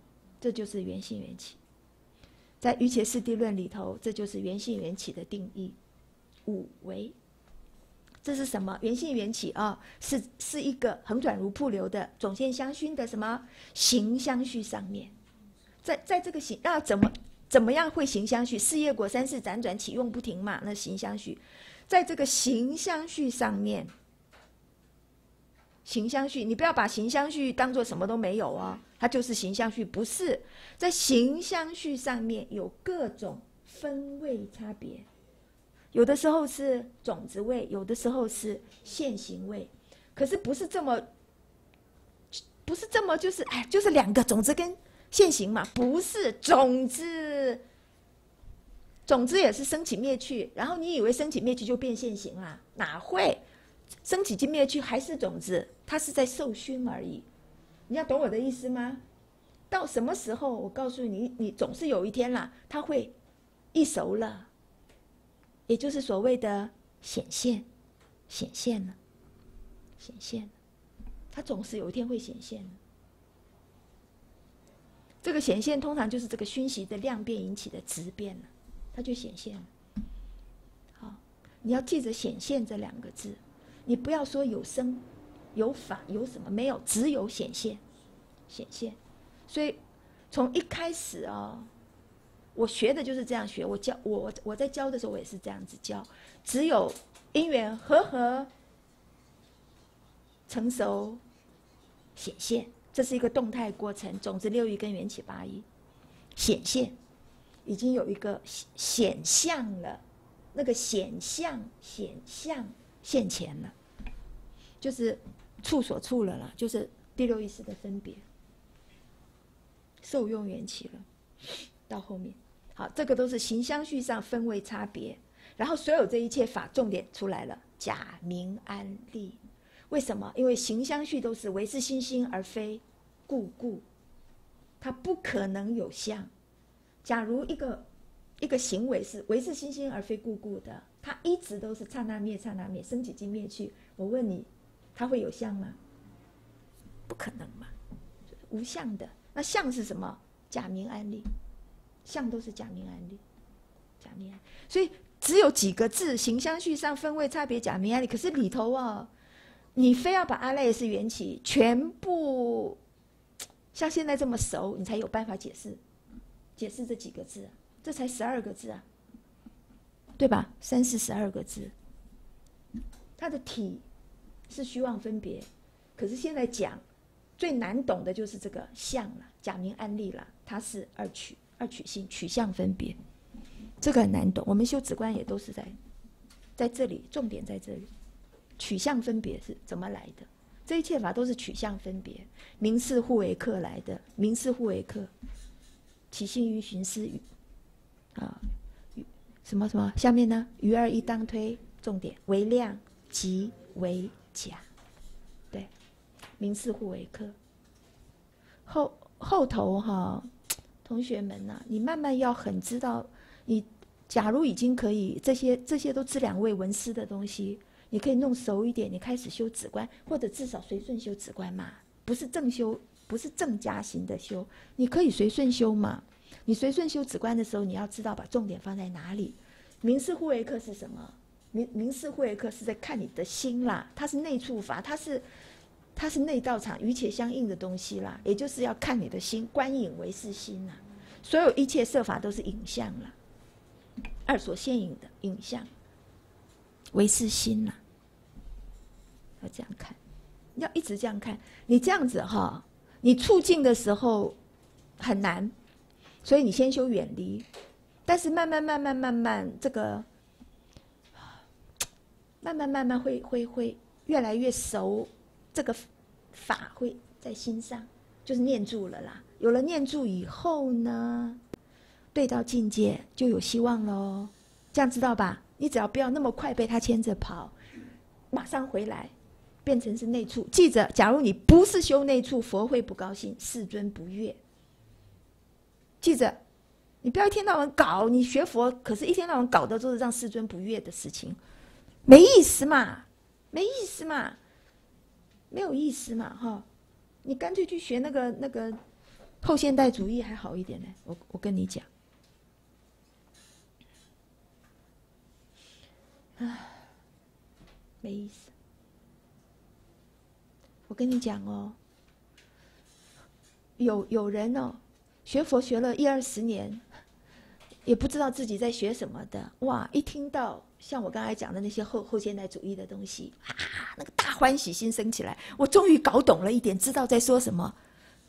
这就是缘性缘起。在《瑜伽师地论》里头，这就是缘性缘起的定义。五为，这是什么？缘性缘起啊，是是一个横转如瀑流的总线相熏的什么行相续上面，在在这个行那怎么怎么样会行相续？事业果三世辗转起用不停嘛？那行相续，在这个行相续上面，形相续，你不要把形相续当做什么都没有哦，它就是形相续，不是在形相续上面有各种分位差别，有的时候是种子位，有的时候是现行位，可是不是这么，不是这么就是哎，就是两个种子跟现行嘛，不是种子，种子也是升起灭去，然后你以为升起灭去就变现行啦？哪会？升起进灭去还是种子，它是在受熏而已。你要懂我的意思吗？到什么时候，我告诉你，你总是有一天啦，它会一熟了，也就是所谓的显现，显现了，显现了，它总是有一天会显现这个显现通常就是这个熏习的量变引起的质变了，它就显现了。好，你要记着“显现”这两个字。你不要说有生、有法、有什么没有，只有显现、显现。所以从一开始啊，我学的就是这样学。我教我我在教的时候，我也是这样子教。只有因缘和合、成熟、显现，这是一个动态过程。种子六亿跟缘起八亿显现，已经有一个显象了。那个显象显象。现前了，就是处所处了啦，就是第六意识的分别，受用缘起了。到后面，好，这个都是形相续上分位差别，然后所有这一切法重点出来了，假名安利。为什么？因为形相续都是唯是心心而非故故，它不可能有相。假如一个一个行为是唯是心心而非故故的。它一直都是刹那灭，刹那灭，升起即灭去。我问你，它会有相吗？不可能嘛，无相的。那相是什么？假名安利，相都是假名安利，假名安。所以只有几个字，形相续上分位差别，假名安利。可是里头啊，你非要把阿赖耶识缘起全部像现在这么熟，你才有办法解释，解释这几个字，这才十二个字啊。对吧？三四十二个字，它的体是虚妄分别，可是现在讲最难懂的就是这个相了，假名案例了，它是二取二取性取向分别，这个很难懂。我们修止观也都是在在这里，重点在这里，取向分别是怎么来的？这一切法都是取向分别，名是互为客来的，名是互为客，起性于寻思语，啊。什么什么？下面呢？余二一当推，重点为量即为假，对，名次互为客。后后头哈，同学们呐，你慢慢要很知道，你假如已经可以这些这些都知两位文师的东西，你可以弄熟一点，你开始修止观，或者至少随顺修止观嘛，不是正修，不是正加行的修，你可以随顺修嘛。你随顺修止观的时候，你要知道把重点放在哪里。明示护卫课是什么？明明示护卫课是在看你的心啦，它是内触法，它是它是内道场，与且相应的东西啦，也就是要看你的心，观影为是心呐。所有一切设法都是影像了，二所现影的影像，为是心呐。要这样看，要一直这样看。你这样子哈，你促进的时候很难。所以你先修远离，但是慢慢慢慢慢慢，这个慢慢慢慢会会会越来越熟，这个法会在心上，就是念住了啦。有了念住以后呢，对到境界就有希望喽。这样知道吧？你只要不要那么快被他牵着跑，马上回来，变成是内处。记着，假如你不是修内处，佛会不高兴，世尊不悦。记着，你不要一天到晚搞。你学佛，可是一天到晚搞的都是让世尊不悦的事情，没意思嘛，没意思嘛，没有意思嘛，哈！你干脆去学那个那个后现代主义还好一点呢。我我跟你讲，啊，没意思。我跟你讲哦，有有人哦。学佛学了一二十年，也不知道自己在学什么的，哇！一听到像我刚才讲的那些后后现代主义的东西，啊，那个大欢喜心升起来，我终于搞懂了一点，知道在说什么，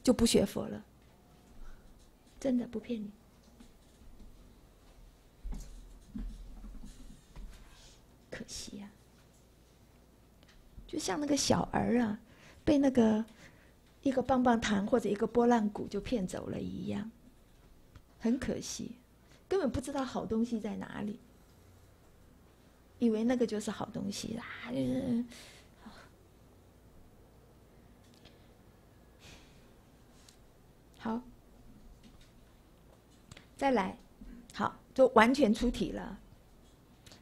就不学佛了。真的不骗你，可惜呀，就像那个小儿啊，被那个一个棒棒糖或者一个拨浪鼓就骗走了一样，很可惜。根本不知道好东西在哪里，以为那个就是好东西啦。好，再来，好，就完全出体了。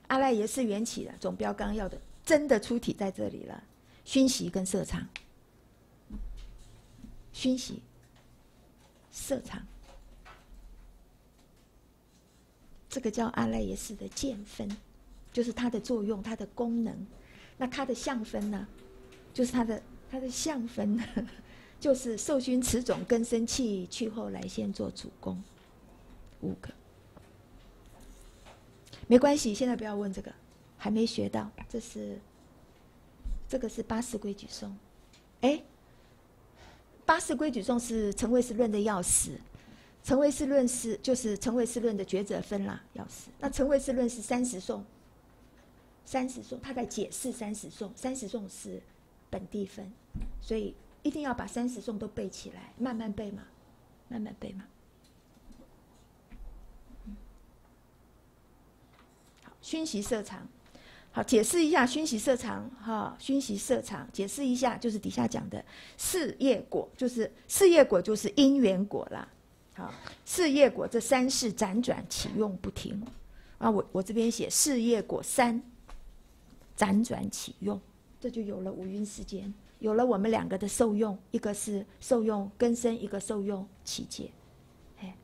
阿赖耶是缘起了，总标纲要的真的出体在这里了。熏习跟色场，熏习，色场。这个叫阿赖耶识的见分，就是它的作用、它的功能。那它的相分呢？就是它的它的相分，<laughs> 就是受熏此种根生气去后来先做主功，五个。没关系，现在不要问这个，还没学到。这是这个是八识规矩颂，哎，八四规矩颂是成为是论的要死。成为是论是就是成为是论的抉择分啦，要是那成为是论是三十颂，三十颂他在解释三十颂，三十颂是本地分，所以一定要把三十颂都背起来，慢慢背嘛，慢慢背嘛。好，熏习色场，好，解释一下熏习色场哈，熏习色场，解释一下就是底下讲的事业果，就是事业果就是因缘果啦。好，事业果这三世辗转启用不停，啊，我我这边写事业果三辗转启用，这就有了五蕴世间，有了我们两个的受用，一个是受用根生，一个受用起解。哎，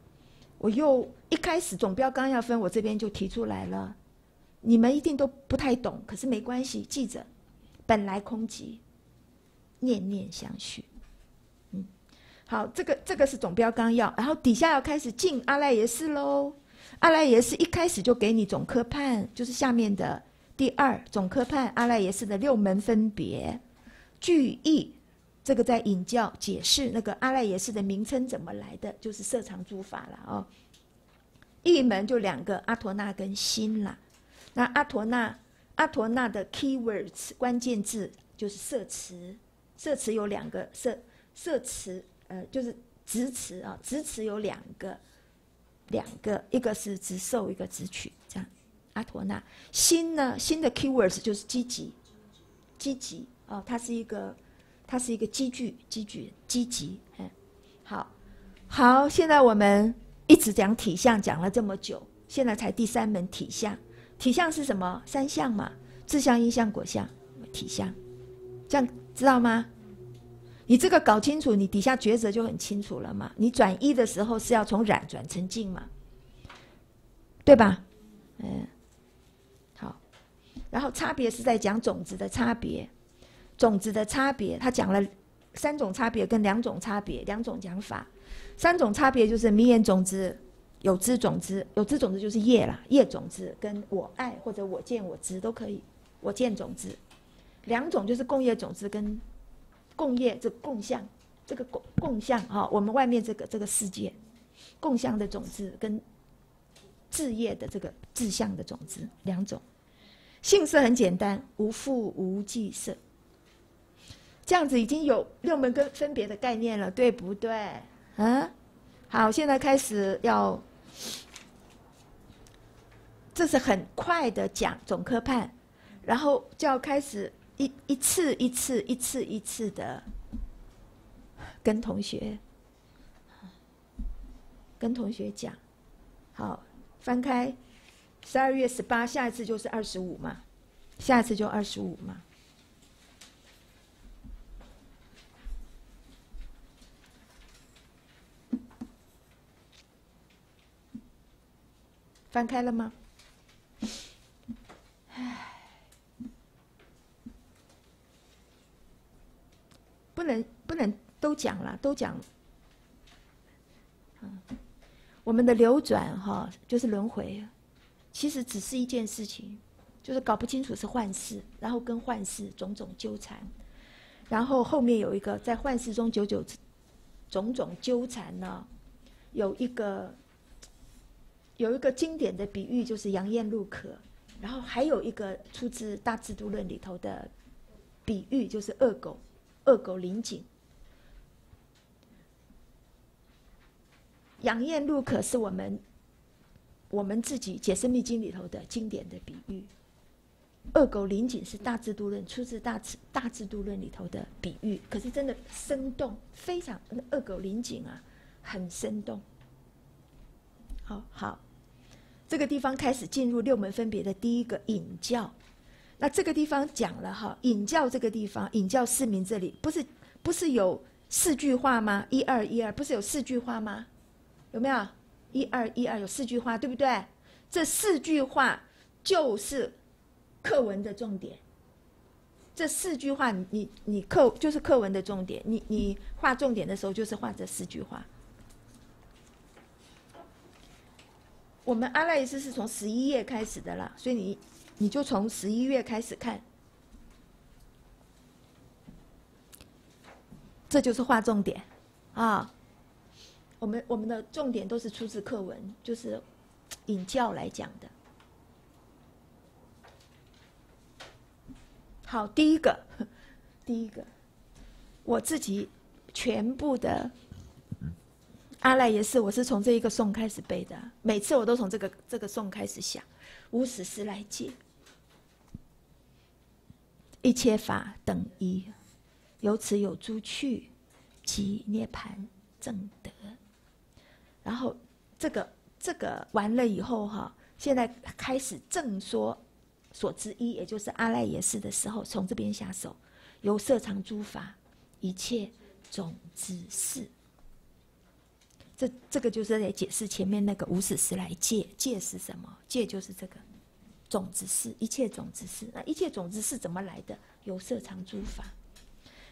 我又一开始总标纲要分，我这边就提出来了，你们一定都不太懂，可是没关系，记着，本来空寂，念念相续。好，这个这个是总标纲要，然后底下要开始进阿赖耶识喽。阿赖耶识一开始就给你总科判，就是下面的第二总科判阿赖耶识的六门分别句意，这个在引教解释那个阿赖耶识的名称怎么来的，就是色常诸法了哦。一门就两个阿陀那跟心啦，那阿陀那阿陀那的 keywords 关键字就是色词，色词有两个色色词。呃，就是直词啊，直词有两个，两个，一个是直受，一个直取，这样。阿陀那心呢？新的 keywords 就是积极，积极哦，它是一个，它是一个积聚，积聚，积极。嗯，好，好，现在我们一直讲体相，讲了这么久，现在才第三门体相。体相是什么？三相嘛，自相、因相、果相，体相，这样知道吗？你这个搞清楚，你底下抉择就很清楚了嘛。你转一的时候是要从染转成净嘛，对吧？嗯，好。然后差别是在讲种子的差别，种子的差别，他讲了三种差别跟两种差别，两种讲法。三种差别就是迷眼种子、有知种子、有知种子就是业啦，业种子跟我爱或者我见我知都可以，我见种子。两种就是共业种子跟。共业这共相，这个共共相哈，我们外面这个这个世界，共相的种子跟自业的这个自相的种子两种，性色很简单，无复无记色，这样子已经有六门跟分别的概念了，对不对？嗯，好，现在开始要，这是很快的讲总科判，然后就要开始。一一次一次一次一次的跟同学，跟同学讲，好，翻开十二月十八，下一次就是二十五嘛，下一次就二十五嘛，翻开了吗？能不能都讲了，都讲。我们的流转哈，就是轮回，其实只是一件事情，就是搞不清楚是幻视，然后跟幻视种种纠缠，然后后面有一个在幻世中久久种种纠缠呢，有一个有一个经典的比喻，就是杨艳路可，然后还有一个出自《大智度论》里头的比喻，就是恶狗，恶狗临井。杨艳路可是我们我们自己解释密经里头的经典的比喻，恶狗临井是大智度论出自大智大智度论里头的比喻，可是真的生动非常，恶狗临井啊，很生动。好好，这个地方开始进入六门分别的第一个引教，那这个地方讲了哈，引教这个地方引教市民这里不是不是有四句话吗？一二一二不是有四句话吗？有没有一二一二有四句话，对不对？这四句话就是课文的重点。这四句话，你你你课就是课文的重点。你你画重点的时候，就是画这四句话。我们阿赖耶识是从十一页开始的啦，所以你你就从十一月开始看，这就是画重点啊。我们我们的重点都是出自课文，就是引教来讲的。好，第一个，<laughs> 第一个，我自己全部的阿赖耶识，我是从这一个颂开始背的。每次我都从这个这个颂开始想，无始时来借，一切法等一，由此有诸趣，即涅盘正德。然后，这个这个完了以后哈，现在开始正说所知一，也就是阿赖耶识的时候，从这边下手，由色常诸法一切种子事。这这个就是在解释前面那个无始时来戒，戒是什么？戒就是这个种子是，一切种子是。那一切种子是怎么来的？由色常诸法，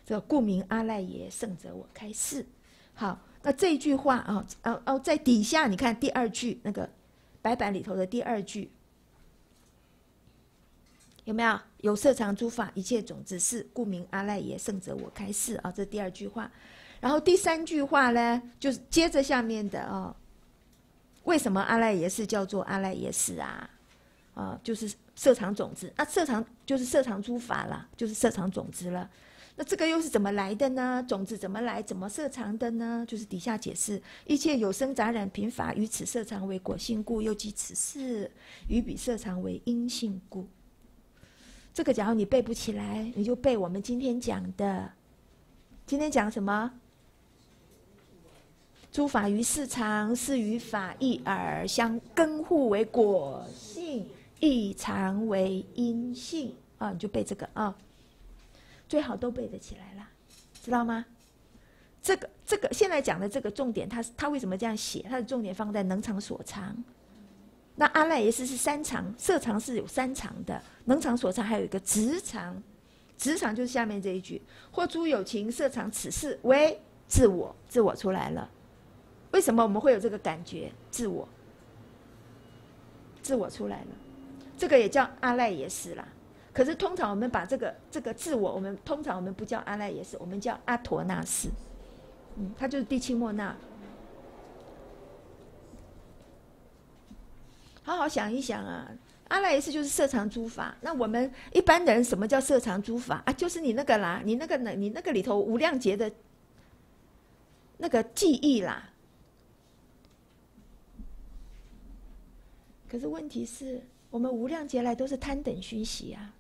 这个故名阿赖耶圣者我开示。好。那这一句话啊，哦哦，在底下你看第二句那个白板里头的第二句，有没有？有色常诸法一切种子是，故名阿赖耶圣者我开示啊。这第二句话，然后第三句话呢，就是接着下面的啊，为什么阿赖耶是叫做阿赖耶识啊？啊，就是色常种子，那色常就是色常诸法了，就是色常种子了。那这个又是怎么来的呢？种子怎么来？怎么色藏的呢？就是底下解释：一切有生杂染贫法，与此色藏为果性故，又即此事与彼色藏为因性故。这个假如你背不起来，你就背我们今天讲的。今天讲什么？诸法于世常，是与法异而相根互为果性，异常为阴性啊！你就背这个啊。最好都背得起来了，知道吗？这个这个现在讲的这个重点，他他为什么这样写？他的重点放在能藏所长。那阿赖耶识是三长，色长是有三长的，能藏所长还有一个直藏，直藏就是下面这一句：或诸有情色长此事为自我，自我出来了。为什么我们会有这个感觉？自我，自我出来了，这个也叫阿赖耶识啦。可是通常我们把这个这个自我，我们通常我们不叫阿赖耶识，我们叫阿陀那识。嗯，他就是第七莫那。好好想一想啊，阿赖耶识就是色常诸法。那我们一般人什么叫色常诸法啊？就是你那个啦，你那个呢？你那个里头无量劫的那个记忆啦。可是问题是我们无量劫来都是贪等熏习啊。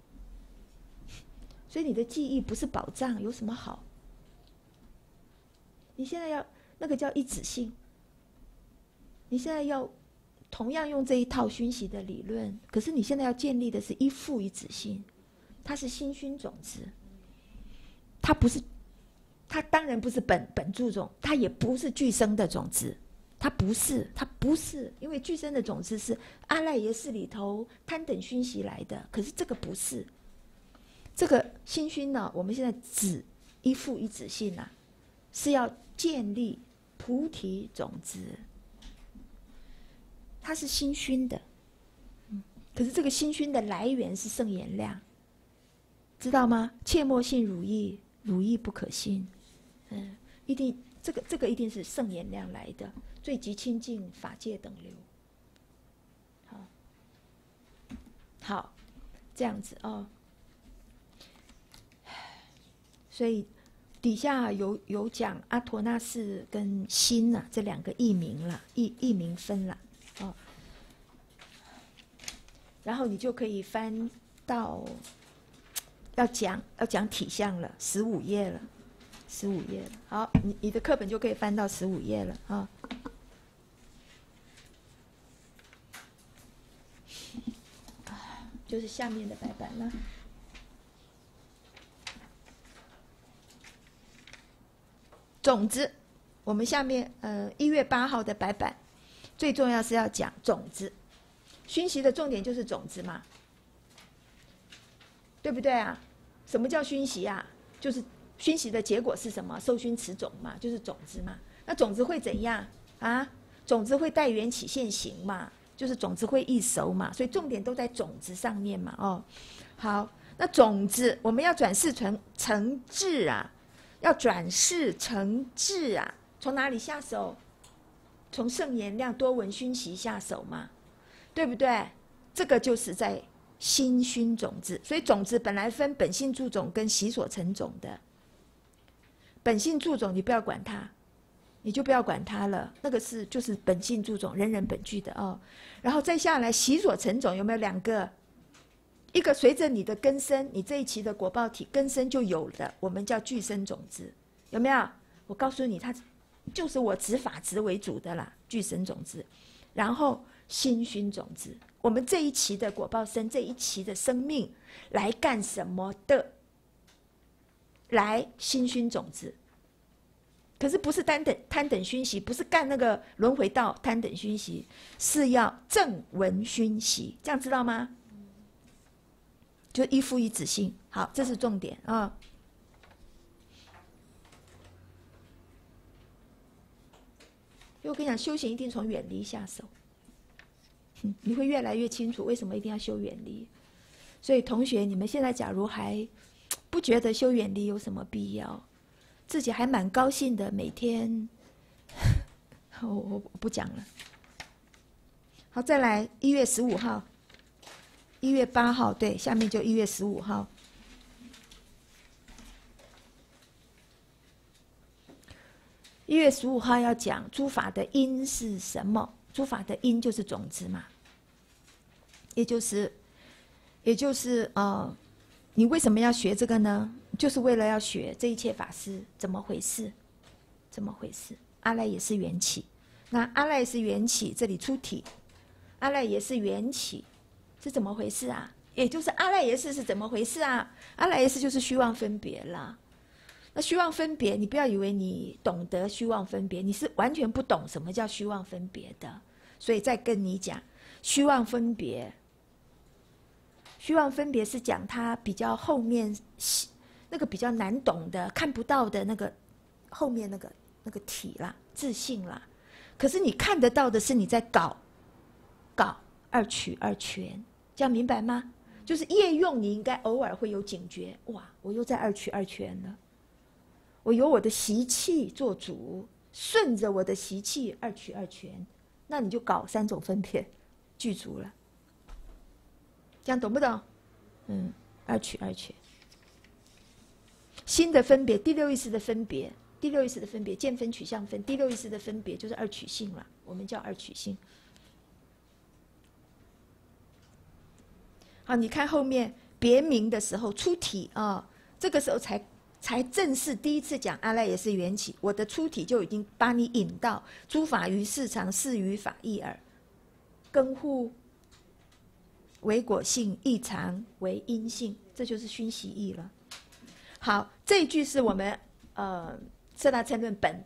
所以你的记忆不是宝藏，有什么好？你现在要那个叫一子性。你现在要同样用这一套熏习的理论，可是你现在要建立的是一父一子性，它是新熏种子，它不是，它当然不是本本著种，它也不是具生的种子，它不是，它不是，因为具生的种子是阿赖耶识里头贪等熏习来的，可是这个不是。这个心熏呢，我们现在只一父一子性呐，是要建立菩提种子。它是心熏的，可是这个心熏的来源是圣言量，知道吗？切莫信汝意，汝意不可信，嗯，一定这个这个一定是圣言量来的，最极清净法界等流，好，好，这样子哦，所以。底下有有讲阿陀那氏跟心呐这两个译名了，译译名分了，哦，然后你就可以翻到要讲要讲体相了，十五页了，十五页了，好，你你的课本就可以翻到十五页了啊，<laughs> 就是下面的白板了。种子，我们下面呃一月八号的白板，最重要是要讲种子，熏习的重点就是种子嘛，对不对啊？什么叫熏习啊？就是熏习的结果是什么？受熏持种嘛，就是种子嘛。那种子会怎样啊？种子会带缘起现行嘛，就是种子会易熟嘛。所以重点都在种子上面嘛。哦，好，那种子我们要转世成成智啊。要转世成智啊，从哪里下手？从圣言量多闻熏习下手嘛，对不对？这个就是在心熏种子，所以种子本来分本性助种跟习所成种的。本性助种你不要管它，你就不要管它了，那个是就是本性助种，人人本具的哦。然后再下来习所成种有没有两个？一个随着你的根生，你这一期的果报体根生就有了，我们叫具生种子，有没有？我告诉你，它就是我执法执为主的啦，具生种子，然后心熏种子，我们这一期的果报生，这一期的生命来干什么的？来心熏种子，可是不是单等贪等熏习，不是干那个轮回道贪等熏习，是要正闻熏习，这样知道吗？就一夫一子心，好，这是重点啊。我跟你讲，修行一定从远离下手，<laughs> 你会越来越清楚为什么一定要修远离。所以，同学，你们现在假如还不觉得修远离有什么必要，自己还蛮高兴的，每天，<laughs> 我我不讲了。好，再来一月十五号。一月八号，对，下面就一月十五号。一月十五号要讲诸法的因是什么？诸法的因就是种子嘛，也就是，也就是呃，你为什么要学这个呢？就是为了要学这一切法是怎么回事？怎么回事？阿赖也是缘起，那阿赖是缘起，这里出体，阿赖也是缘起。是怎么回事啊？也就是阿赖耶识是怎么回事啊？阿赖耶识就是虚妄分别啦。那虚妄分别，你不要以为你懂得虚妄分别，你是完全不懂什么叫虚妄分别的。所以再跟你讲，虚妄分别，虚妄分别是讲它比较后面那个比较难懂的、看不到的那个后面那个那个体啦、自信啦。可是你看得到的是你在搞搞二取二全。这样明白吗？就是夜用，你应该偶尔会有警觉。哇，我又在二取二全了。我由我的习气做主，顺着我的习气二取二全，那你就搞三种分别，具足了。这样懂不懂？嗯，二取二全。新的分别，第六意识的分别，第六意识的分别，见分取相分，第六意识的分别就是二取性了。我们叫二取性。好，你看后面别名的时候出体啊，这个时候才才正式第一次讲阿赖耶识缘起。我的出体就已经把你引到诸法于市场是于法义耳，根护为果性，异常为因性，这就是熏习义了。好，这一句是我们呃色大乘论本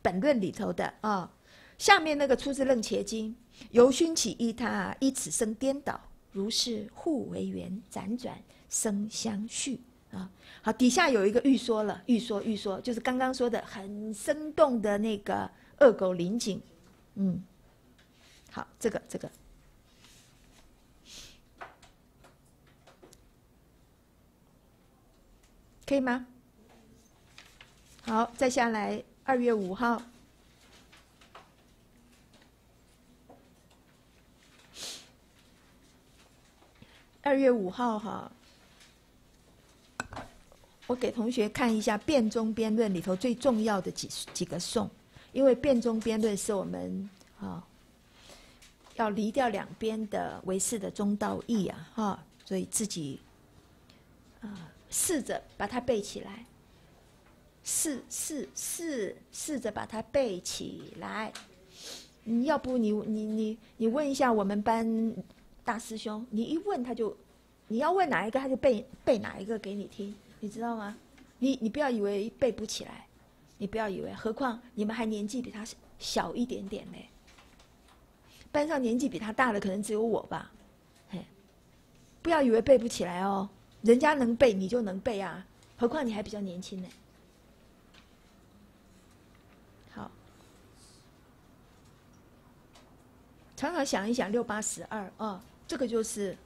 本论里头的啊。下面那个出自楞伽经，由熏起依他，依此生颠倒。如是互为缘，辗转生相续啊！好，底下有一个欲说了，欲说欲说，就是刚刚说的很生动的那个恶狗林景，嗯，好，这个这个可以吗？好，再下来二月五号。二月五号哈，我给同学看一下《辩中辩论》里头最重要的几几个颂，因为《辩中辩论》是我们啊要离掉两边的唯识的中道义啊哈，所以自己啊试着把它背起来，试试试试着把它背起来。你要不你你你你问一下我们班。大师兄，你一问他就，你要问哪一个他就背背哪一个给你听，你知道吗？你你不要以为背不起来，你不要以为，何况你们还年纪比他小一点点嘞。班上年纪比他大的可能只有我吧，嘿，不要以为背不起来哦，人家能背你就能背啊，何况你还比较年轻呢。好，常常想一想六八十二啊。这个就是，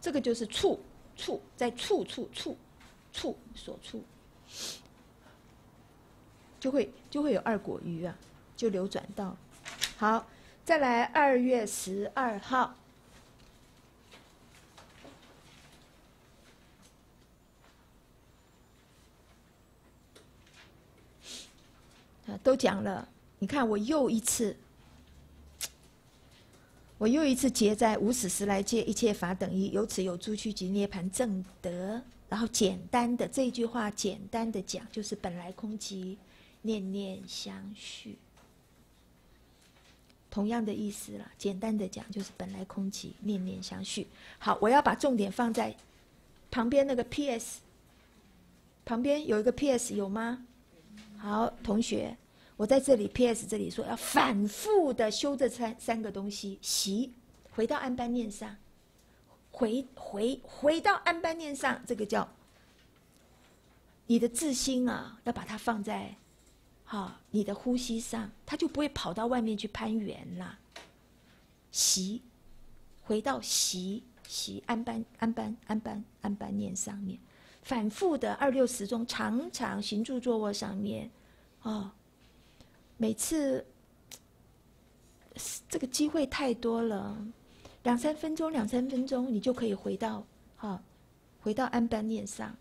这个就是处处在处处处处所处，就会就会有二果鱼啊，就流转到好，再来二月十二号都讲了，你看我又一次。我又一次结在无始时来界一切法等一，由此有诸趣及涅盘正德。然后简单的这句话，简单的讲就是本来空寂，念念相续。同样的意思了，简单的讲就是本来空寂，念念相续。好，我要把重点放在旁边那个 P.S. 旁边有一个 P.S. 有吗？好，同学。我在这里，P.S. 这里说要反复的修这三三个东西，习回到安般念上，回回回到安般念上，这个叫你的自心啊，要把它放在哈你的呼吸上，它就不会跑到外面去攀缘啦。习回到习习安般安般安般安般念上面，反复的二六时中，常常行住坐卧上面，哦。每次这个机会太多了，两三分钟，两三分钟，你就可以回到哈，回到安般念上，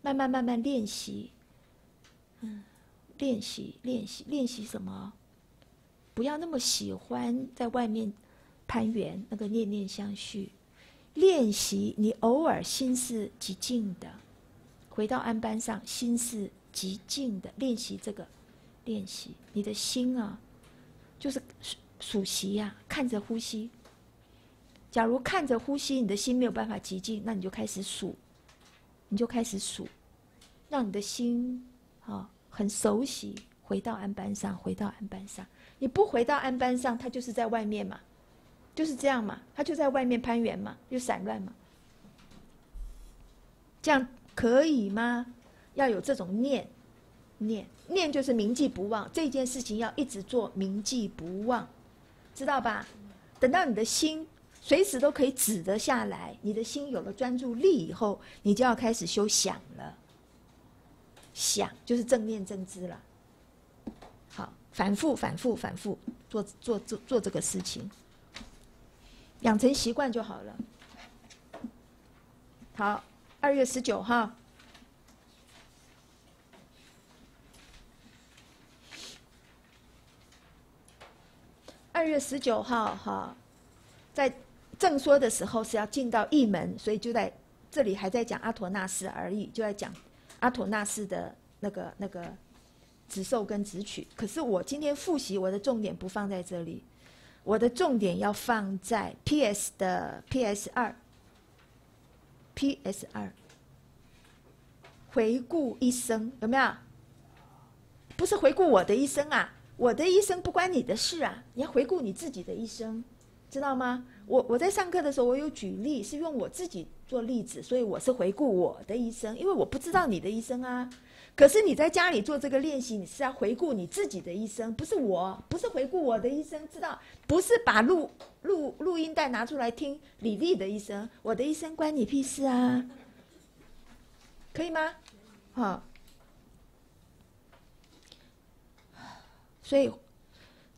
慢慢慢慢练习，嗯，练习练习练习什么？不要那么喜欢在外面攀缘，那个念念相续。练习你偶尔心是极静的，回到安班上，心是极静的，练习这个。练习你的心啊，就是数数息呀，看着呼吸。假如看着呼吸，你的心没有办法极静，那你就开始数，你就开始数，让你的心啊很熟悉，回到安班上，回到安班上。你不回到安班上，它就是在外面嘛，就是这样嘛，它就在外面攀援嘛，又散乱嘛。这样可以吗？要有这种念。念念就是铭记不忘，这件事情要一直做，铭记不忘，知道吧？等到你的心随时都可以止得下来，你的心有了专注力以后，你就要开始修想了。想就是正念正知了。好，反复反复反复做做做做这个事情，养成习惯就好了。好，二月十九号。二月十九号，哈，在正说的时候是要进到一门，所以就在这里还在讲阿陀那斯而已，就在讲阿陀那斯的那个那个直受跟直取。可是我今天复习，我的重点不放在这里，我的重点要放在 P.S. 的 P.S. 二，P.S. 二，回顾一生有没有？不是回顾我的一生啊。我的一生不关你的事啊！你要回顾你自己的一生，知道吗？我我在上课的时候，我有举例，是用我自己做例子，所以我是回顾我的一生，因为我不知道你的一生啊。可是你在家里做这个练习，你是要回顾你自己的一生，不是我，不是回顾我的一生，知道？不是把录录录音带拿出来听李丽的一生，我的一生关你屁事啊？可以吗？好。所以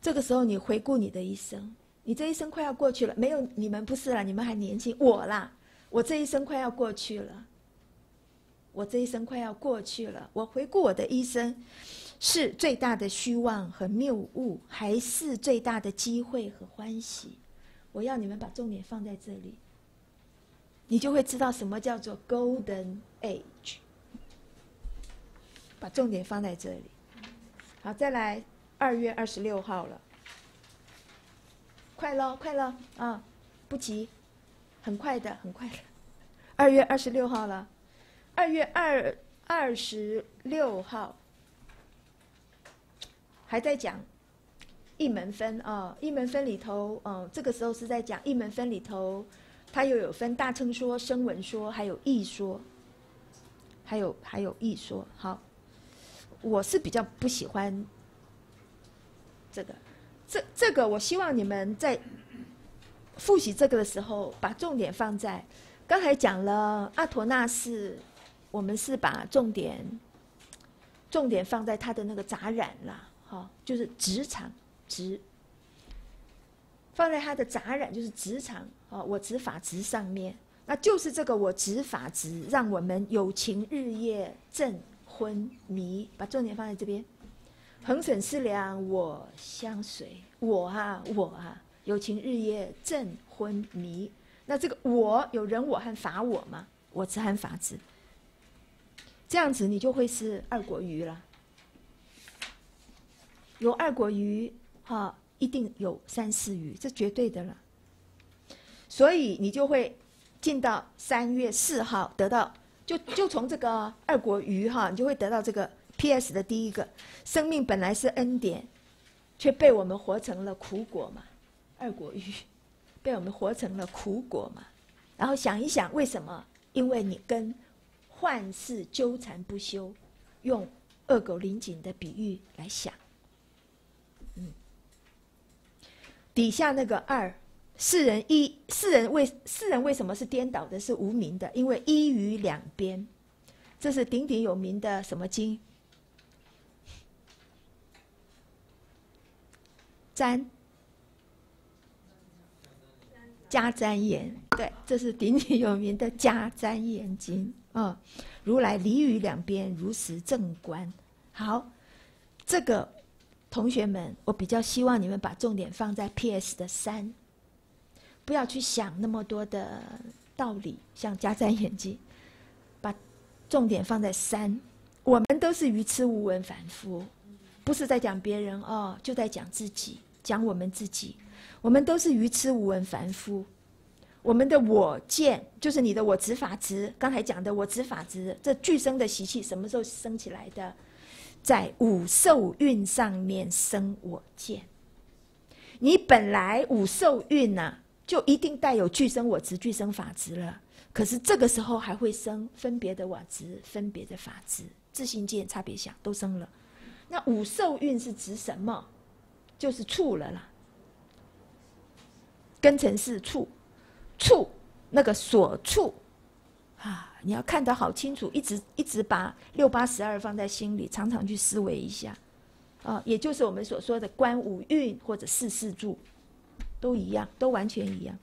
这个时候你回顾你的一生，你这一生快要过去了，没有你们不是了，你们还年轻，我啦，我这一生快要过去了。我这一生快要过去了，我回顾我的一生，是最大的虚妄和谬误，还是最大的机会和欢喜？我要你们把重点放在这里，你就会知道什么叫做 Golden Age。把重点放在这里。好，再来二月二十六号了，快了，快了啊！不急，很快的，很快的，二月二十六号了。二月二二十六号，还在讲一门分啊，一门分里头，嗯，这个时候是在讲一门分里头，它又有分大乘说、声闻说，还有义说，还有还有义说。好，我是比较不喜欢这个，这这个我希望你们在复习这个的时候，把重点放在刚才讲了阿陀那是。我们是把重点重点放在他的那个杂染啦，哈，就是职场职，放在他的杂染就是职场啊，我执法职上面，那就是这个我执法职，让我们有情日夜正昏迷，把重点放在这边，恒审思量我相随，我哈我哈有情日夜正昏迷，那这个我有人我和法我吗？我执和法执。这样子你就会是二果鱼了，有二果鱼，哈，一定有三四鱼，这绝对的了。所以你就会进到三月四号，得到就就从这个二果鱼哈，你就会得到这个 P.S. 的第一个生命本来是恩典，却被我们活成了苦果嘛，二果鱼被我们活成了苦果嘛。然后想一想为什么？因为你跟。幻世纠缠不休，用恶狗灵井的比喻来想，嗯，底下那个二世人一世人为世人为什么是颠倒的？是无名的，因为一于两边，这是鼎鼎有名的什么经？瞻加瞻言，对，这是鼎鼎有名的加瞻言经。嗯，如来离于两边，如实正观。好，这个同学们，我比较希望你们把重点放在 P.S. 的三，不要去想那么多的道理，像加瞻眼睛，把重点放在三。我们都是愚痴无闻凡夫，不是在讲别人哦，就在讲自己，讲我们自己。我们都是愚痴无闻凡夫。我们的我见就是你的我执法执，刚才讲的我执法执，这俱生的习气什么时候生起来的？在五受运上面生我见。你本来五受运呐，就一定带有俱生我执、俱生法执了。可是这个时候还会生分别的我执、分别的法执、自性见、差别想都生了。那五受运是指什么？就是处了啦，根尘是处。处那个所处啊，你要看得好清楚，一直一直把六八十二放在心里，常常去思维一下啊，也就是我们所说的观五蕴或者四四住，都一样，都完全一样。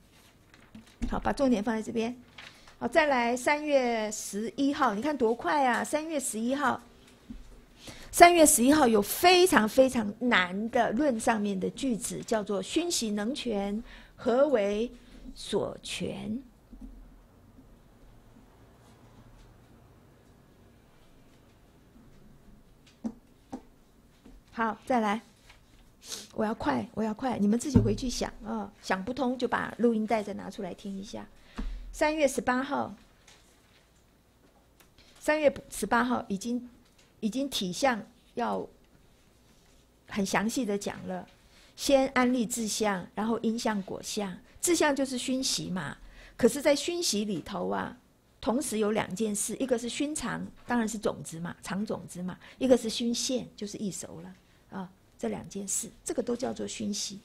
好，把重点放在这边。好，再来三月十一号，你看多快啊！三月十一号，三月十一号有非常非常难的论上面的句子，叫做“熏习能权，何为”。所权。好，再来，我要快，我要快，你们自己回去想啊，想不通就把录音带再拿出来听一下。三月十八号，三月十八号已经已经体相要很详细的讲了，先安立志向，然后因相果相。志向就是熏习嘛。可是，在熏习里头啊，同时有两件事：一个是熏藏，当然是种子嘛，藏种子嘛；一个是熏现，就是易熟了啊。这两件事，这个都叫做熏习。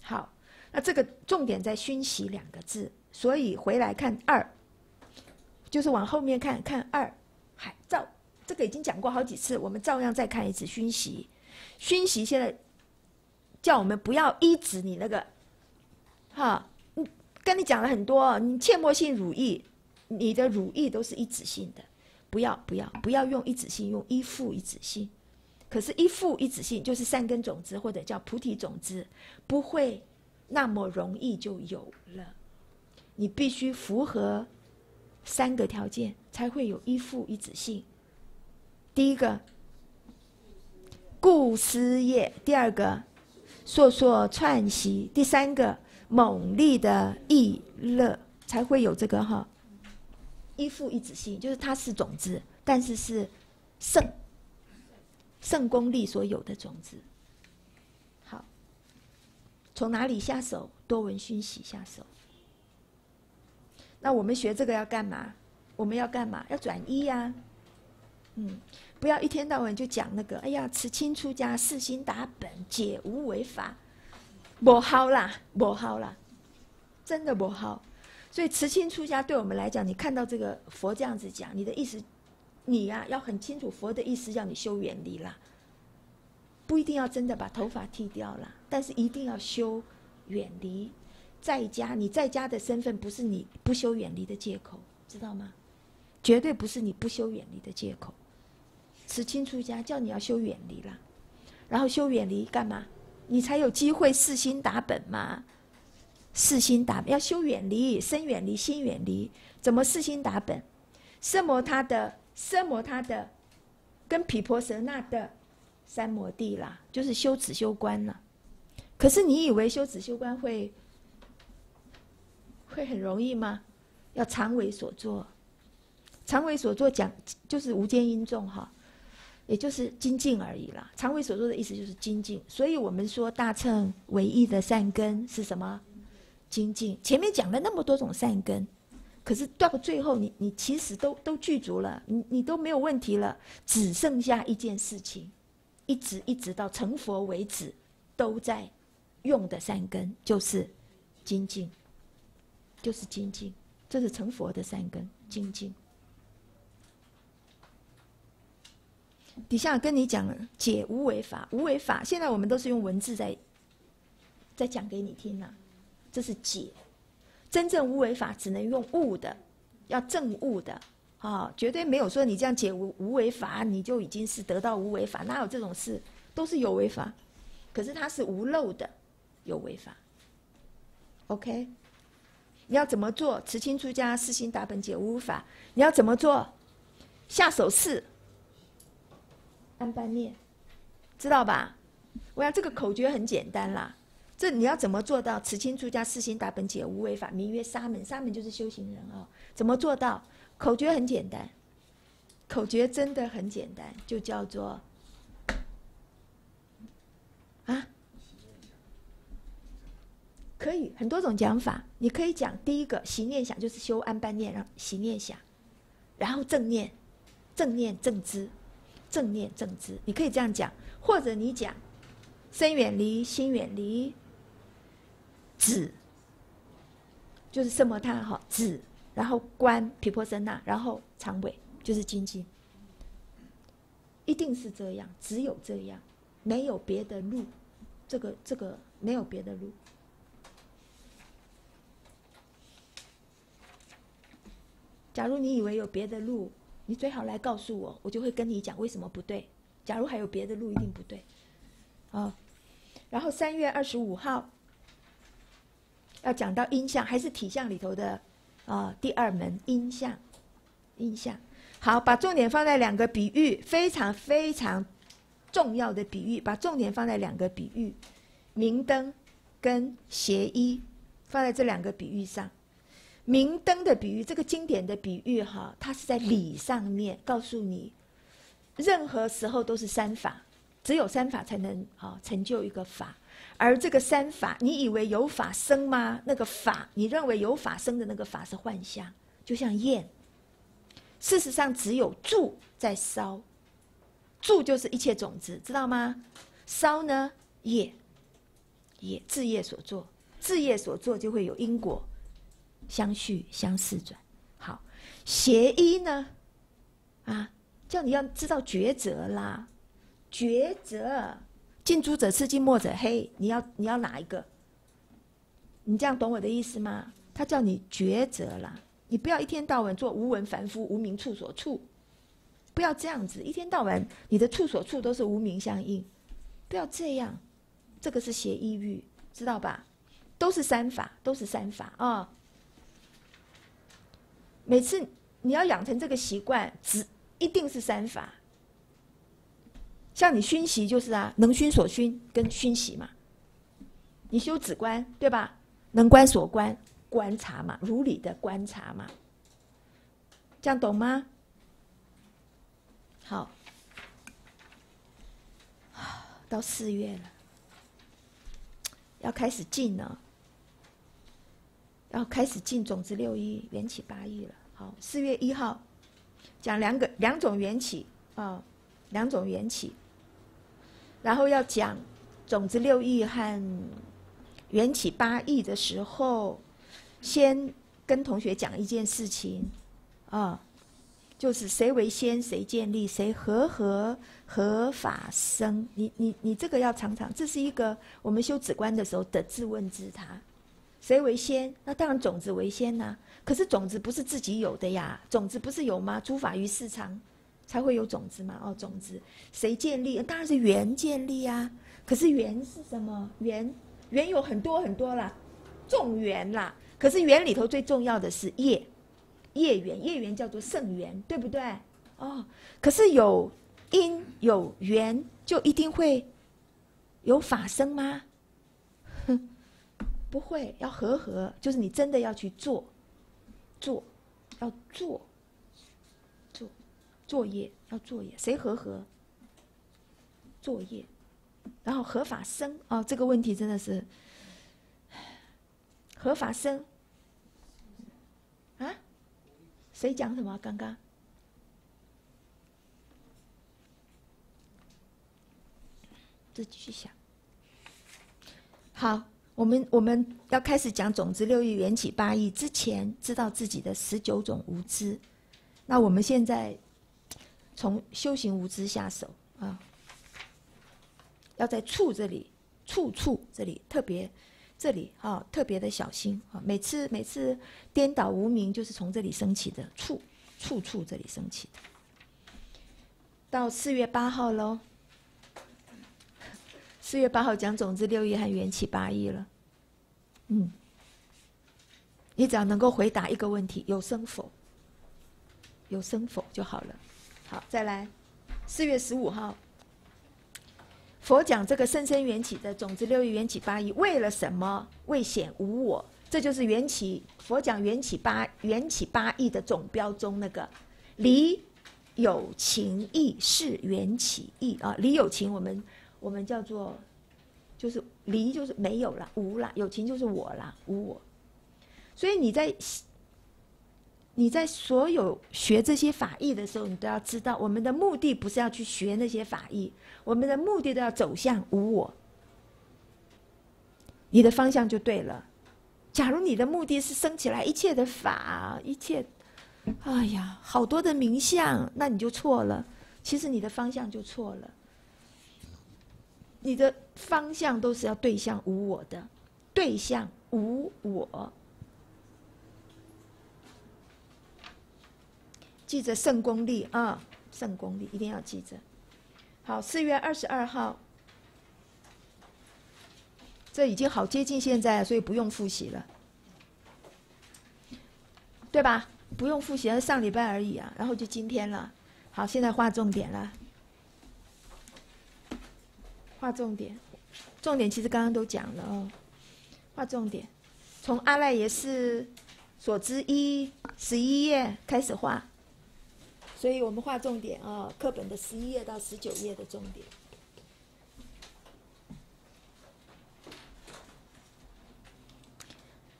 好，那这个重点在“熏习”两个字，所以回来看二，就是往后面看看二，还照这个已经讲过好几次，我们照样再看一次“熏习”。熏习现在叫我们不要依止你那个，哈，跟你讲了很多，你切莫信汝意，你的汝意都是一指性的，不要不要不要用一指性，用依附一指性。可是，一复一子性就是善根种子，或者叫菩提种子，不会那么容易就有了。你必须符合三个条件，才会有一复一子性。第一个，故思业；第二个，烁烁串习；第三个，猛力的意乐，才会有这个哈。一父一子性，就是它是种子，但是是圣。圣功力所有的种子，好，从哪里下手？多闻熏习下手。那我们学这个要干嘛？我们要干嘛？要转一呀。嗯，不要一天到晚就讲那个。哎呀，持清出家，四心达本，解无为法，不好啦，不好啦，真的不好。所以持清出家对我们来讲，你看到这个佛这样子讲，你的意思？你呀，要很清楚佛的意思，要你修远离啦。不一定要真的把头发剃掉了，但是一定要修远离。在家，你在家的身份不是你不修远离的借口，知道吗？绝对不是你不修远离的借口。持清出家叫你要修远离啦，然后修远离干嘛？你才有机会四心打本嘛。四心打要修远离，身远离，心远离，怎么四心打本？色摩他的。色摩他的，跟毗婆舍那的三摩地啦，就是修止修观了。可是你以为修止修观会会很容易吗？要常为所作，常为所作讲就是无间音重哈，也就是精进而已啦。常为所说的意思就是精进，所以我们说大乘唯一的善根是什么？精进。前面讲了那么多种善根。可是到最后，你你其实都都具足了，你你都没有问题了，只剩下一件事情，一直一直到成佛为止，都在用的善根就是精进，就是精进，这是成佛的善根精进。底下跟你讲解无为法，无为法，现在我们都是用文字在在讲给你听了，这是解。真正无为法只能用悟的，要证悟的，啊，绝对没有说你这样解无无为法，你就已经是得到无为法，哪有这种事？都是有为法，可是它是无漏的有为法。OK，你要怎么做？持清出家，四心达本解无法。你要怎么做？下手式，安般念，知道吧？我想这个口诀很简单啦。这你要怎么做到？此清出家，四心达本，解无为法，名曰沙门。沙门就是修行人哦。怎么做到？口诀很简单，口诀真的很简单，就叫做啊，可以很多种讲法。你可以讲第一个，习念想就是修安般念，让习念想，然后正念，正念正知，正念正知。你可以这样讲，或者你讲身远离，心远离。止，就是什么？他哈止，然后观皮婆舍那，然后长尾，就是精进。一定是这样，只有这样，没有别的路。这个这个没有别的路。假如你以为有别的路，你最好来告诉我，我就会跟你讲为什么不对。假如还有别的路，一定不对。啊，然后三月二十五号。要讲到音相还是体相里头的啊？第二门音相，音相好，把重点放在两个比喻，非常非常重要的比喻，把重点放在两个比喻，明灯跟邪衣，放在这两个比喻上。明灯的比喻，这个经典的比喻哈，它是在理上面告诉你，任何时候都是三法，只有三法才能啊成就一个法，而这个三法，你以为有法生吗？那个法，你认为有法生的那个法是幻象，就像焰。事实上，只有住在烧，住就是一切种子，知道吗？烧呢，业，业自业所作，自业所作就会有因果，相续相似转。好，邪一呢，啊，叫你要知道抉择啦。抉择，近朱者赤，近墨者黑。你要你要哪一个？你这样懂我的意思吗？他叫你抉择啦，你不要一天到晚做无闻凡夫、无名处所处，不要这样子，一天到晚你的处所处都是无名相应，不要这样。这个是邪意欲，知道吧？都是三法，都是三法啊。每次你要养成这个习惯，只一定是三法。像你熏习就是啊，能熏所熏跟熏习嘛。你修止观对吧？能观所观，观察嘛，如理的观察嘛。这样懂吗？好，<sighs> 到四月了，要开始进了，要开始进种子六亿缘起八亿了。好，四月一号讲两个两种缘起啊，两种缘起。然后要讲种子六亿和缘起八亿的时候，先跟同学讲一件事情，啊，就是谁为先，谁建立，谁合合合法生。你你你这个要常常，这是一个我们修止观的时候的自问自答：谁为先？那当然种子为先呐。可是种子不是自己有的呀，种子不是有吗？诸法于市场。才会有种子嘛？哦，种子谁建立？当然是缘建立啊。可是缘是什么？缘缘有很多很多啦，众缘啦。可是缘里头最重要的是业，业缘，业缘叫做圣缘，对不对？哦，可是有因有缘，就一定会有法生吗？哼，<laughs> 不会，要和合，就是你真的要去做，做，要做。做作业要作业，谁合合？作业，然后合法生哦，这个问题真的是合法生啊？谁讲什么？刚刚自己去想。好，我们我们要开始讲种子六亿缘起八亿之前，知道自己的十九种无知。那我们现在。从修行无知下手啊，要在处这里，处处这里特别，这里啊特别的小心啊。每次每次颠倒无名，就是从这里升起的处，处处这里升起的。到四月八号喽，四月八号讲种子六亿和缘起八亿了。嗯，你只要能够回答一个问题：有生否？有生否就好了。好，再来，四月十五号，佛讲这个生生缘起的种子六亿缘起八亿，为了什么？为显无我，这就是缘起。佛讲缘起八缘起八亿的总标中那个离有情义是缘起义啊，离有情我们我们叫做就是离就是没有了无了，有情就是我了无我，所以你在。你在所有学这些法义的时候，你都要知道，我们的目的不是要去学那些法义，我们的目的都要走向无我。你的方向就对了。假如你的目的是升起来一切的法，一切，哎呀，好多的名相，那你就错了。其实你的方向就错了。你的方向都是要对象无我的，对象无我。记着圣功力啊，圣功力一定要记着。好，四月二十二号，这已经好接近现在，所以不用复习了，对吧？不用复习，上礼拜而已啊，然后就今天了。好，现在划重点了，画重点，重点其实刚刚都讲了啊。画重点，从阿赖耶是所知一十一页开始画，所以我们画重点啊，课本的十一页到十九页的重点，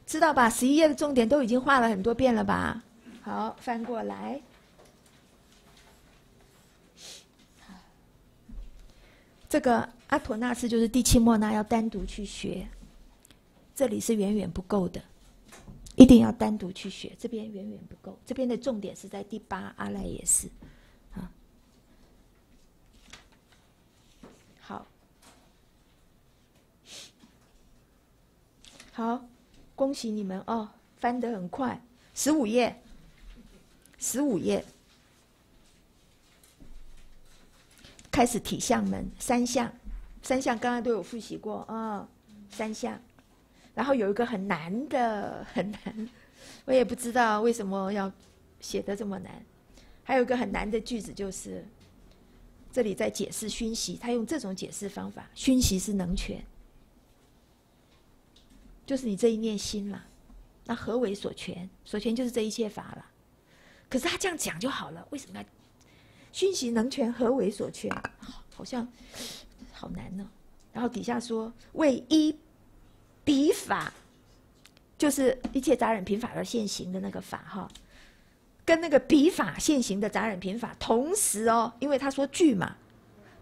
知道吧？十一页的重点都已经画了很多遍了吧？好，翻过来，这个。阿陀那斯就是第七莫那要单独去学，这里是远远不够的，一定要单独去学。这边远远不够，这边的重点是在第八阿赖耶识，啊，好，好，恭喜你们哦，翻得很快，十五页，十五页。开始体相门三项，三项刚刚都有复习过啊，三项，然后有一个很难的很难，我也不知道为什么要写的这么难，还有一个很难的句子就是，这里在解释熏习，他用这种解释方法，熏习是能权，就是你这一念心了，那何为所权？所权就是这一切法了，可是他这样讲就好了，为什么要？熏习能权何为所权？好像好难呢。然后底下说为一笔法，就是一切杂染品法而现行的那个法哈，跟那个笔法现行的杂染品法同时哦，因为他说具嘛，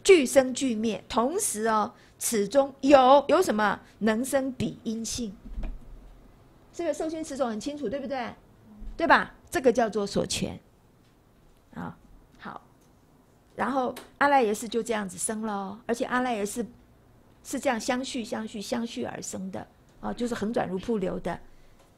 俱生俱灭，同时哦，此中有有什么能生彼因性？这个受熏词种很清楚，对不对？对吧？这个叫做所权啊。然后阿赖耶识就这样子生了，而且阿赖耶识是这样相续、相续、相续而生的啊，就是横转如瀑流的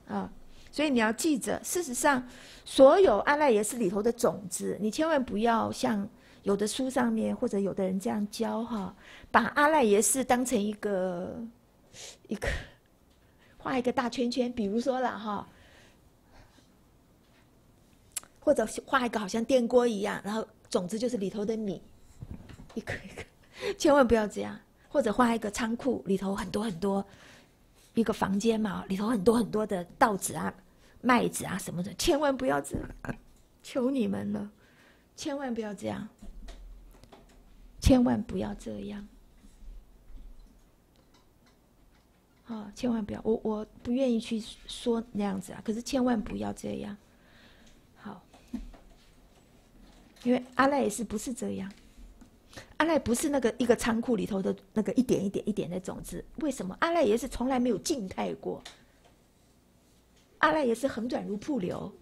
啊。所以你要记着，事实上，所有阿赖耶识里头的种子，你千万不要像有的书上面或者有的人这样教哈，把阿赖耶识当成一个一个画一个大圈圈，比如说了哈，或者画一个好像电锅一样，然后。种子就是里头的米，一颗一颗，<laughs> 千万不要这样。或者画一个仓库，里头很多很多，一个房间嘛，里头很多很多的稻子啊、麦子啊什么的，千万不要这样，求你们了，千万不要这样，千万不要这样，啊，千万不要，我我不愿意去说那样子啊，可是千万不要这样。因为阿赖也是不是这样，阿赖不是那个一个仓库里头的那个一点一点一点的种子。为什么阿赖也是从来没有静态过？阿赖也是横转如瀑流，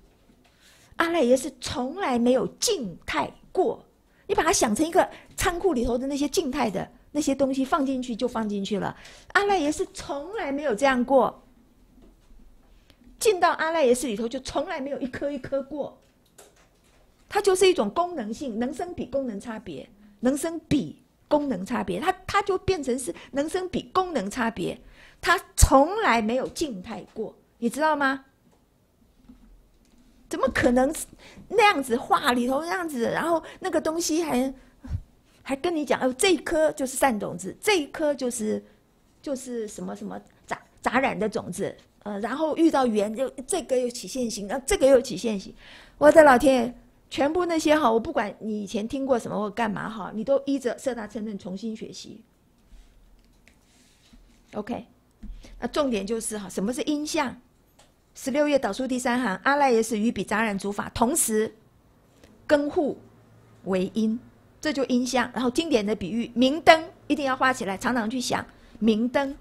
阿赖也是从来没有静态过。你把它想成一个仓库里头的那些静态的那些东西放进去就放进去了。阿赖也是从来没有这样过，进到阿赖耶识里头就从来没有一颗一颗过。它就是一种功能性，能生比功能差别，能生比功能差别，它它就变成是能生比功能差别，它从来没有静态过，你知道吗？怎么可能那样子画里头那样子，然后那个东西还还跟你讲哦，这一颗就是善种子，这一颗就是就是什么什么杂杂染的种子，呃，然后遇到缘就这个又起现行，然后这个又起现行，我的老天！全部那些哈，我不管你以前听过什么或干嘛哈，你都依着色大乘论重新学习。OK，那重点就是哈，什么是音相？十六页导数第三行，阿赖耶识与比杂染诸法同时更互为因，这就音相。然后经典的比喻，明灯一定要画起来，常常去想明灯，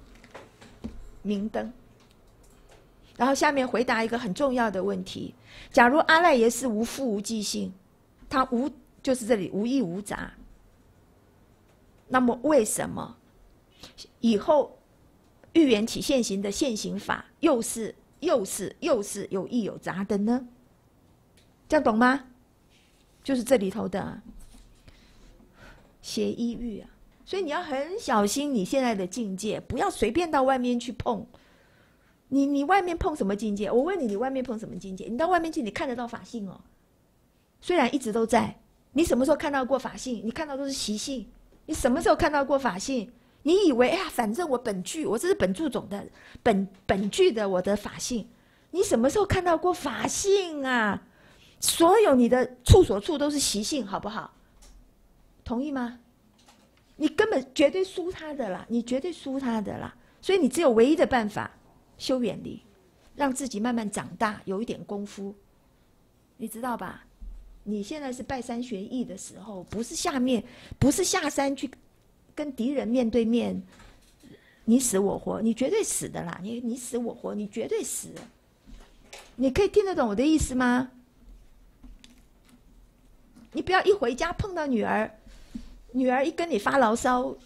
明灯。然后下面回答一个很重要的问题：假如阿赖耶是无复无记性，它无就是这里无意无杂，那么为什么以后预言起现行的现行法又是又是又是有意有杂的呢？这样懂吗？就是这里头的邪依欲啊，所以你要很小心你现在的境界，不要随便到外面去碰。你你外面碰什么境界？我问你，你外面碰什么境界？你到外面去，你看得到法性哦。虽然一直都在，你什么时候看到过法性？你看到都是习性。你什么时候看到过法性？你以为哎呀，反正我本具，我这是本著种的本本具的我的法性。你什么时候看到过法性啊？所有你的处所处都是习性，好不好？同意吗？你根本绝对输他的啦，你绝对输他的啦。所以你只有唯一的办法。修远离，让自己慢慢长大，有一点功夫，你知道吧？你现在是拜山学艺的时候，不是下面，不是下山去跟敌人面对面，你死我活，你绝对死的啦！你你死我活，你绝对死。你可以听得懂我的意思吗？你不要一回家碰到女儿，女儿一跟你发牢骚，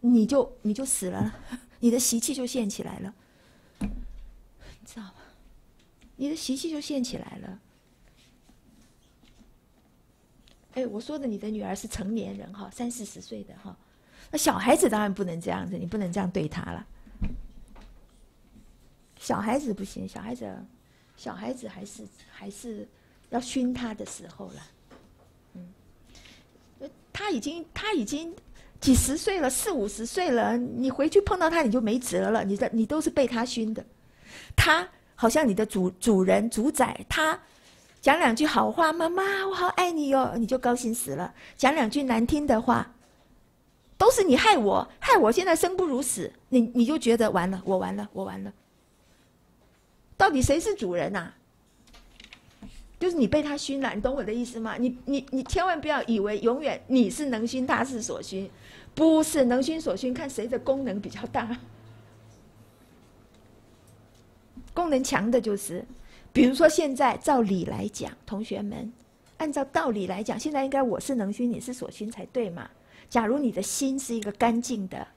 你就你就死了，<laughs> 你的习气就现起来了，你的习气就现起来了。哎，我说的你的女儿是成年人哈，三四十岁的哈，那小孩子当然不能这样子，你不能这样对他了。小孩子不行，小孩子，小孩子还是还是要熏他的时候了。嗯，他已经他已经几十岁了，四五十岁了，你回去碰到他你就没辙了，你的你都是被他熏的，他好像你的主主人主宰他。讲两句好话，妈妈，我好爱你哟，你就高兴死了。讲两句难听的话，都是你害我，害我现在生不如死。你你就觉得完了，我完了，我完了。到底谁是主人呐？就是你被他熏了，你懂我的意思吗？你你你千万不要以为永远你是能熏，他是所熏，不是能熏所熏，看谁的功能比较大，功能强的就是。比如说，现在照理来讲，同学们，按照道理来讲，现在应该我是能熏，你是所熏才对嘛？假如你的心是一个干净的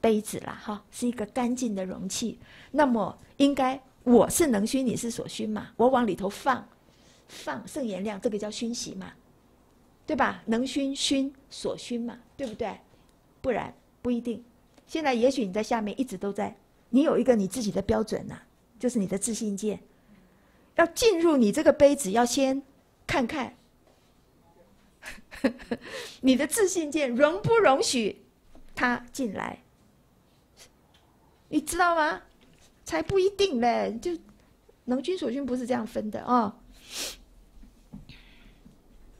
杯子啦，哈，是一个干净的容器，那么应该我是能熏，你是所熏嘛？我往里头放放圣颜料，这个叫熏习嘛，对吧？能熏熏所熏嘛，对不对？不然不一定。现在也许你在下面一直都在，你有一个你自己的标准呐，就是你的自信界。要进入你这个杯子，要先看看 <laughs> 你的自信键容不容许他进来，你知道吗？才不一定嘞，就能君所君不是这样分的哦。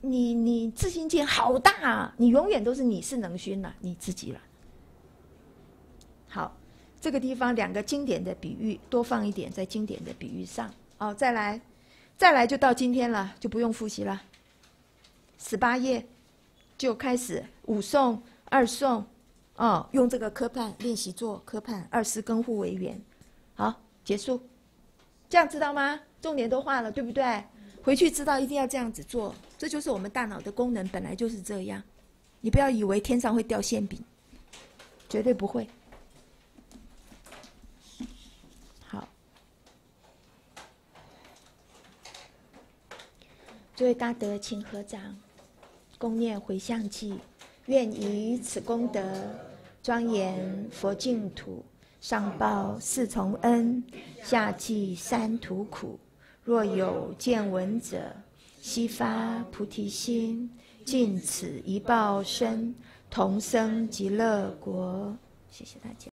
你你自信键好大，啊你永远都是你是能勋了你自己了。好，这个地方两个经典的比喻，多放一点在经典的比喻上。哦，再来，再来就到今天了，就不用复习了。十八页就开始五送、二送，哦，用这个科判练习做科判，二思根护为缘。好，结束。这样知道吗？重点都画了，对不对？回去知道一定要这样子做，这就是我们大脑的功能，本来就是这样。你不要以为天上会掉馅饼，绝对不会。诸位大德，请合掌，共念回向偈：愿以此功德，庄严佛净土，上报四重恩，下济三途苦。若有见闻者，悉发菩提心，尽此一报身，同生极乐国。谢谢大家。